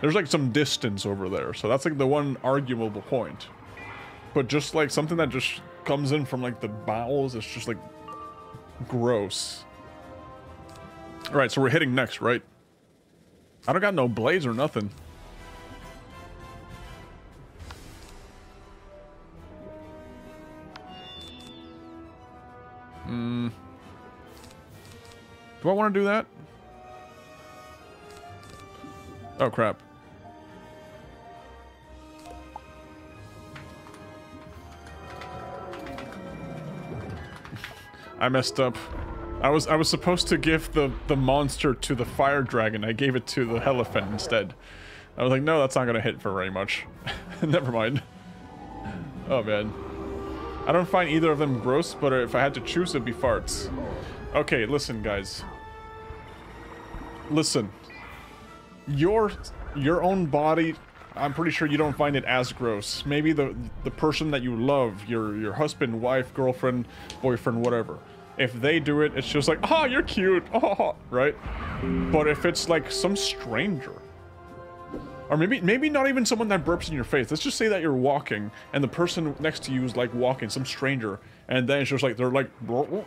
There's like some distance over there, so that's like the one arguable point. But just like something that just comes in from like the bowels, it's just like gross. All right, so we're hitting next, right? I don't got no blades or nothing. Do I want to do that? Oh, crap. I messed up. I was I was supposed to give the the monster to the fire dragon. I gave it to the elephant instead. I was like, no, that's not gonna hit for very much. Never mind. Oh man. I don't find either of them gross, but if I had to choose, it'd be farts. Okay, listen, guys. Listen. Your your own body, I'm pretty sure you don't find it as gross. Maybe the the person that you love, your your husband, wife, girlfriend, boyfriend, whatever. If they do it, it's just like, oh, you're cute, oh, right? But if it's like some stranger, or maybe maybe not even someone that burps in your face. Let's just say that you're walking and the person next to you is like walking, some stranger, and then it's just like they're like, you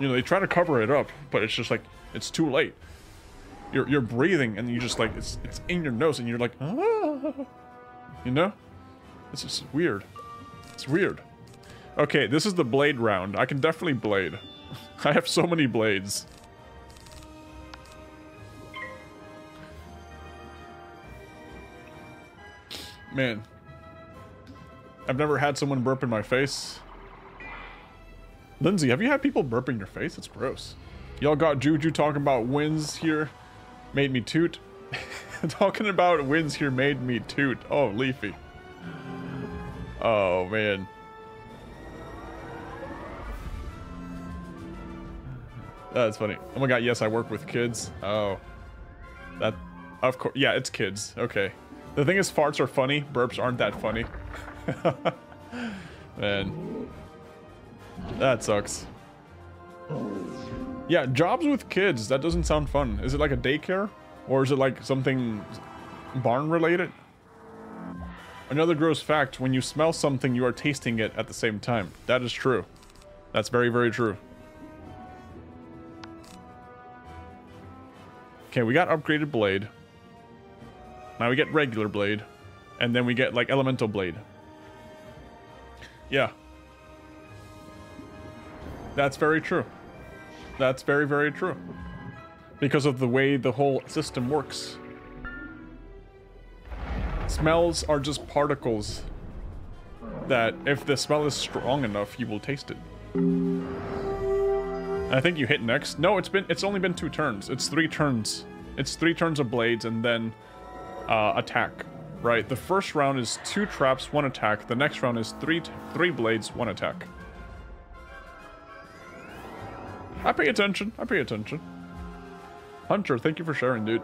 know, they try to cover it up, but it's just like it's too late. You're you're breathing and you just like it's it's in your nose and you're like, ah, you know, it's just weird. It's weird. Okay, this is the blade round. I can definitely blade. I have so many blades. Man. I've never had someone burp in my face. Lindsay, have you had people burp in your face? It's gross. Y'all got Juju talking about wins here. Made me toot. talking about wins here made me toot. Oh, Leafy. Oh, man. That's funny. Oh my god, yes, I work with kids. Oh. That, of course, yeah, it's kids. Okay. The thing is, farts are funny, burps aren't that funny. Man. That sucks. Yeah, jobs with kids, that doesn't sound fun. Is it like a daycare? Or is it like something barn related? Another gross fact, when you smell something, you are tasting it at the same time. That is true. That's very, very true. Okay, we got upgraded blade. Now we get regular blade. And then we get, like, elemental blade. Yeah. That's very true. That's very, very true. Because of the way the whole system works. Smells are just particles that if the smell is strong enough, you will taste it. I think you hit next. No, it's been it's only been two turns. It's three turns. It's three turns of blades and then uh, attack. Right. The first round is two traps, one attack. The next round is three three blades, one attack. I pay attention. I pay attention. Hunter, thank you for sharing, dude.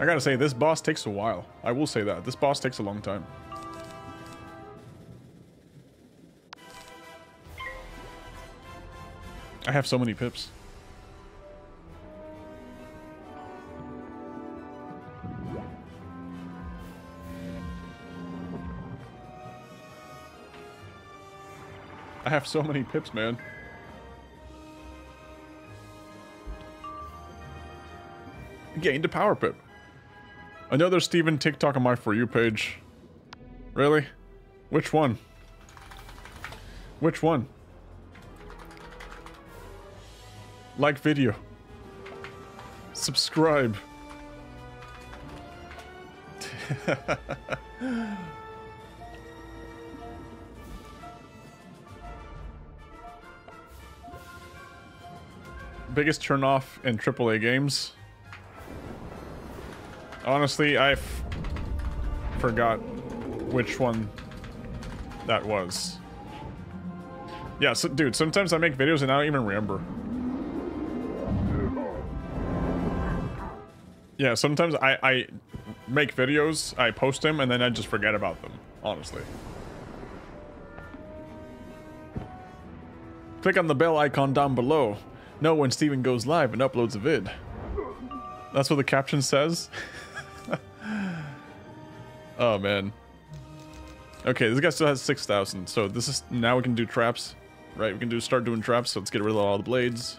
I gotta say, this boss takes a while. I will say that. This boss takes a long time. I have so many pips. I have so many pips, man. Gained a power pip. Another Steven TikTok on my For You page. Really? Which one? Which one? Like video. Subscribe. Biggest turnoff in AAA games? Honestly, I forgot which one that was. Yeah, so, dude, sometimes I make videos and I don't even remember. Yeah, sometimes I, I make videos, I post them, and then I just forget about them, honestly. Click on the bell icon down below. Know when Steven goes live and uploads a vid. That's what the caption says? oh, man. Okay, this guy still has 6,000, so this is... Now we can do traps, right? We can do start doing traps, so let's get rid of all the blades.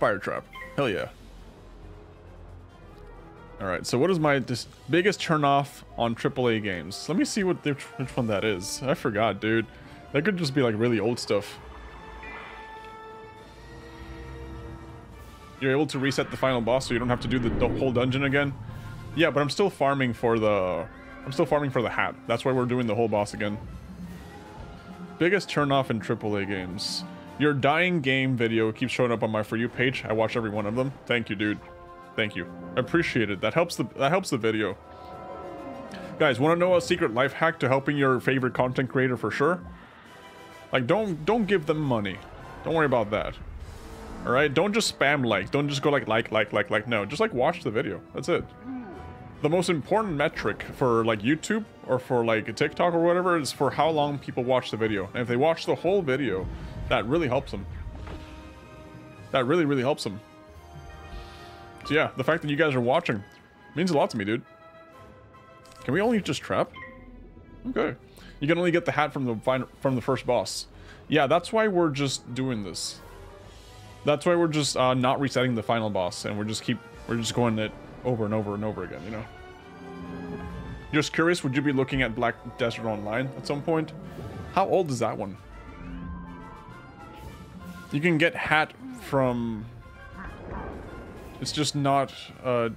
Fire trap. Hell yeah. Alright, so what is my biggest turn off on AAA games? Let me see what which one that is. I forgot, dude. That could just be like really old stuff. You're able to reset the final boss so you don't have to do the whole dungeon again? Yeah, but I'm still farming for the... I'm still farming for the hat. That's why we're doing the whole boss again. Biggest turnoff in AAA games. Your dying game video keeps showing up on my For You page. I watch every one of them. Thank you, dude. Thank you. I appreciate it. That helps the that helps the video. Guys, want to know a secret life hack to helping your favorite content creator for sure? Like, don't don't give them money. Don't worry about that. All right, don't just spam like. Don't just go like like like like like. No, just like watch the video. That's it. The most important metric for like YouTube or for like TikTok or whatever is for how long people watch the video. And if they watch the whole video, that really helps them. That really really helps them. So yeah, the fact that you guys are watching means a lot to me, dude. Can we only just trap? Okay. You can only get the hat from the final, from the first boss. Yeah, that's why we're just doing this. That's why we're just uh, not resetting the final boss, and we're just keep we're just going it over and over and over again. You know. Just curious, would you be looking at Black Desert Online at some point? How old is that one? You can get hat from. It's just not uh,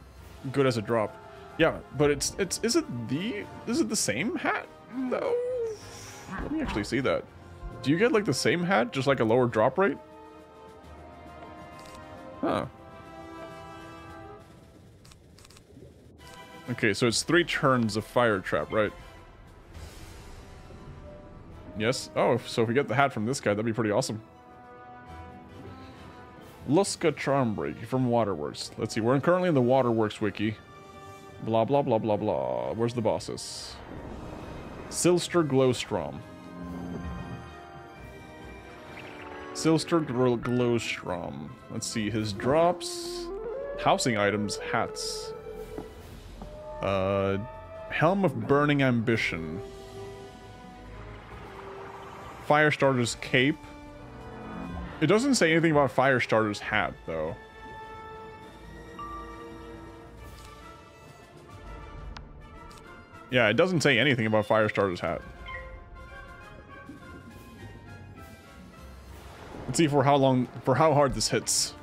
good as a drop. Yeah, but it's it's is it the is it the same hat? No. Let me actually see that. Do you get like the same hat, just like a lower drop rate? Huh. Okay, so it's three turns of fire trap, right? Yes. Oh, so if we get the hat from this guy, that'd be pretty awesome. Luska Charmbreak from Waterworks. Let's see, we're currently in the Waterworks wiki. Blah, blah, blah, blah, blah. Where's the bosses? Sylvester Glowstorm. Silster Gl- Glowstorm. Let's see, his drops. Housing items, hats. Uh, Helm of Burning Ambition. Firestarter's cape. It doesn't say anything about Firestarter's hat, though. Yeah, it doesn't say anything about Firestarter's hat. Let's see for how long, for how hard this hits.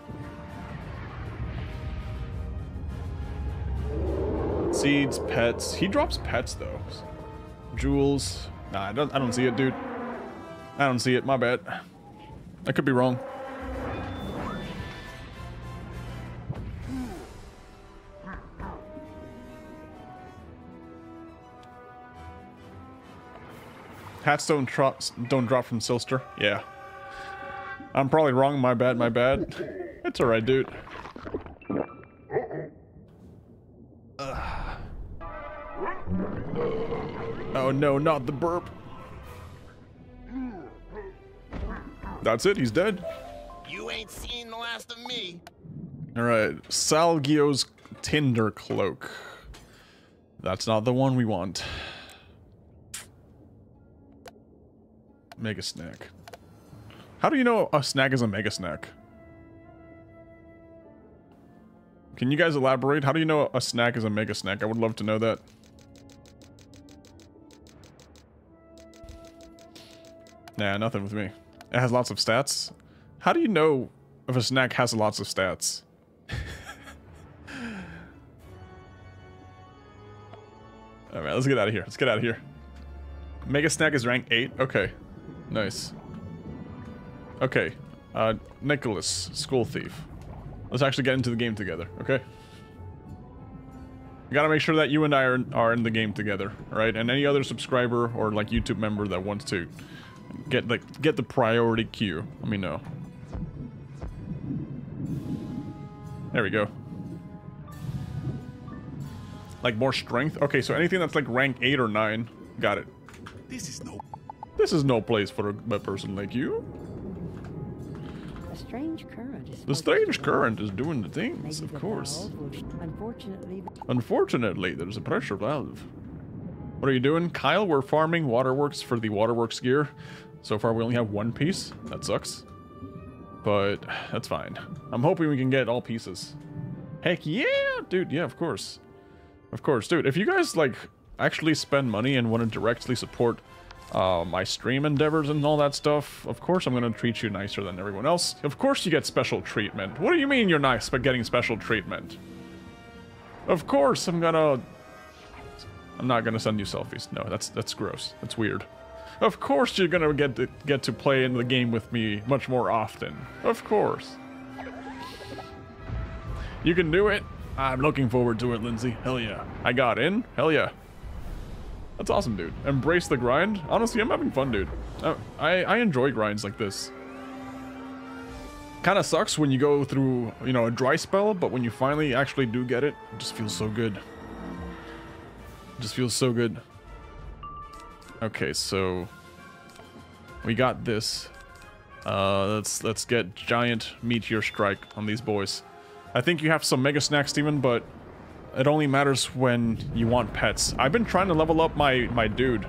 Seeds, pets. He drops pets though. Jewels. Nah, I don't, I don't see it, dude. I don't see it. My bad. I could be wrong. Hats don't, drop, don't drop from Sylvester. Yeah. I'm probably wrong. My bad, my bad. It's alright, dude. Ugh. Oh no, not the burp. That's it, he's dead. You ain't seen the last of me. Alright, Salgio's Tinder Cloak. That's not the one we want. Mega Snack. How do you know a snack is a Mega Snack? Can you guys elaborate? How do you know a snack is a Mega Snack? I would love to know that. Nah, nothing with me. It has lots of stats. How do you know if a snack has lots of stats? Alright, let's get out of here. Let's get out of here. Mega Snack is rank 8? Okay. Nice. Okay. Uh, Nicholas, School Thief. Let's actually get into the game together, okay? Gotta make sure that you and I are, are in the game together, alright? And any other subscriber or like YouTube member that wants to get like get the priority queue, let me know. There we go. Like more strength? Okay, so anything that's like rank 8 or 9, got it. This is no This is no place for a, a person like you. A strange current is. The strange current is doing the things, of the course. Unfortunately, Unfortunately, there's a pressure valve. What are you doing? Kyle, we're farming waterworks for the waterworks gear. So far, we only have one piece. That sucks. But that's fine. I'm hoping we can get all pieces. Heck yeah, dude. Yeah, of course. Of course, dude. If you guys, like, actually spend money and want to directly support uh, my stream endeavors and all that stuff, of course I'm going to treat you nicer than everyone else. Of course you get special treatment. What do you mean you're nice but getting special treatment? Of course I'm gonna... I'm not gonna send you selfies. No, that's that's gross. That's weird. Of course you're gonna get to, get to play in the game with me much more often. Of course. You can do it. I'm looking forward to it, Lindsay. Hell yeah. I got in. Hell yeah. That's awesome, dude. Embrace the grind. Honestly, I'm having fun, dude. Uh, I, I enjoy grinds like this. Kind of sucks when you go through, you know, a dry spell, but when you finally actually do get it, it just feels so good. It just feels so good. Okay, so we got this. Uh, let's let's get giant meteor strike on these boys. I think you have some mega snacks, Steven, but it only matters when you want pets. I've been trying to level up my my dude.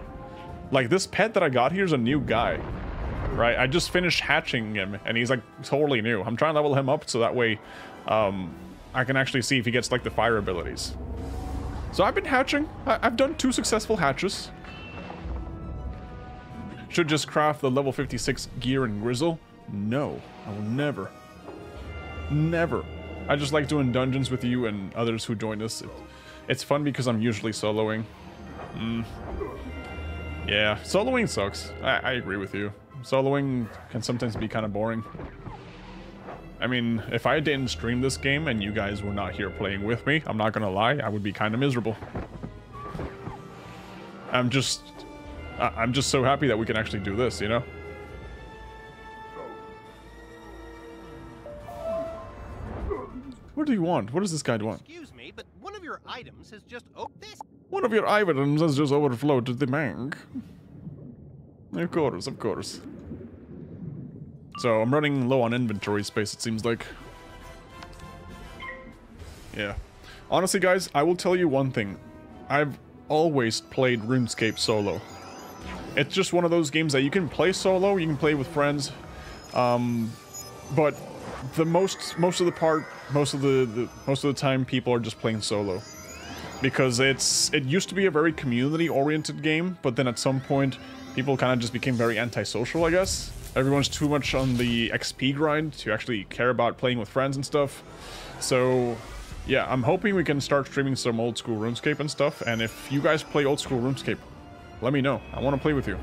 Like this pet that I got here is a new guy, right? I just finished hatching him, and he's like totally new. I'm trying to level him up so that way, um, I can actually see if he gets like the fire abilities. So I've been hatching. I I've done two successful hatches. Should just craft the level 56 gear and grizzle? No, I will never. Never. I just like doing dungeons with you and others who join us. It, it's fun because I'm usually soloing. Mm. Yeah, soloing sucks. I, I agree with you. Soloing can sometimes be kind of boring. I mean, if I didn't stream this game and you guys were not here playing with me, I'm not gonna lie, I would be kind of miserable. I'm just... I'm just so happy that we can actually do this, you know? Do you want? What does this guy want? Excuse me, but one of your items has just oh this One of your items has just overflowed to the bank. Of course, of course. So I'm running low on inventory space, it seems like. Yeah. Honestly, guys, I will tell you one thing. I've always played RuneScape solo. It's just one of those games that you can play solo, you can play with friends, um, but the most most of the part, most of the, the most of the time, people are just playing solo. Because it's it used to be a very community oriented game but then at some point people kind of just became very antisocial i guess. Everyone's too much on the xp grind to actually care about playing with friends and stuff. So yeah i'm hoping we can start streaming some old school runescape and stuff and if you guys play old school runescape let me know. I want to play with you.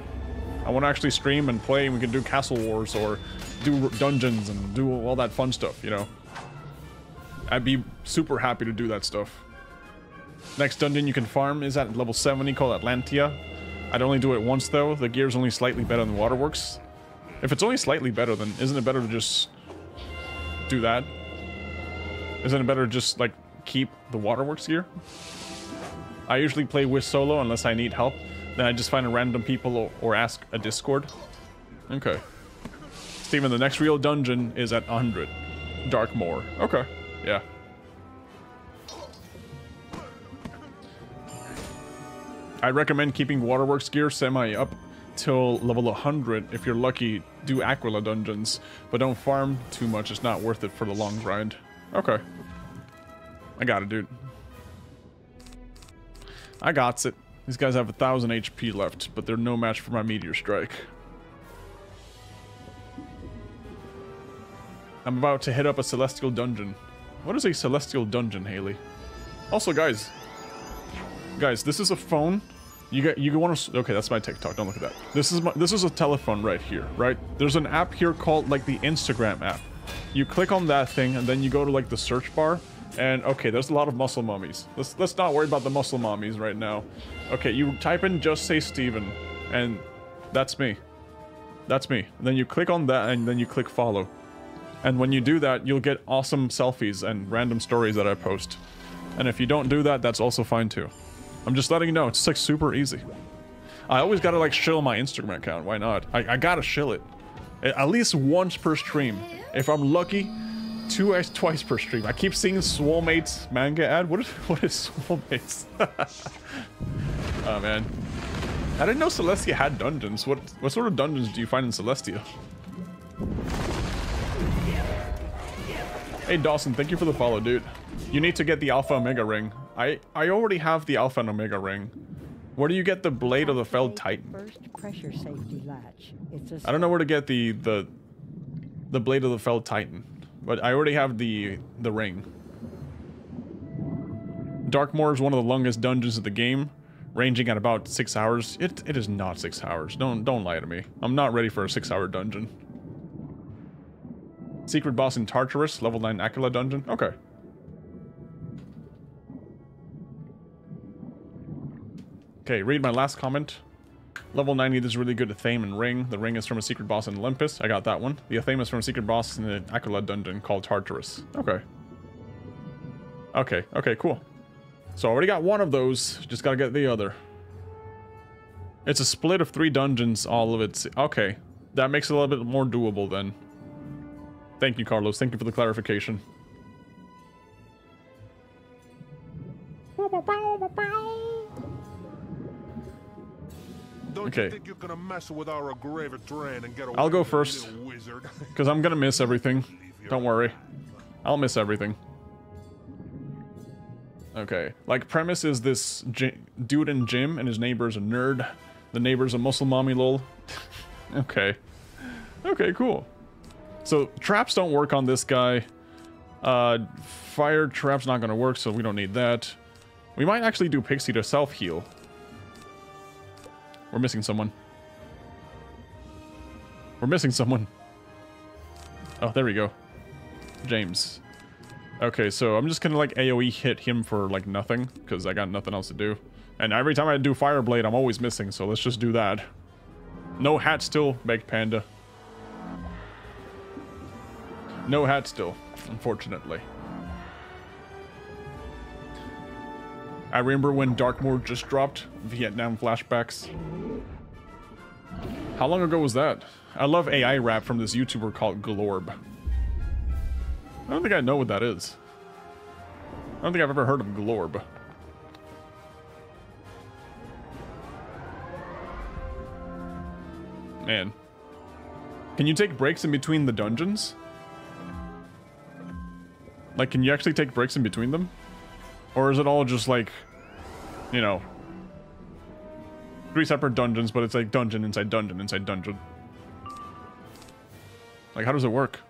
I want to actually stream and play and we can do castle wars or do dungeons and do all that fun stuff you know i'd be super happy to do that stuff Next dungeon you can farm is at level 70 called Atlantia. I'd only do it once though. The gear's only slightly better than Waterworks. If it's only slightly better, then isn't it better to just do that? Isn't it better to just like keep the Waterworks gear? I usually play with solo unless I need help. Then I just find a random people or, ask a Discord. Okay. Steven, the next real dungeon is at 100. Darkmoor. Okay. Yeah. I recommend keeping Waterworks gear semi up till level 100 if you're lucky. Do Aquila dungeons, but don't farm too much. It's not worth it for the long grind. Okay. I got it, dude. I got it. These guys have a thousand HP left, but they're no match for my meteor strike. I'm about to hit up a celestial dungeon. What is a celestial dungeon, Haley? Also, guys, guys, this is a phone. You get you want to okay. That's my TikTok. Don't look at that. This is my this is a telephone right here, right? There's an app here called like the Instagram app. You click on that thing and then you go to like the search bar. And okay, there's a lot of muscle mummies. Let's let's not worry about the muscle mummies right now. Okay, you type in just say Steven, and that's me. That's me. And then you click on that and then you click follow. And when you do that, you'll get awesome selfies and random stories that I post. And if you don't do that, that's also fine too. I'm just letting you know, it's like super easy. I always gotta like shill my Instagram account, why not? I, I gotta shill it. At least once per stream. If I'm lucky, two twice per stream. I keep seeing Swolmates manga ad. What is what is Swolmates? oh man. I didn't know Celestia had dungeons. What what sort of dungeons do you find in Celestia? Hey Dawson, thank you for the follow, dude. You need to get the Alpha Omega ring. I I already have the Alpha and Omega ring. Where do you get the Blade of the Felled Titan? First pressure safety latch. It's a I don't know where to get the the the Blade of the Felled Titan, but I already have the the ring. Darkmoor is one of the longest dungeons of the game, ranging at about six hours. It it is not six hours. Don't don't lie to me. I'm not ready for a six-hour dungeon. Secret boss in Tartarus, level 9 Aquila dungeon. Okay. Okay, read my last comment. Level 90, this is really good athame and Ring. The Ring is from a secret boss in Olympus. I got that one. The athame is from a secret boss in the Aquila dungeon called Tartarus. Okay. Okay, okay, cool. So I already got one of those. Just gotta get the other. It's a split of three dungeons, all of it's... Okay. That makes it a little bit more doable then. Thank you, Carlos. Thank you for the clarification. Don't Okay. you think you're gonna mess with our Agrava Dran and get away I'll go first. Because I'm gonna miss everything. Don't worry. I'll miss everything. Okay. Like, premise is this dude in gym and his neighbor's a nerd. The neighbor's a muscle mommy lol. okay. Okay, cool. So, traps don't work on this guy. Uh, fire trap's not gonna work, so we don't need that. We might actually do Pixie to self-heal. We're missing someone. We're missing someone. Oh, there we go. James. Okay, so I'm just gonna like AoE hit him for like nothing, because I got nothing else to do. And every time I do Fireblade, I'm always missing, so let's just do that. No hat still, Baked Panda. No hat still, unfortunately. I remember when Darkmoor just dropped Vietnam flashbacks. How long ago was that? I love AI rap from this YouTuber called Glorb. I don't think I know what that is. I don't think I've ever heard of Glorb. Man. Can you take breaks in between the dungeons? Like, can you actually take breaks in between them? Or is it all just like, you know, three separate dungeons, but it's like dungeon inside dungeon inside dungeon? Like, how does it work?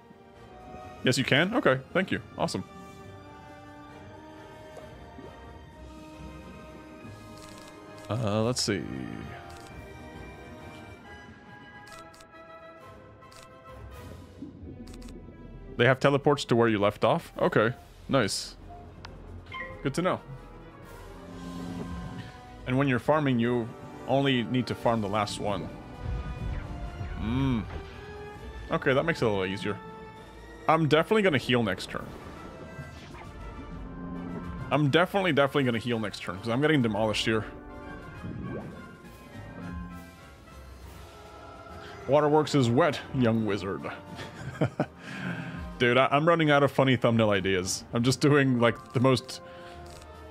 Yes, you can? Okay, thank you. Awesome. Uh, let's see. They have teleports to where you left off? Okay, nice. Good to know. And when you're farming, you only need to farm the last one. Mmm. Okay, that makes it a little easier. I'm definitely gonna heal next turn. I'm definitely, definitely gonna heal next turn, because I'm getting demolished here. Waterworks is wet, young wizard. Dude, I I'm running out of funny thumbnail ideas. I'm just doing, like, the most...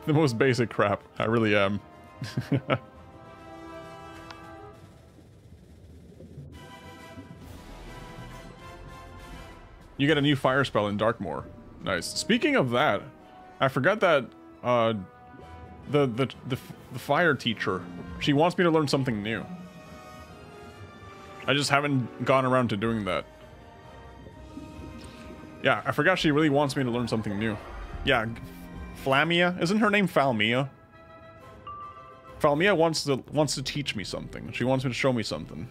The most basic crap. I really am. You get a new fire spell in Darkmoor. Nice. Speaking of that, I forgot that uh, the, the the the fire teacher, she wants me to learn something new. I just haven't gone around to doing that. Yeah, I forgot she really wants me to learn something new. Yeah, Flamia, isn't her name Falmea? Falmea wants to wants to teach me something. She wants me to show me something.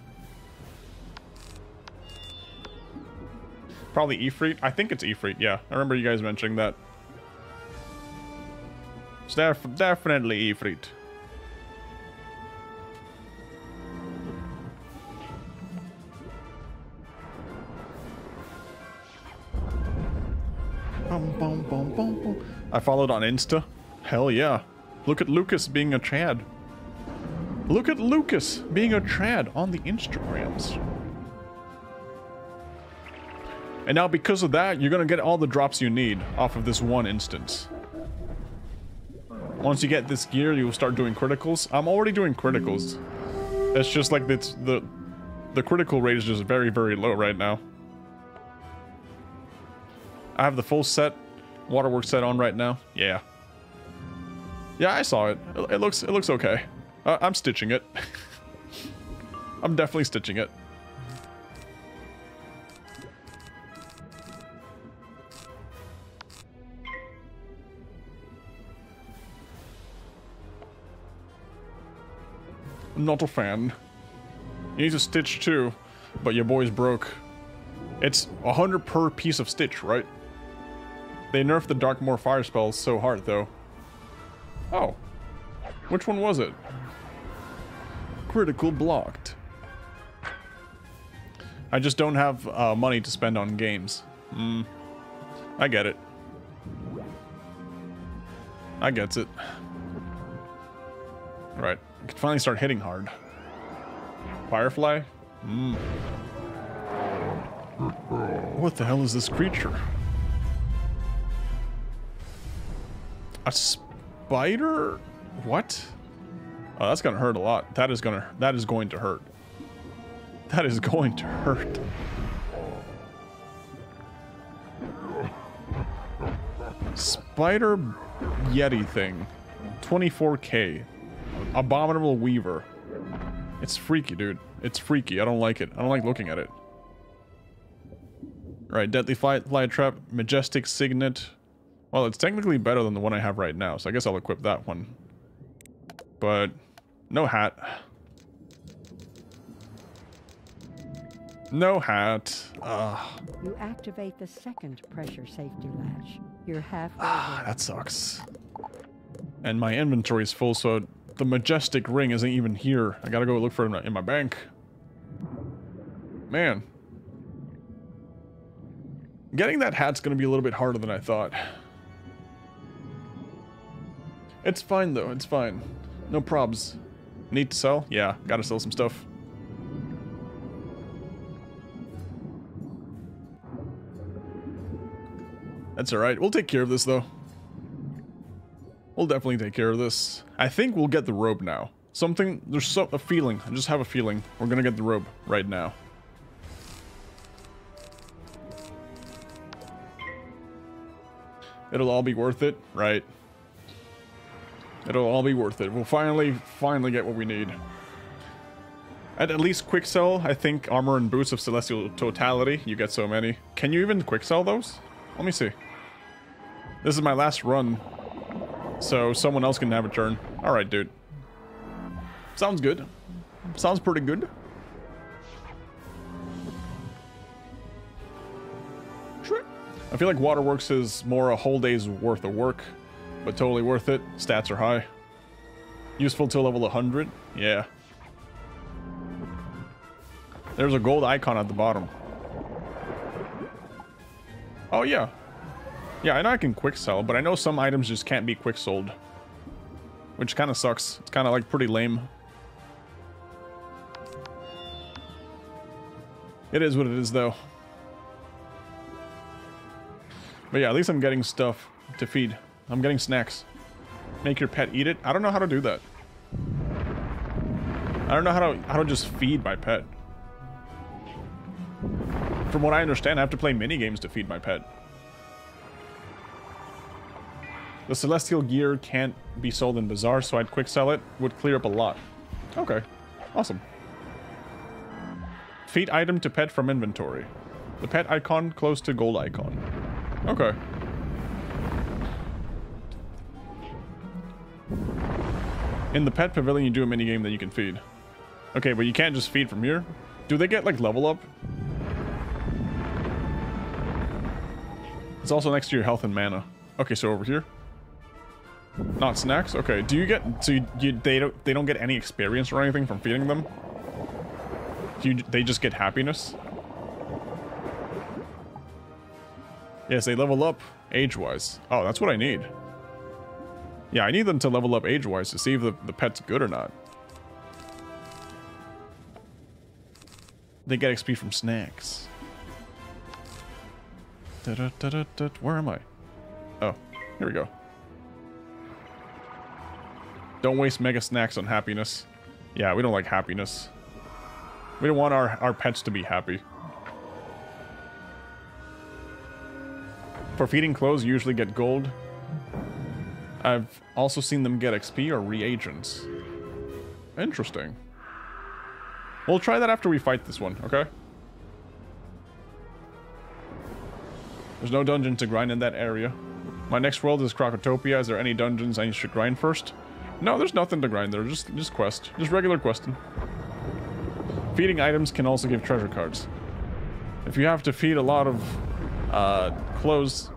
Probably Ifrit. I think it's Ifrit, yeah. I remember you guys mentioning that. It's def definitely Ifrit. Bum, bum, bum, bum, bum. I followed on Insta. Hell yeah. Look at Lucas being a Chad. Look at Lucas being a Chad on the Instagrams. And now because of that, you're gonna get all the drops you need off of this one instance. Once you get this gear, you'll start doing criticals. I'm already doing criticals. It's just like it's the the critical rate is just very, very low right now. I have the full set, waterworks set on right now. Yeah. Yeah, I saw it. It, looks it looks okay. Uh, I'm stitching it. I'm definitely stitching it. Not a fan. You need to stitch too, but your boy's broke. It's 100 per piece of stitch, right? They nerfed the Darkmoor fire spells so hard, though. Oh. Which one was it? critical blocked. I just don't have uh, money to spend on games. Hmm. I get it. I gets it. Right. I can finally start hitting hard. Firefly? Hmm. What the hell is this creature? A spider? What? Oh, that's gonna hurt a lot. That is gonna that is going to hurt. That is going to hurt. Spider Yeti thing. 24k. Abominable Weaver. It's freaky, dude. It's freaky. I don't like it. I don't like looking at it. Right, Deadly Fly, fly Trap, Majestic Signet. Well, it's technically better than the one I have right now, so I guess I'll equip that one. But, no hat. No hat. Ugh. You activate the second pressure safety latch. You're halfway Ah, there. that sucks. And my inventory is full, so the majestic ring isn't even here. I gotta go look for it in my- in my bank. Man. Getting that hat's gonna be a little bit harder than I thought. It's fine though, it's fine. No probs. Need to sell? Yeah, gotta sell some stuff. That's alright. We'll take care of this though. We'll definitely take care of this. I think we'll get the robe now. Something, there's so, a feeling, I just have a feeling. We're gonna get the robe right now. It'll all be worth it, right? It'll all be worth it. We'll finally, finally get what we need. At at least quick sell, I think armor and boots of celestial totality. You get so many. Can you even quick sell those? Let me see. This is my last run, so someone else can have a turn. All right, dude. Sounds good. Sounds pretty good. I feel like Waterworks is more a whole day's worth of work, but totally worth it. Stats are high. Useful till level 100? Yeah. There's a gold icon at the bottom. Oh, yeah. Yeah, I know I can quick sell, but I know some items just can't be quick sold. Which kind of sucks. It's kind of like pretty lame. It is what it is, though. But yeah, at least I'm getting stuff to feed. I'm getting snacks. Make your pet eat it? I don't know how to do that. I don't know how to how to just feed my pet. From what I understand, I have to play mini games to feed my pet. The celestial gear can't be sold in Bazaar, so I'd quick sell it. Would clear up a lot. Okay. Awesome. Feed item to pet from inventory. The pet icon close to gold icon. Okay. In the pet pavilion, you do a mini game that you can feed. Okay, but you can't just feed from here. Do they get like level up? It's also next to your health and mana. Okay, so over here. Not snacks. Okay. Do you get so you, you they don't they don't get any experience or anything from feeding them? Do you, they just get happiness? Yes, they level up age-wise. Oh, that's what I need. Yeah, I need them to level up age-wise to see if the, the pet's good or not. They get XP from snacks. Da -da -da. Where am I? Oh, here we go. Don't waste mega snacks on happiness. Yeah, we don't like happiness. We don't want our, our pets to be happy. For feeding clothes, you usually get gold. I've also seen them get XP or reagents. Interesting. We'll try that after we fight this one, okay? There's no dungeon to grind in that area. My next world is Krokotopia. Is there any dungeons I should grind first? No, there's nothing to grind there. Just, just quest. Just regular questing. Feeding items can also give treasure cards. If you have to feed a lot of uh, clothes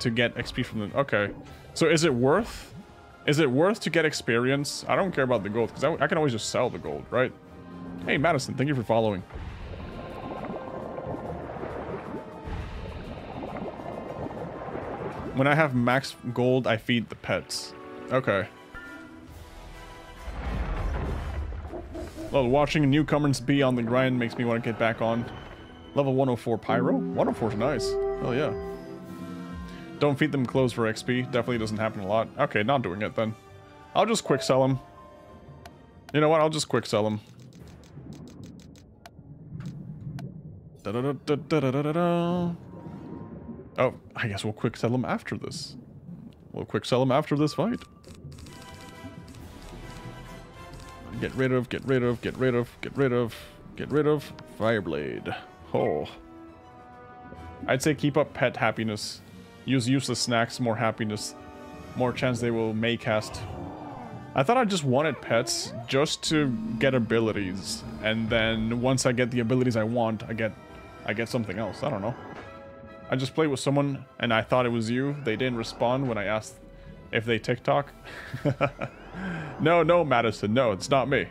to get XP from them. Okay. So is it worth Is it worth to get experience? I don't care about the gold, because I, I can always just sell the gold, right? Hey, Madison, thank you for following. When I have max gold, I feed the pets. Okay. Well, watching newcomers be on the grind makes me want to get back on. Level 104 Pyro? 104 is nice. Oh yeah. Don't feed them clothes for XP. Definitely doesn't happen a lot. Okay, not doing it then. I'll just quick sell them. You know what? I'll just quick sell them. Da -da -da Oh, I guess we'll quick sell them after this. We'll quick sell them after this fight. Get rid of, get rid of, get rid of, get rid of, get rid of Fireblade. Oh. I'd say keep up pet happiness. Use useless snacks, more happiness. More chance they will may cast. I thought I just wanted pets just to get abilities. And then once I get the abilities I want, I get I get something else. I don't know. I just played with someone and I thought it was you. They didn't respond when I asked if they TikTok. no, no, Madison. No, it's not me.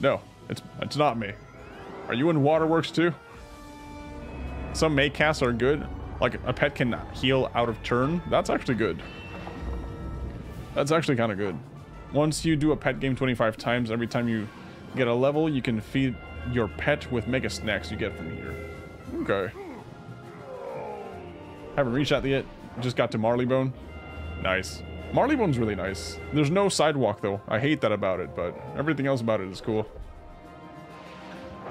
No, it's it's not me. Are you in Waterworks too? Some Maycasts are good. Like, a pet can heal out of turn. That's actually good. That's actually kind of good. Once you do a pet game 25 times, every time you get a level, you can feed your pet with mega snacks you get from here. Okay. Haven't reached that yet. Just got to Marleybone. Nice. Marleybone's really nice. There's no sidewalk, though. I hate that about it, but everything else about it is cool.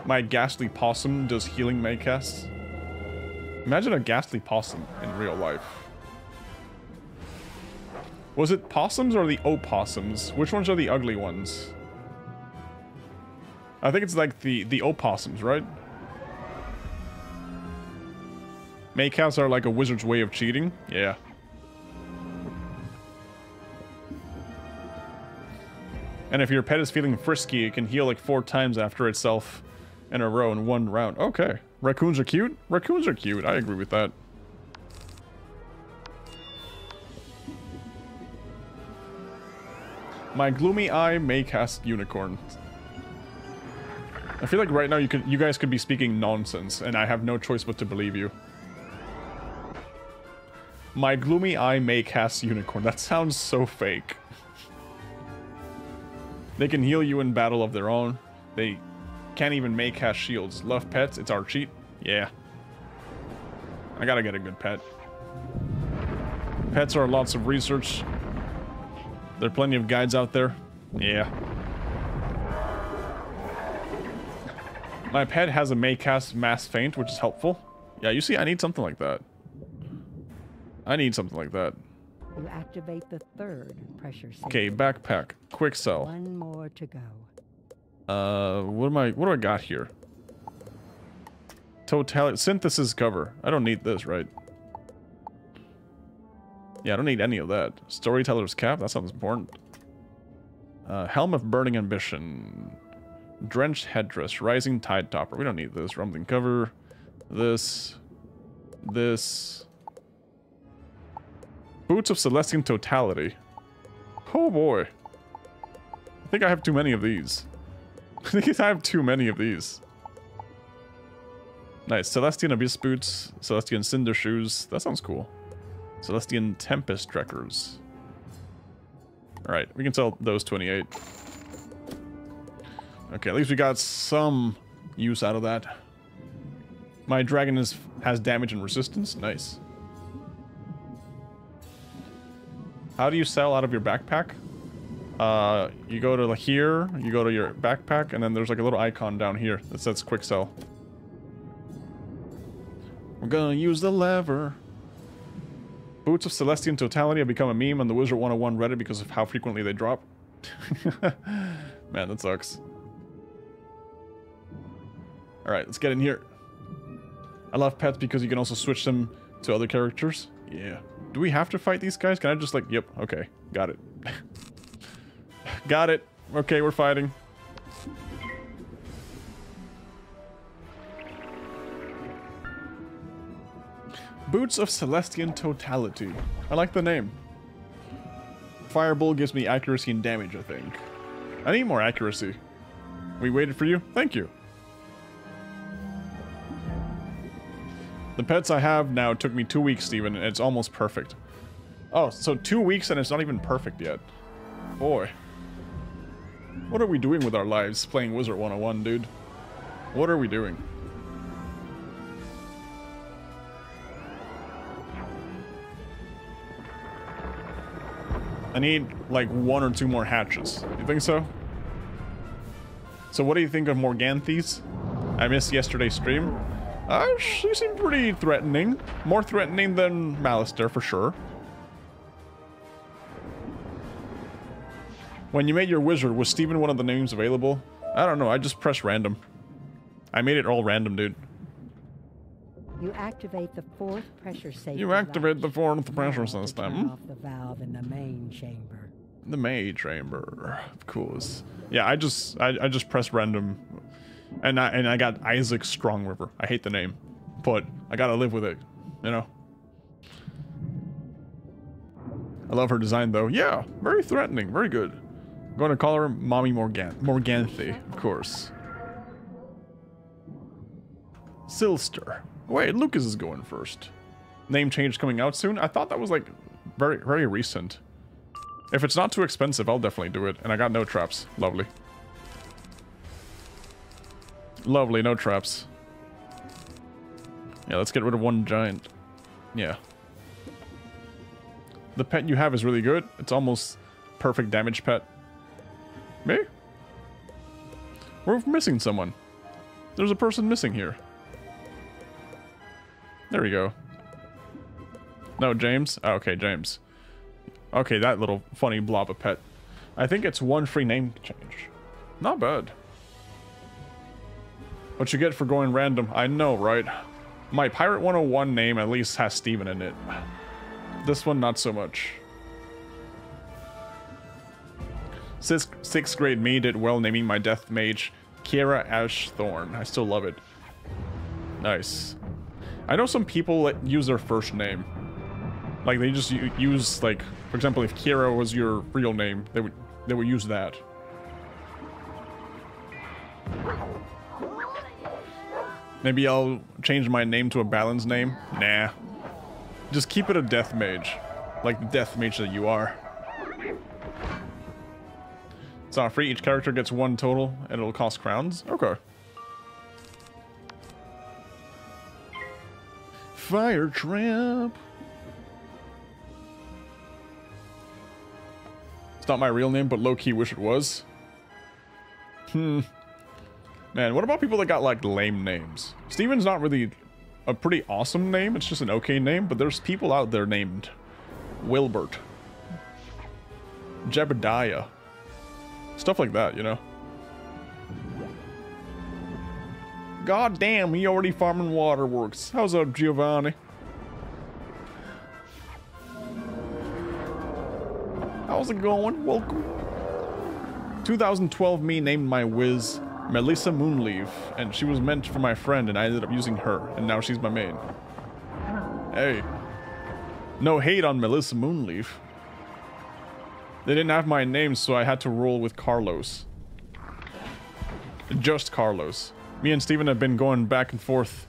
My ghastly possum does healing maycasts. Imagine a ghastly possum in real life. Was it possums or the opossums? Which ones are the ugly ones? I think it's like the, the opossums, right? Maycasts are like a wizard's way of cheating? Yeah. And if your pet is feeling frisky, it can heal like four times after itself in a row in one round. Okay. Raccoons are cute? Raccoons are cute. I agree with that. My gloomy eye may cast unicorn. I feel like right now you could you guys could be speaking nonsense and I have no choice but to believe you. My gloomy eye may cast unicorn. That sounds so fake. they can heal you in battle of their own. They can't even make cast shields. Love pets, it's our cheat. Yeah. I gotta get a good pet. Pets are lots of research. There are plenty of guides out there. Yeah. My pet has a Maycast Mass Feint, which is helpful. Yeah, you see, I need something like that. I need something like that. You activate the third pressure. Okay, backpack. Quick sell. One more to go. Uh, what am I, what do I got here? Total synthesis cover. I don't need this, right? Yeah, I don't need any of that. Storyteller's cap. That sounds important. Uh, Helm of Burning Ambition. Drenched Headdress. Rising Tide Topper. We don't need this. Rumbling cover. This. This. Boots of Celestian Totality. Oh boy. I think I have too many of these. I think I have too many of these. Nice. Celestian Abyss Boots. Celestian Cinder Shoes. That sounds cool. Celestian Tempest Trekkers. Alright, we can sell those 28. Okay, at least we got some use out of that. My dragon is has damage and resistance. Nice. How do you sell out of your backpack? Uh, you go to here, you go to your backpack, and then there's like a little icon down here that says quick sell. We're gonna use the lever. Boots of Celestian Totality have become a meme on the Wizard 101 Reddit because of how frequently they drop. Man, that sucks. Alright, let's get in here. I love pets because you can also switch them to other characters. Yeah. Do we have to fight these guys? Can I just like, yep, okay, got it. got it. Okay, we're fighting. Boots of Celestian Totality. I like the name. Fireball gives me accuracy and damage, I think. I need more accuracy. We waited for you? Thank you. The pets I have now took me two weeks, Steven, and it's almost perfect. Oh, so two weeks and it's not even perfect yet. Boy. What are we doing with our lives playing Wizard 101, dude? What are we doing? I need like one or two more hatches. You think so? So what do you think of Morganthe's? I missed yesterday's stream. Uh, she seemed pretty threatening. More threatening than Malistaire, for sure. When you made your wizard, was Steven one of the names available? I don't know, I just pressed random. I made it all random, dude. You activate the fourth pressure safety You activate latch the fourth now pressure turn system. off the valve in the main chamber. The May chamber, of course. Yeah, I just I, I just pressed random, and I and I got Isaac Strong River. I hate the name, but I gotta live with it, you know. I love her design though. Yeah, very threatening, very good. To call her Mommy Morgan Morganthe, of course. Silster. Wait, Luska is going first. Name change coming out soon? I thought that was like very very recent. If it's not too expensive, I'll definitely do it. And I got no traps. Lovely. Lovely, no traps. Yeah, let's get rid of one giant. Yeah. The pet you have is really good. It's almost perfect damage pet. Me? We're missing someone. There's a person missing here. There we go. No, James? Oh, okay, James. Okay, that little funny blob of pet. I think it's one free name change. Not bad. What you get for going random? I know, right? My Pirate 101 name at least has Steven in it. This one, not so much. Sixth, sixth grade me did well naming my death mage Kiera Ashthorn. I still love it. Nice. I know some people that use their first name. Like they just use like, for example, if Kiera was your real name, they would they would use that. Maybe I'll change my name to a balance name. Nah. Just keep it a death mage, like the death mage that you are. It's not free. Each character gets one total, and it'll cost crowns. Okay. Fire trap. It's not my real name, but low-key wish it was. Hmm. Man, what about people that got, like, lame names? Steven's not really a pretty awesome name. It's just an okay name, but there's people out there named Wilbert. Jebediah. Stuff like that, you know? God damn, he already farming waterworks. How's up, Giovanni? How's it going? Welcome. 2012 me named my whiz Melissa Moonleaf, and she was meant for my friend, and I ended up using her, and now she's my main. Hey. No hate on Melissa Moonleaf. They didn't have my name, so I had to roll with Carlos. Just Carlos. Me and Steven have been going back and forth.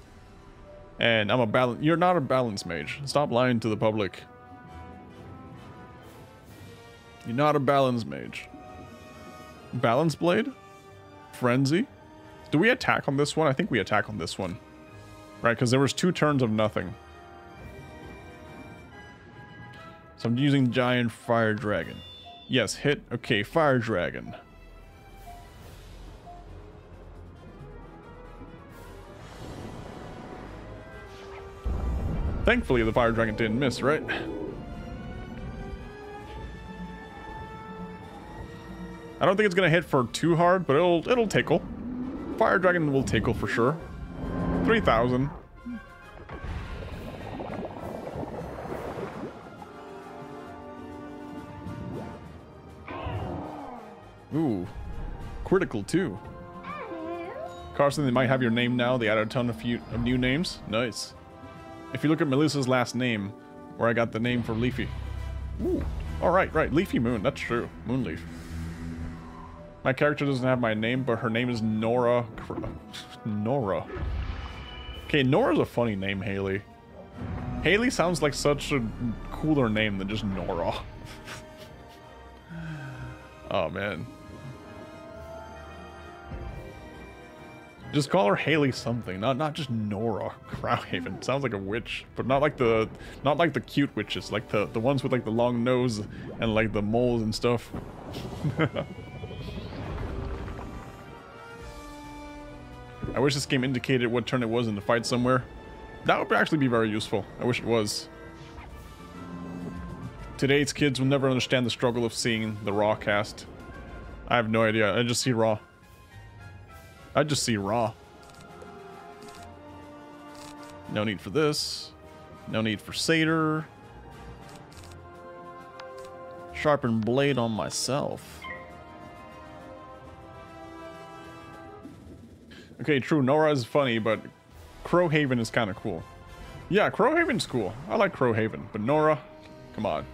And I'm a balance. You're not a balance mage. Stop lying to the public. You're not a balance mage. Balance blade? Frenzy? Do we attack on this one? I think we attack on this one. Right, because there was two turns of nothing. So I'm using giant fire dragon. Yes, hit. Okay, Fire Dragon. Thankfully, the Fire Dragon didn't miss, right? I don't think it's gonna hit for too hard, but it'll it'll tickle. Fire Dragon will tickle for sure. 3,000. Ooh, critical too. Carson, they might have your name now. They added a ton of, few, of new names. Nice. If you look at Melissa's last name, where I got the name for Leafy. Ooh. Oh, right, right. Leafy Moon. That's true. Moonleaf. My character doesn't have my name, but her name is Nora. Nora. Okay, Nora's a funny name, Haley. Haley sounds like such a cooler name than just Nora. oh, man. Just call her Haley something, not not just Nora Crowhaven. Sounds like a witch, but not like the not like the cute witches, like the the ones with like the long nose and like the moles and stuff. I wish this game indicated what turn it was in the fight somewhere. That would actually be very useful. I wish it was. Today's kids will never understand the struggle of seeing the Raw cast. I have no idea. I just see Raw. I just see Raw. No need for this. No need for Satyr. Sharpen blade on myself. Okay, true. Nora is funny, but Crowhaven is kind of cool. Yeah, Crowhaven's cool. I like Crowhaven, but Nora, come on.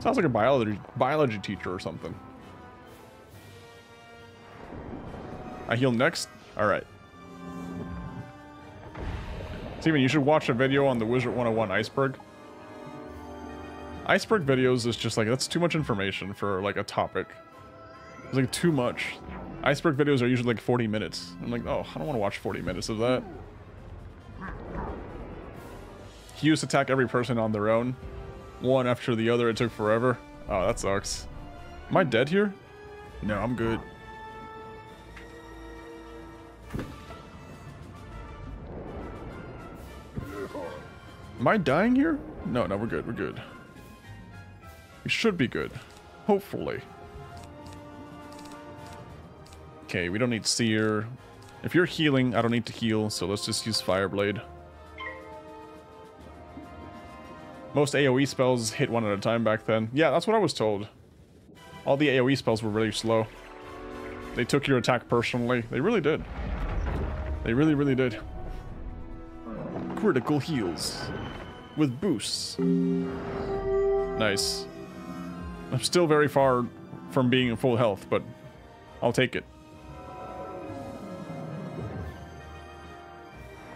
Sounds like a biology biology teacher or something. I heal next? Alright. Steven, you should watch a video on the Wizard 101 Iceberg. Iceberg videos is just like, that's too much information for like a topic. It's like too much. Iceberg videos are usually like 40 minutes. I'm like, oh, I don't want to watch 40 minutes of that. He used to attack every person on their own. One after the other, it took forever. Oh, that sucks. Am I dead here? No, I'm good. Am I dying here? No, no, we're good, we're good. We should be good. Hopefully. Okay, we don't need Seer. If you're healing, I don't need to heal, so let's just use Fireblade. Most AoE spells hit one at a time back then. Yeah, that's what I was told. All the AoE spells were really slow. They took your attack personally. They really did. They really, really did. Critical heals. With boosts. Nice. I'm still very far from being in full health, but I'll take it.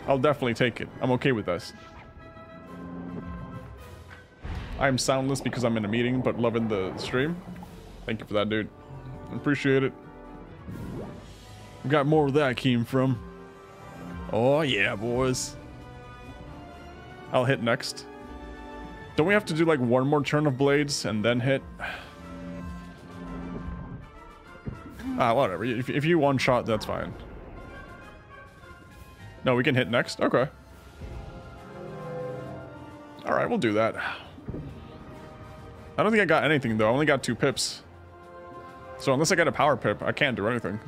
I'll definitely take it. I'm okay with this. I'm soundless because I'm in a meeting, but loving the stream. Thank you for that, dude. Appreciate it. We've got more where that came from. Oh, yeah, boys. I'll hit next. Don't we have to do like one more turn of blades and then hit? Ah, whatever. If, if you one shot, that's fine. No, we can hit next? Okay. Alright, we'll do that. I don't think I got anything, though. I only got two pips. So unless I get a power pip, I can't do anything.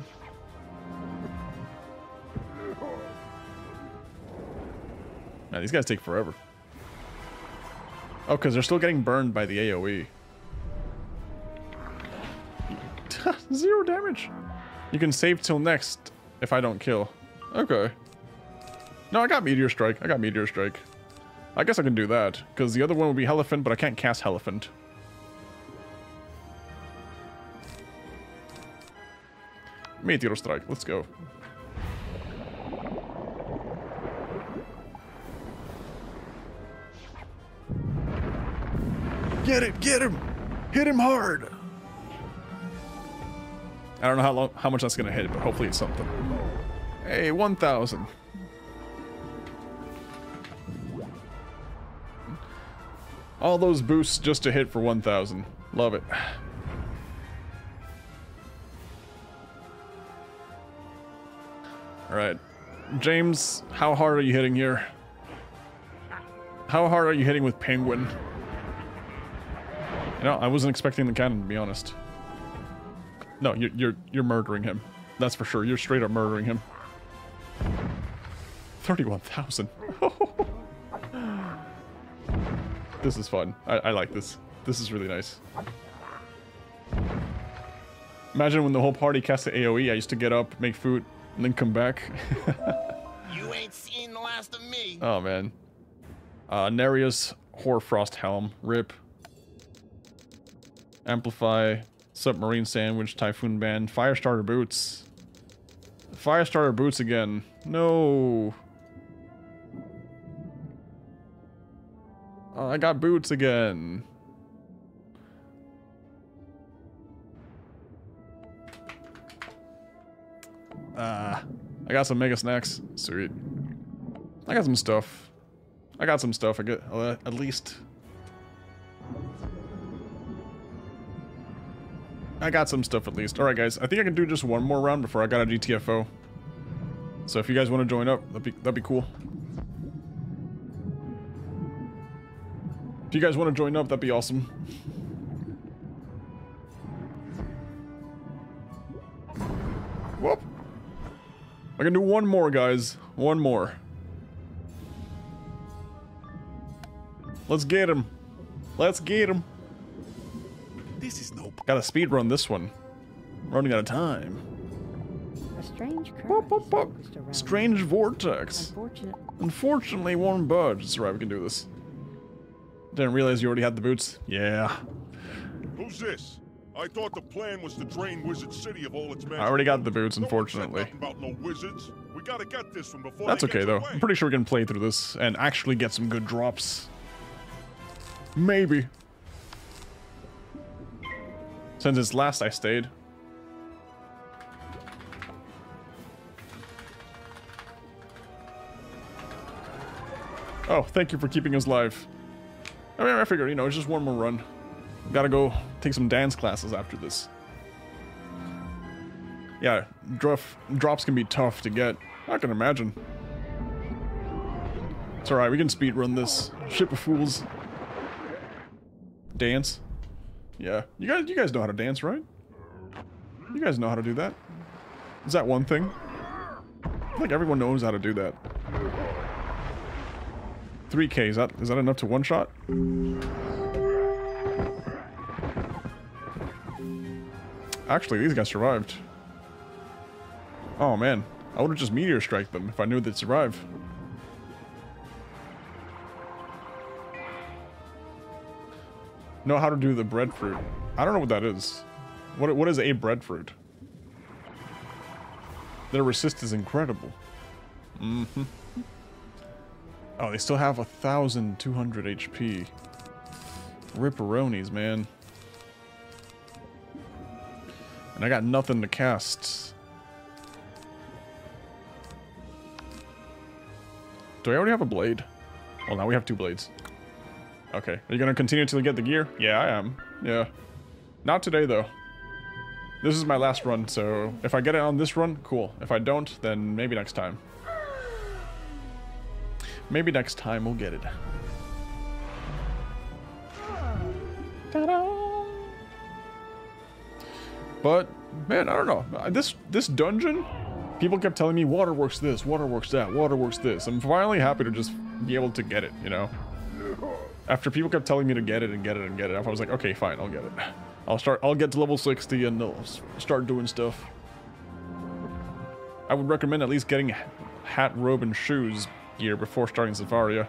These guys take forever. Oh, because they're still getting burned by the AoE. Zero damage. You can save till next if I don't kill. Okay. No, I got Meteor Strike. I got Meteor Strike. I guess I can do that, because the other one would be Helephant, but I can't cast Helephant. Meteor Strike, let's go. Get it, get him! Hit him hard! I don't know how long, how much that's gonna hit, but hopefully it's something. Hey, 1,000. All those boosts just to hit for 1,000. Love it. Alright. James, how hard are you hitting here? How hard are you hitting with Penguin? You know, I wasn't expecting the cannon, to be honest. No, you're, you're, you're murdering him. That's for sure. You're straight up murdering him. 31,000. this is fun. I, I like this. This is really nice. Imagine when the whole party cast the AoE, I used to get up, make food, and then come back. You ain't seen the last of me. oh, man. Uh, Neria's Hoarfrost Helm. Rip. Amplify, Submarine Sandwich, Typhoon Band, Firestarter Boots. Firestarter Boots again. No. Oh, I got boots again. Ah, I got some mega snacks. Sweet. I got some stuff. I got some stuff. I get uh, at least. I got some stuff at least. All right, guys. I think I can do just one more round before I got a GTFO. So if you guys want to join up, that'd be that'd be cool. If you guys want to join up, that'd be awesome. Whoop. I can do one more, guys. One more. Let's get him. Let's get him. This Gotta speed run this one. I'm Running out of time. A strange crowd Whoop, whoop, is whoop. focused around Strange vortex. Unfortunate. Unfortunately, one budge. It's alright, we can do this. Didn't realize you already had the boots. Yeah. Who's this? I thought the plan was to drain Wizard City of all its magic. I already got the boots, No one said unfortunately. about no wizards. We gotta get this one before That's okay though. away. I'm pretty sure we can play through this and actually get some good drops. Maybe. Since it's last I stayed. Oh, thank you for keeping us live. I mean, I figured, you know, it's just one more run. Gotta go take some dance classes after this. Yeah, drop, drops can be tough to get. I can imagine. It's alright, we can speed run this. Ship of fools. Dance. Yeah. You guys you guys know how to dance, right? You guys know how to do that. Is that one thing? I think everyone knows how to do that. 3k, is that is that enough to one shot? Actually, these guys survived. Oh man, I would have just meteor strike them if I knew they'd survive. Know how to do the breadfruit. I don't know what that is. What what is a breadfruit? Their resist is incredible. Mm-hmm. Oh, they still have a thousand two hundred HP. Ripperonis, man. And I got nothing to cast. Do I already have a blade? Well, now we have two blades. Okay. Are you gonna continue till you get the gear? Yeah, I am. Yeah. Not today, though. This is my last run, so if I get it on this run, cool. If I don't, then maybe next time. Maybe next time we'll get it. But man, I don't know. This this dungeon, people kept telling me waterworks this, waterworks that, waterworks this. I'm finally happy to just be able to get it. You know. After people kept telling me to get it and get it and get it, I was like, okay, fine, I'll get it. I'll start. I'll get to level 60 and I'll start doing stuff. I would recommend at least getting hat, robe, and shoes gear before starting Zafaria.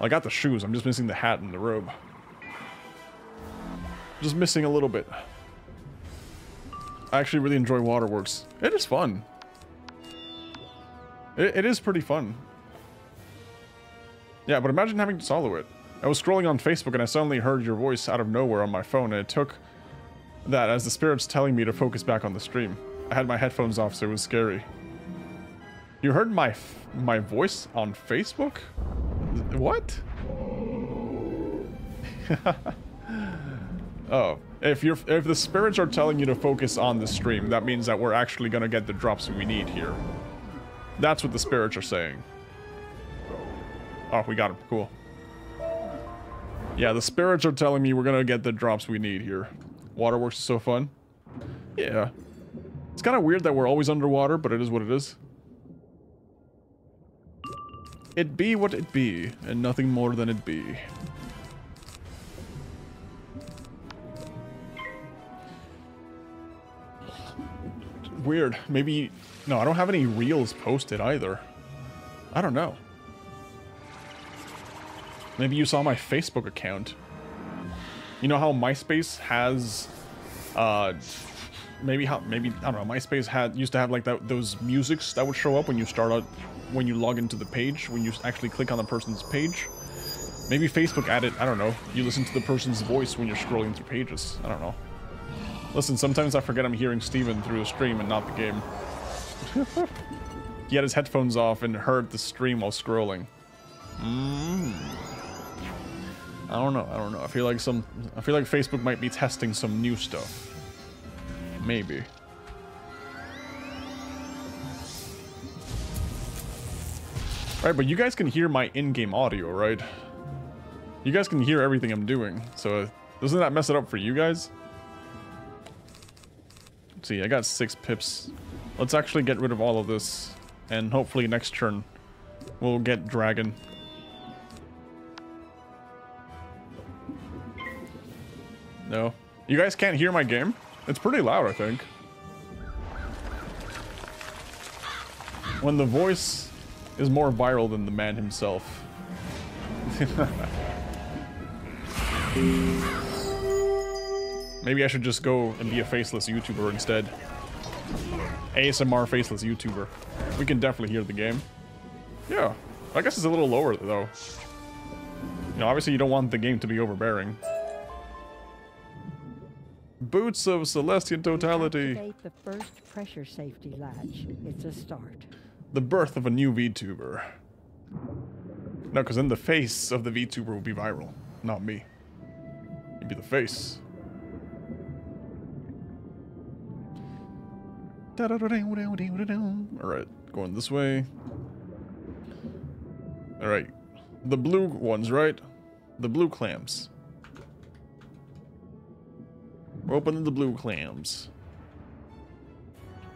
I got the shoes. I'm just missing the hat and the robe. Just missing a little bit. I actually really enjoy Waterworks. It is fun. It, it is pretty fun. Yeah, but imagine having to solo it. I was scrolling on Facebook and I suddenly heard your voice out of nowhere on my phone and it took that as the spirits telling me to focus back on the stream. I had my headphones off so it was scary. You heard my my voice on Facebook? What? oh, if you're if the spirits are telling you to focus on the stream, that means that we're actually gonna get the drops we need here. That's what the spirits are saying. Oh, we got him. Cool. Yeah, the spirits are telling me we're gonna get the drops we need here. Waterworks is so fun. Yeah. It's kind of weird that we're always underwater, but it is what it is. It be what it be, and nothing more than it be. Weird. Maybe... No, I don't have any reels posted either. I don't know. Maybe you saw my Facebook account. You know how MySpace has Uh, maybe how maybe I don't know. MySpace had used to have like that those musics that would show up when you start out when you log into the page when you actually click on the person's page. Maybe Facebook added. I don't know. You listen to the person's voice when you're scrolling through pages. I don't know. Listen, sometimes I forget I'm hearing Steven through the stream and not the game. he had his headphones off and heard the stream while scrolling. Mm. I don't know. I don't know. I feel like some. I feel like Facebook might be testing some new stuff. Maybe. Right, but you guys can hear my in-game audio, right? You guys can hear everything I'm doing, so doesn't that mess it up for you guys? Let's see, I got six pips. Let's actually get rid of all of this, and hopefully next turn we'll get dragon. No. You guys can't hear my game? It's pretty loud, I think. When the voice is more viral than the man himself. Maybe I should just go and be a faceless YouTuber instead. ASMR faceless YouTuber. We can definitely hear the game. Yeah. I guess it's a little lower, though. You know, obviously you don't want the game to be overbearing. Boots of Celestian Totality. Activate the first pressure safety latch. It's a start. The birth of a new VTuber. No, because then the face of the VTuber will be viral, not me. You'd be the face. Alright, going this way. Alright. The blue ones, right? The blue clams. We're opening the blue clams.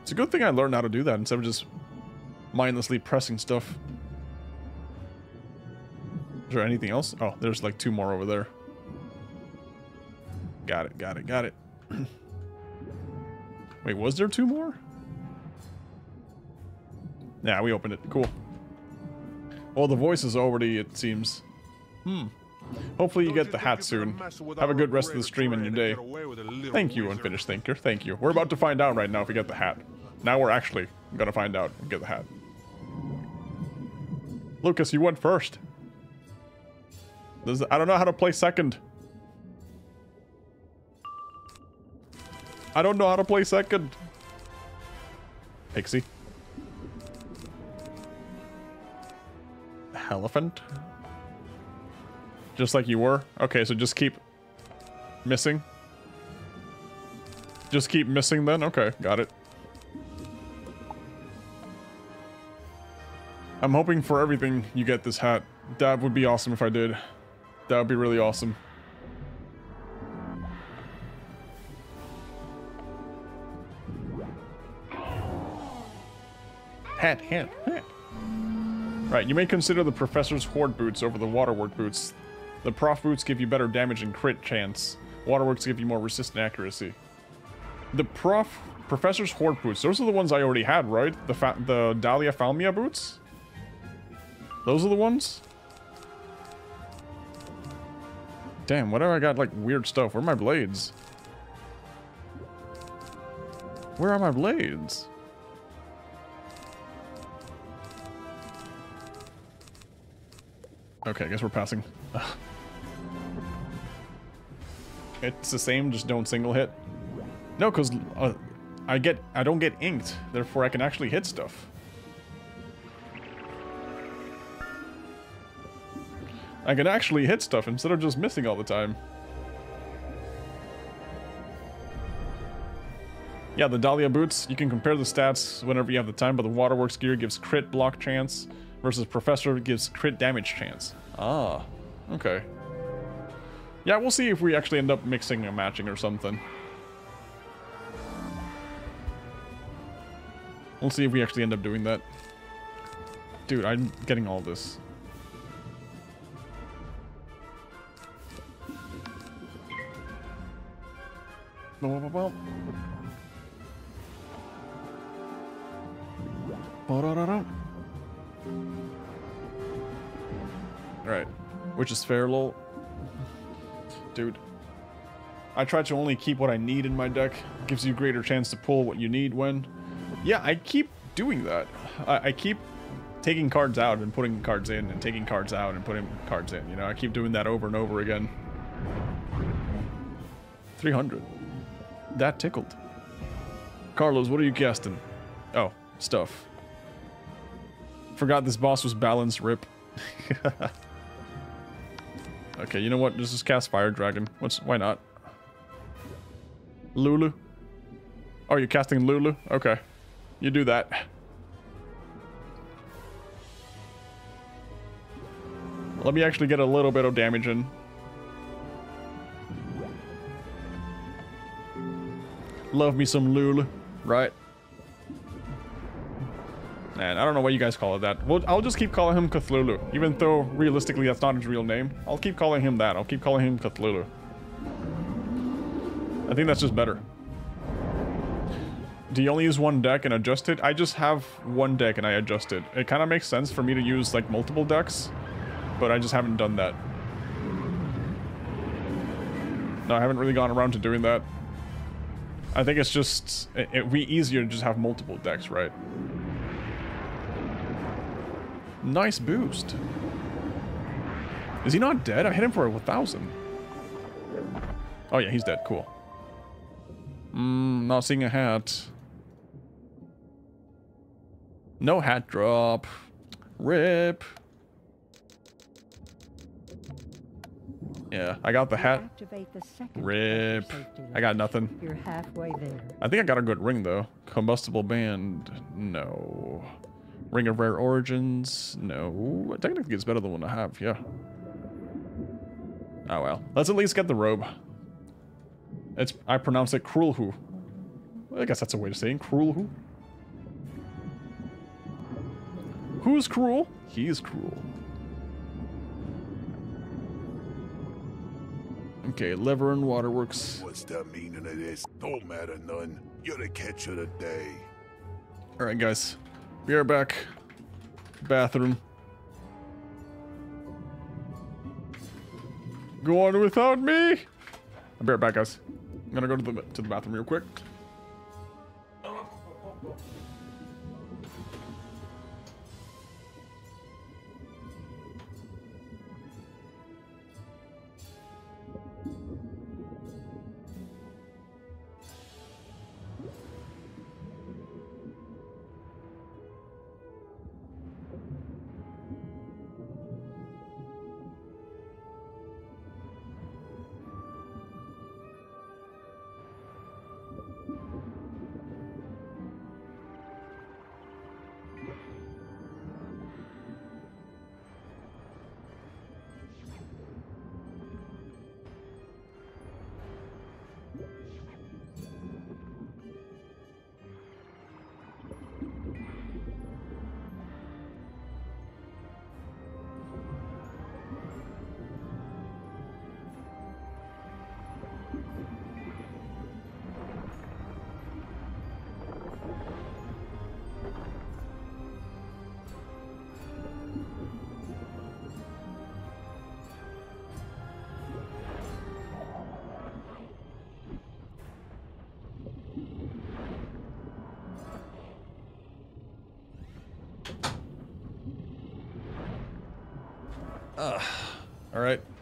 It's a good thing I learned how to do that instead of just mindlessly pressing stuff. Is there anything else? Oh, there's like two more over there. Got it, got it, got it. Wait, was there two more? Yeah, we opened it. Cool. Well, the voice is already, it seems. Hmm. Hopefully you get the hat soon. Have a good rest of the stream and your day. Thank you, Unfinished Thinker. Thank you. We're about to find out right now if we get the hat. Now we're actually gonna find out and get the hat. Luska, you went first. This, I don't know how to play second. I don't know how to play second. Pixie. Elephant. Just like you were? Okay, so just keep missing. Just keep missing then? Okay, got it. I'm hoping for everything you get this hat. That would be awesome if I did. That would be really awesome. Hat, hat, hat. Right, you may consider the Professor's Hoard boots over the Waterwork boots. The Prof boots give you better damage and crit chance. Waterworks give you more resistant accuracy. The Prof Professor's Hoard boots, those are the ones I already had, right? The fa the Dahlia Falmea boots? Those are the ones? Damn, whatever I got like weird stuff. Where are my blades? Where are my blades? Okay, I guess we're passing. it's the same, just don't single hit. No, because uh, I get I don't get inked, therefore I can actually hit stuff. I can actually hit stuff instead of just missing all the time. Yeah, the Dahlia boots, you can compare the stats whenever you have the time, but the Waterworks gear gives crit block chance versus Professor gives crit damage chance. Ah, okay. Yeah, we'll see if we actually end up mixing and matching or something. We'll see if we actually end up doing that. Dude, I'm getting all this. Right. Which is fair, lol. Dude. I try to only keep what I need in my deck. Gives you greater chance to pull what you need when. Yeah, I keep doing that. I, I keep taking cards out and putting cards in and taking cards out and putting cards in. You know, I keep doing that over and over again. 300. That tickled. Carlos, what are you casting? Oh, stuff. Forgot this boss was balanced, rip. okay, you know what? Let's just cast Fire Dragon. What's why not? Lulu? Oh, you're casting Lulu? Okay. You do that. Let me actually get a little bit of damage in. Love me some Lulu, right? Man, I don't know what you guys call it that. Well, I'll just keep calling him Cthulhu, even though realistically that's not his real name. I'll keep calling him that. I'll keep calling him Cthulhu. I think that's just better. Do you only use one deck and adjust it? I just have one deck and I adjust it. It kind of makes sense for me to use like multiple decks, but I just haven't done that. No, I haven't really gone around to doing that. I think it's just, it, it'd be easier to just have multiple decks, right? Nice boost. Is he not dead? I hit him for a 1,000. Oh yeah, he's dead. Cool. Mmm, not seeing a hat. No hat drop. Rip. Yeah, I got the hat. Activate the second Rip. I got nothing. You're halfway there. I think I got a good ring though. Combustible band, no. Ring of Rare Origins, no. Technically it's better than one I have, yeah. Oh well. Let's at least get the robe. It's I pronounce it Krulhu. I guess that's a way to say it. Krulhu. Who's cruel? He's cruel. Okay, lever and waterworks. What's the meaning of this? Don't matter none. You're the catch of the day. Alright, guys. We are back. Bathroom. Go on without me! I'll be right back, guys. I'm gonna go to the, to the bathroom real quick.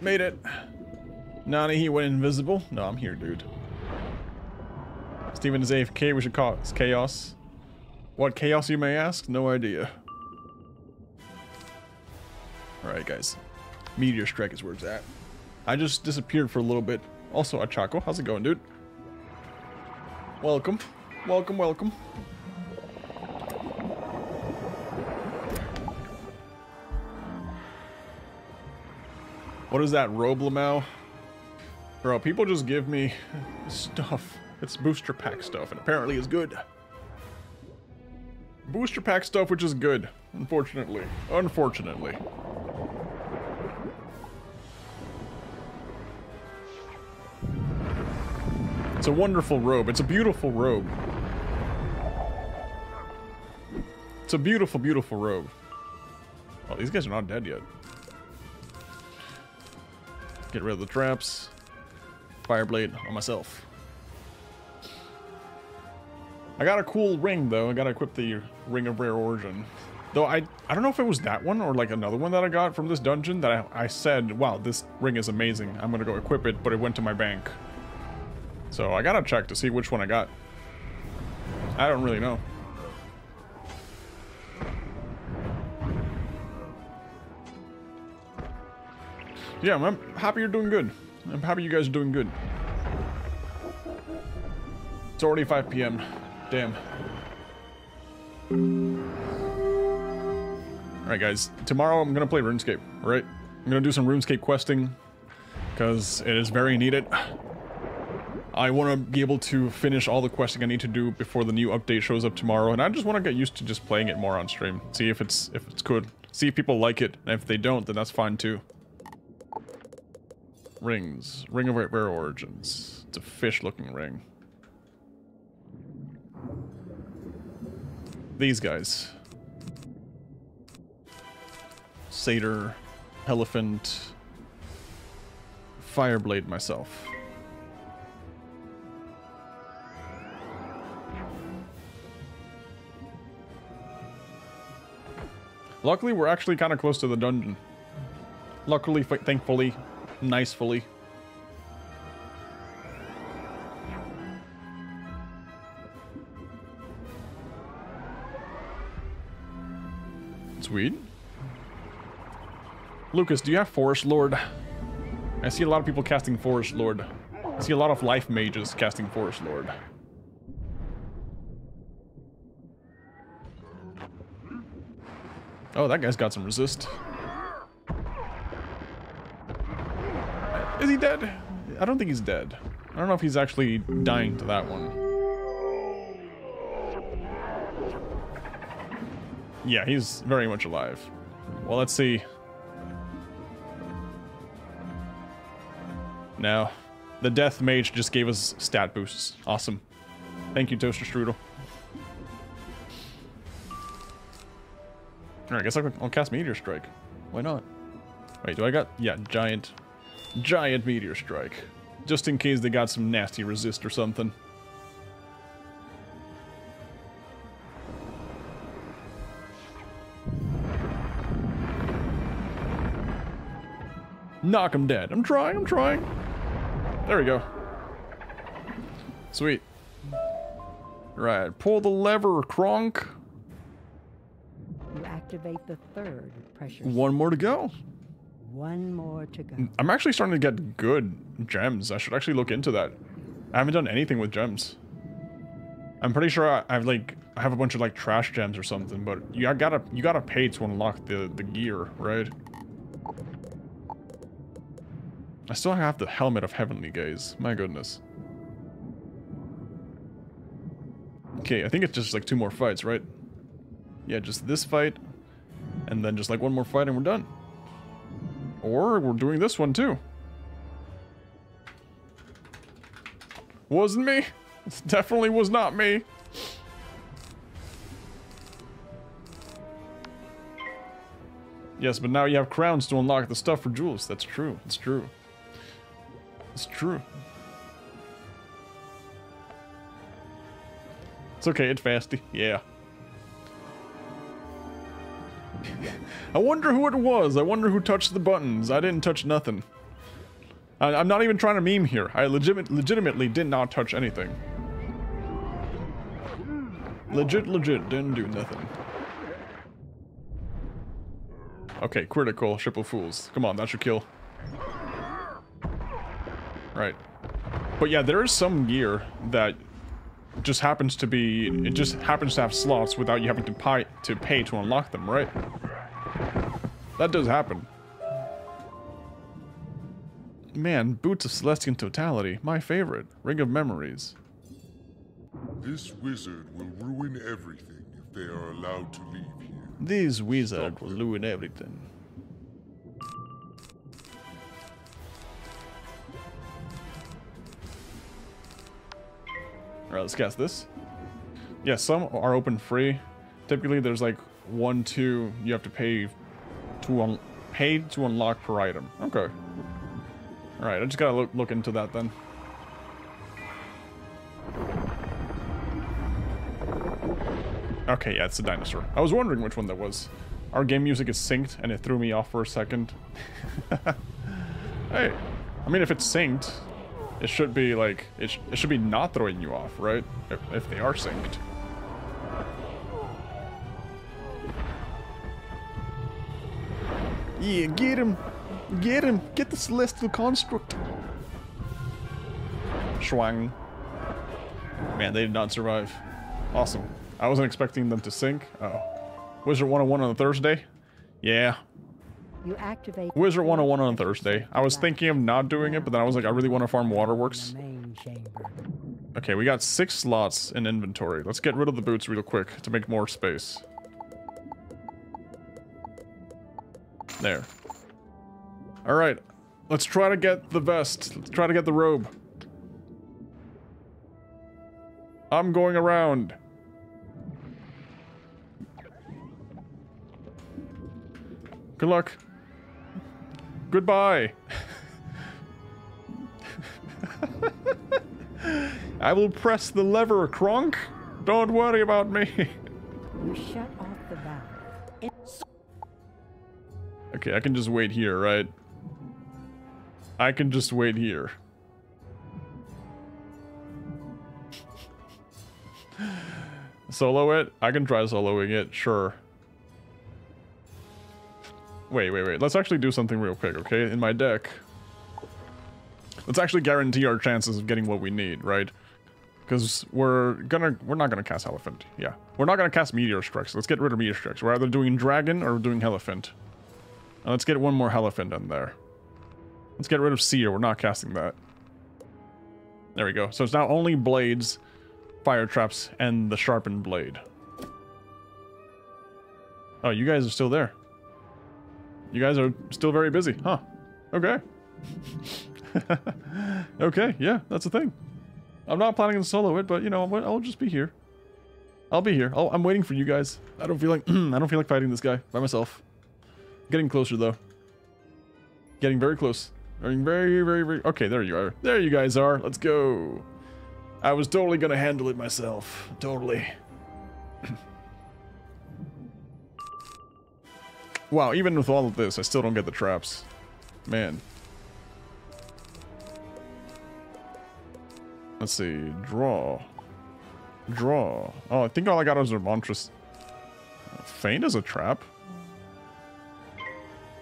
Made it. Nani, he went invisible. No, I'm here, dude. Steven is AFK, we should cause chaos. What chaos, you may ask? No idea. Alright, guys. Meteor Strike is where it's at. I just disappeared for a little bit. Also, Achako, how's it going, dude? Welcome. Welcome, welcome. What is that, Roblamau? Bro, people just give me stuff. It's booster pack stuff, and apparently is good. Booster pack stuff, which is good. Unfortunately. Unfortunately. It's a wonderful robe. It's a beautiful robe. It's a beautiful, beautiful robe. Oh, these guys are not dead yet. Get rid of the traps. Fireblade on myself. I got a cool ring, though. I gotta equip the Ring of Rare Origin. Though I I don't know if it was that one or like another one that I got from this dungeon that I, I said, wow, this ring is amazing. I'm gonna go equip it, but it went to my bank. So I gotta check to see which one I got. I don't really know. Yeah, I'm happy you're doing good. I'm happy you guys are doing good. It's already 5 p.m. Damn. Alright guys, tomorrow I'm gonna play RuneScape, alright? I'm gonna do some RuneScape questing, because it is very needed. I want to be able to finish all the questing I need to do before the new update shows up tomorrow, and I just want to get used to just playing it more on stream. See if it's if it's good. See if people like it, and if they don't, then that's fine too. Rings. Ring of Rare Origins. It's a fish-looking ring. These guys. Satyr. Elephant. Fireblade myself. Luckily, we're actually kind of close to the dungeon. Luckily, thankfully, nicefully. Sweet. Luska, do you have Forest Lord? I see a lot of people casting Forest Lord. I see a lot of life mages casting Forest Lord. Oh, that guy's got some resist. Is he dead? I don't think he's dead. I don't know if he's actually dying to that one. Yeah, he's very much alive. Well, let's see. Now, the Death Mage just gave us stat boosts. Awesome. Thank you, Toaster Strudel. Alright, I guess I'll, I'll cast Meteor Strike. Why not? Wait, do I got... Yeah, Giant... Giant Meteor Strike. Just in case they got some nasty resist or something. Knock him dead. I'm trying, I'm trying. There we go. Sweet. Right, pull the lever, Kronk. You activate the third pressure. One more to go. One more to go. I'm actually starting to get good gems. I should actually look into that. I haven't done anything with gems. I'm pretty sure I, have like I have a bunch of like trash gems or something, but you gotta you gotta pay to unlock the the gear, right? I still have the helmet of heavenly gaze. My goodness. Okay, I think it's just like two more fights, right? Yeah, just this fight, and then just like one more fight and we're done. Or we're doing this one too. Wasn't me. It definitely was not me. Yes, but now you have crowns to unlock the stuff for jewels. That's true. It's true. It's true. It's okay, it's fasty. Yeah. I wonder who it was. I wonder who touched the buttons. I didn't touch nothing. I, am not even trying to meme here. I legit, legitimately did not touch anything. Legit, legit, didn't do nothing. Okay, critical, triple fools. Come on, that should kill. Right. But yeah, there is some gear that just happens to be, it just happens to have slots without you having to pay, to pay to unlock them, right? That does happen. Man, Boots of Celestian Totality, my favorite. Ring of Memories. This wizard will ruin everything if they are allowed to leave here. This wizard will ruin everything. Alright, let's cast this. Yeah, some are open free. Typically, there's like one, two, you have to pay to un to unlock per item. Okay. Alright, I just gotta look, look into that then. Okay, yeah, it's a dinosaur. I was wondering which one that was. Our game music is synced, and it threw me off for a second. hey, I mean, if it's synced, it should be like, it, sh it should be not throwing you off, right? if, if they are synced. Yeah, get him, get him, get the celestial construct. Schwang. Man, they did not survive. Awesome. I wasn't expecting them to sink. Oh. Wizard 101 on a Thursday? Yeah. You activate Wizard 101 on a Thursday. I was thinking of not doing it, but then I was like, I really want to farm waterworks. the main chamber. Okay, we got six slots in inventory. Let's get rid of the boots real quick to make more space. There. Alright. Let's try to get the vest. Let's try to get the robe. I'm going around. Good luck. Goodbye. I will press the lever, Kronk. Don't worry about me. You shut off the valve. Okay, I can just wait here, right? I can just wait here. Solo it? I can try soloing it, sure. Wait, wait, wait. Let's actually do something real quick, okay? In my deck. Let's actually guarantee our chances of getting what we need, right? Because we're gonna, we're not gonna cast Elephant. Yeah, we're not gonna cast Meteor Strikes. Let's get rid of Meteor Strikes. We're either doing Dragon or doing Elephant. And let's get one more Elephant in there. Let's get rid of Seer. We're not casting that. There we go. So it's now only Blades, Fire Traps, and the Sharpened Blade. Oh, you guys are still there. You guys are still very busy, huh? Okay. okay, yeah, that's a thing. I'm not planning to solo it, but you know, I'll just be here. I'll be here. i I'm waiting for you guys. I don't feel like I don't feel like fighting this guy by myself. Getting closer though. Getting very close. Getting very, very, very. Okay, there you are. There you guys are. Let's go. I was totally gonna handle it myself. Totally. wow, even with all of this, I still don't get the traps. Man. Let's see. Draw. Draw. Oh, I think all I got was a Monstrous. Feint is a trap.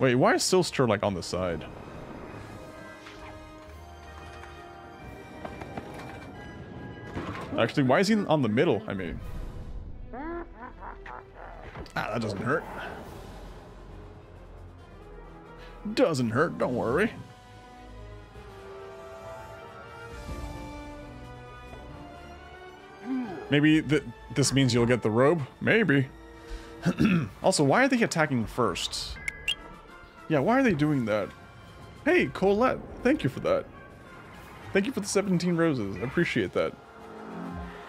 Wait, why is Sylvester like on the side? Actually, why is he on the middle? I mean. Ah, that doesn't hurt. Doesn't hurt, don't worry. Maybe th this means you'll get the robe? Maybe. also, why are they attacking first? Yeah, why are they doing that? Hey, Colette, thank you for that. Thank you for the 17 roses. I appreciate that.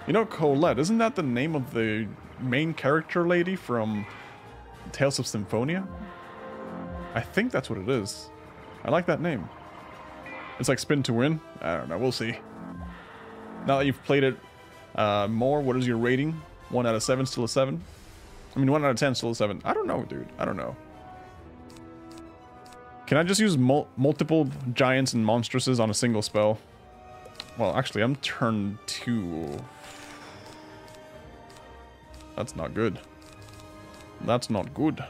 You know, Colette, isn't that the name of the main character lady from Tales of Symphonia? I think that's what it is. I like that name. It's like spin to win? I don't know, we'll see. Now that you've played it uh, more, what is your rating? 1 out of 7, still a 7? I mean, 1 out of 10, still a 7. I don't know, dude. I don't know. Can I just use mul multiple giants and monstresses on a single spell? Well, actually, I'm turn 2. That's not good. That's not good.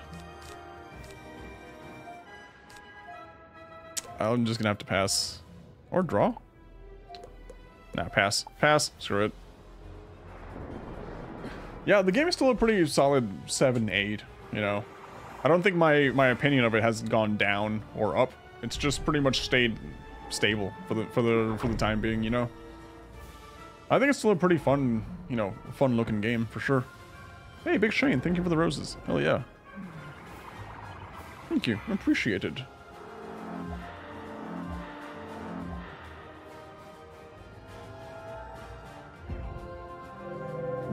I'm just gonna have to pass. Or draw? Nah, pass. Pass. Screw it. Yeah, the game is still a pretty solid 7, 8, you know. I don't think my, my opinion of it has gone down or up. It's just pretty much stayed stable for the for the for the time being, you know. I think it's still a pretty fun, you know, fun looking game for sure. Hey, Big Shane, thank you for the roses. Hell yeah. Thank you. Appreciated.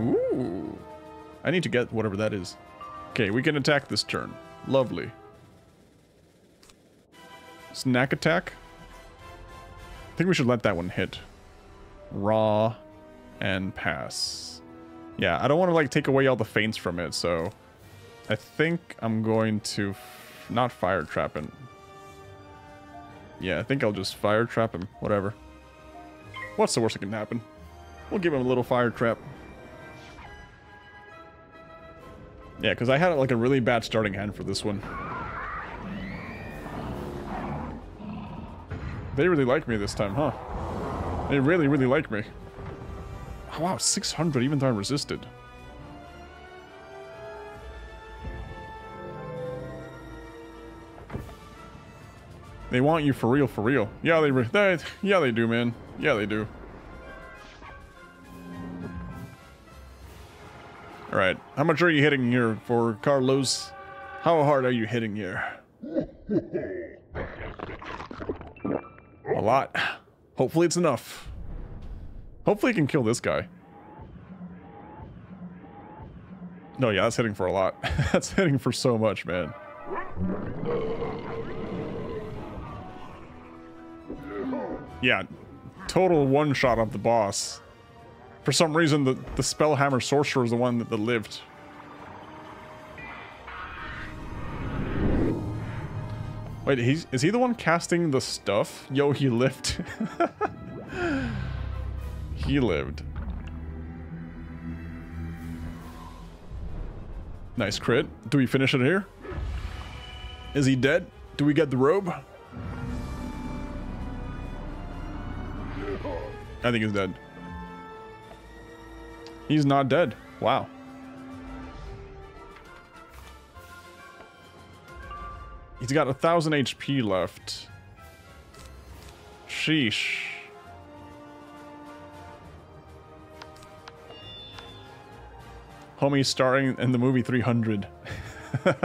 Ooh. I need to get whatever that is. Okay, we can attack this turn. Lovely. Snack attack? I think we should let that one hit. Raw and pass. Yeah, I don't want to like take away all the feints from it, so I think I'm going to not fire trap him. Yeah, I think I'll just fire trap him. Whatever. What's the worst that can happen? We'll give him a little fire trap. Yeah, because I had like a really bad starting hand for this one. They really like me this time, huh? They really, really like me. Oh, wow, 600 even though I resisted. They want you for real, for real. Yeah, they, they yeah they do, man. Yeah, they do. Right, how much are you hitting here for Carlos? How hard are you hitting here? A lot. Hopefully it's enough. Hopefully he can kill this guy. No, yeah, that's hitting for a lot. that's hitting for so much, man. Yeah, total one shot of the boss. For some reason, the, the Spellhammer Sorcerer is the one that, that lived. Wait, he's, is he the one casting the stuff? Yo, he lived. he lived. Nice crit. Do we finish it here? Is he dead? Do we get the robe? I think he's dead. He's not dead. Wow. He's got a thousand HP left. Sheesh. Homie starring in the movie 300. oh,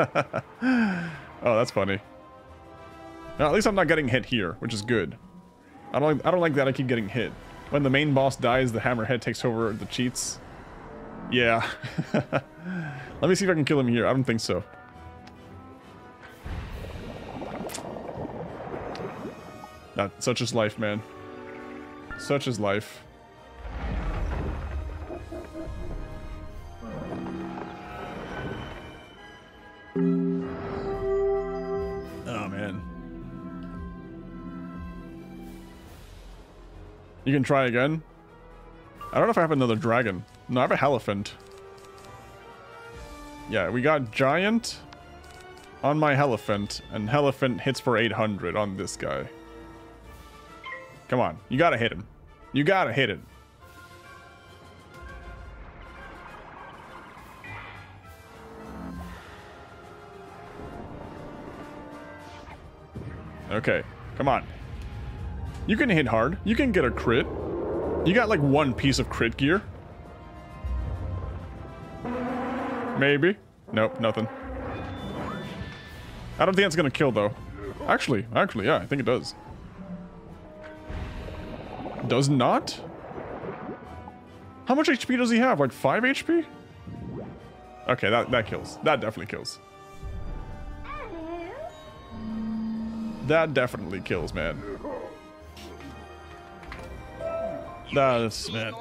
that's funny. Now, at least I'm not getting hit here, which is good. I don't I don't like that I keep getting hit. When the main boss dies, the hammerhead takes over the cheats. Yeah. Let me see if I can kill him here. I don't think so. That, such is life, man. Such is life. Oh, man. You can try again? I don't know if I have another dragon. No, I have a Elephant. Yeah, we got Giant on my Elephant, and Elephant hits for 800 on this guy. Come on, you gotta hit him. You gotta hit him. Okay, come on. You can hit hard. You can get a crit. You got like one piece of crit gear. Maybe. Nope, nothing. I don't think it's gonna kill though. Actually, actually, yeah, I think it does. Does not? How much HP does he have? Like 5 HP? Okay, that, that kills. That definitely kills. That definitely kills, man. That's, man.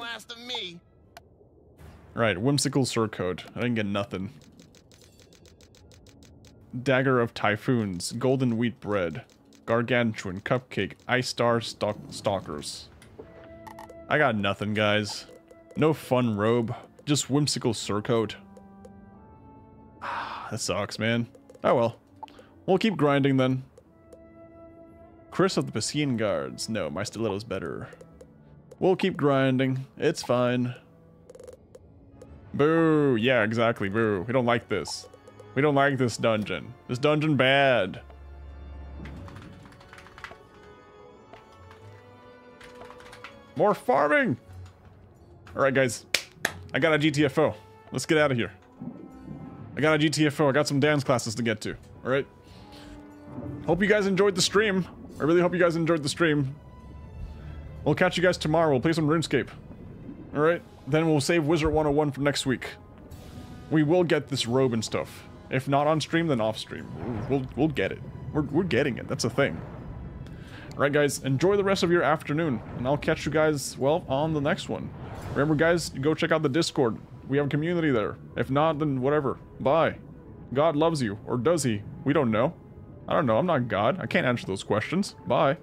Right, whimsical surcoat. I didn't get nothing. Dagger of Typhoons, Golden Wheat Bread, Gargantuan, Cupcake, Ice Star stalk Stalkers. I got nothing, guys. No fun robe, just whimsical surcoat. That sucks, man. Oh well. We'll keep grinding then. Chris of the Piscine Guards. No, my stiletto's better. We'll keep grinding. It's fine. Boo! Yeah, exactly. Boo. We don't like this. We don't like this dungeon. This dungeon bad. More farming! Alright, guys. I got a GTFO. Let's get out of here. I got a GTFO. I got some dance classes to get to. Alright? Hope you guys enjoyed the stream. I really hope you guys enjoyed the stream. We'll catch you guys tomorrow. We'll play some RuneScape. Alright? Then we'll save Wizard 101 for next week. We will get this robe and stuff. If not on stream, then off stream. We'll, we'll get it. We're, we're getting it. That's a thing. Alright guys, enjoy the rest of your afternoon. And I'll catch you guys, well, on the next one. Remember guys, go check out the Discord. We have a community there. If not, then whatever. Bye. God loves you. Or does he? We don't know. I don't know. I'm not God. I can't answer those questions. Bye.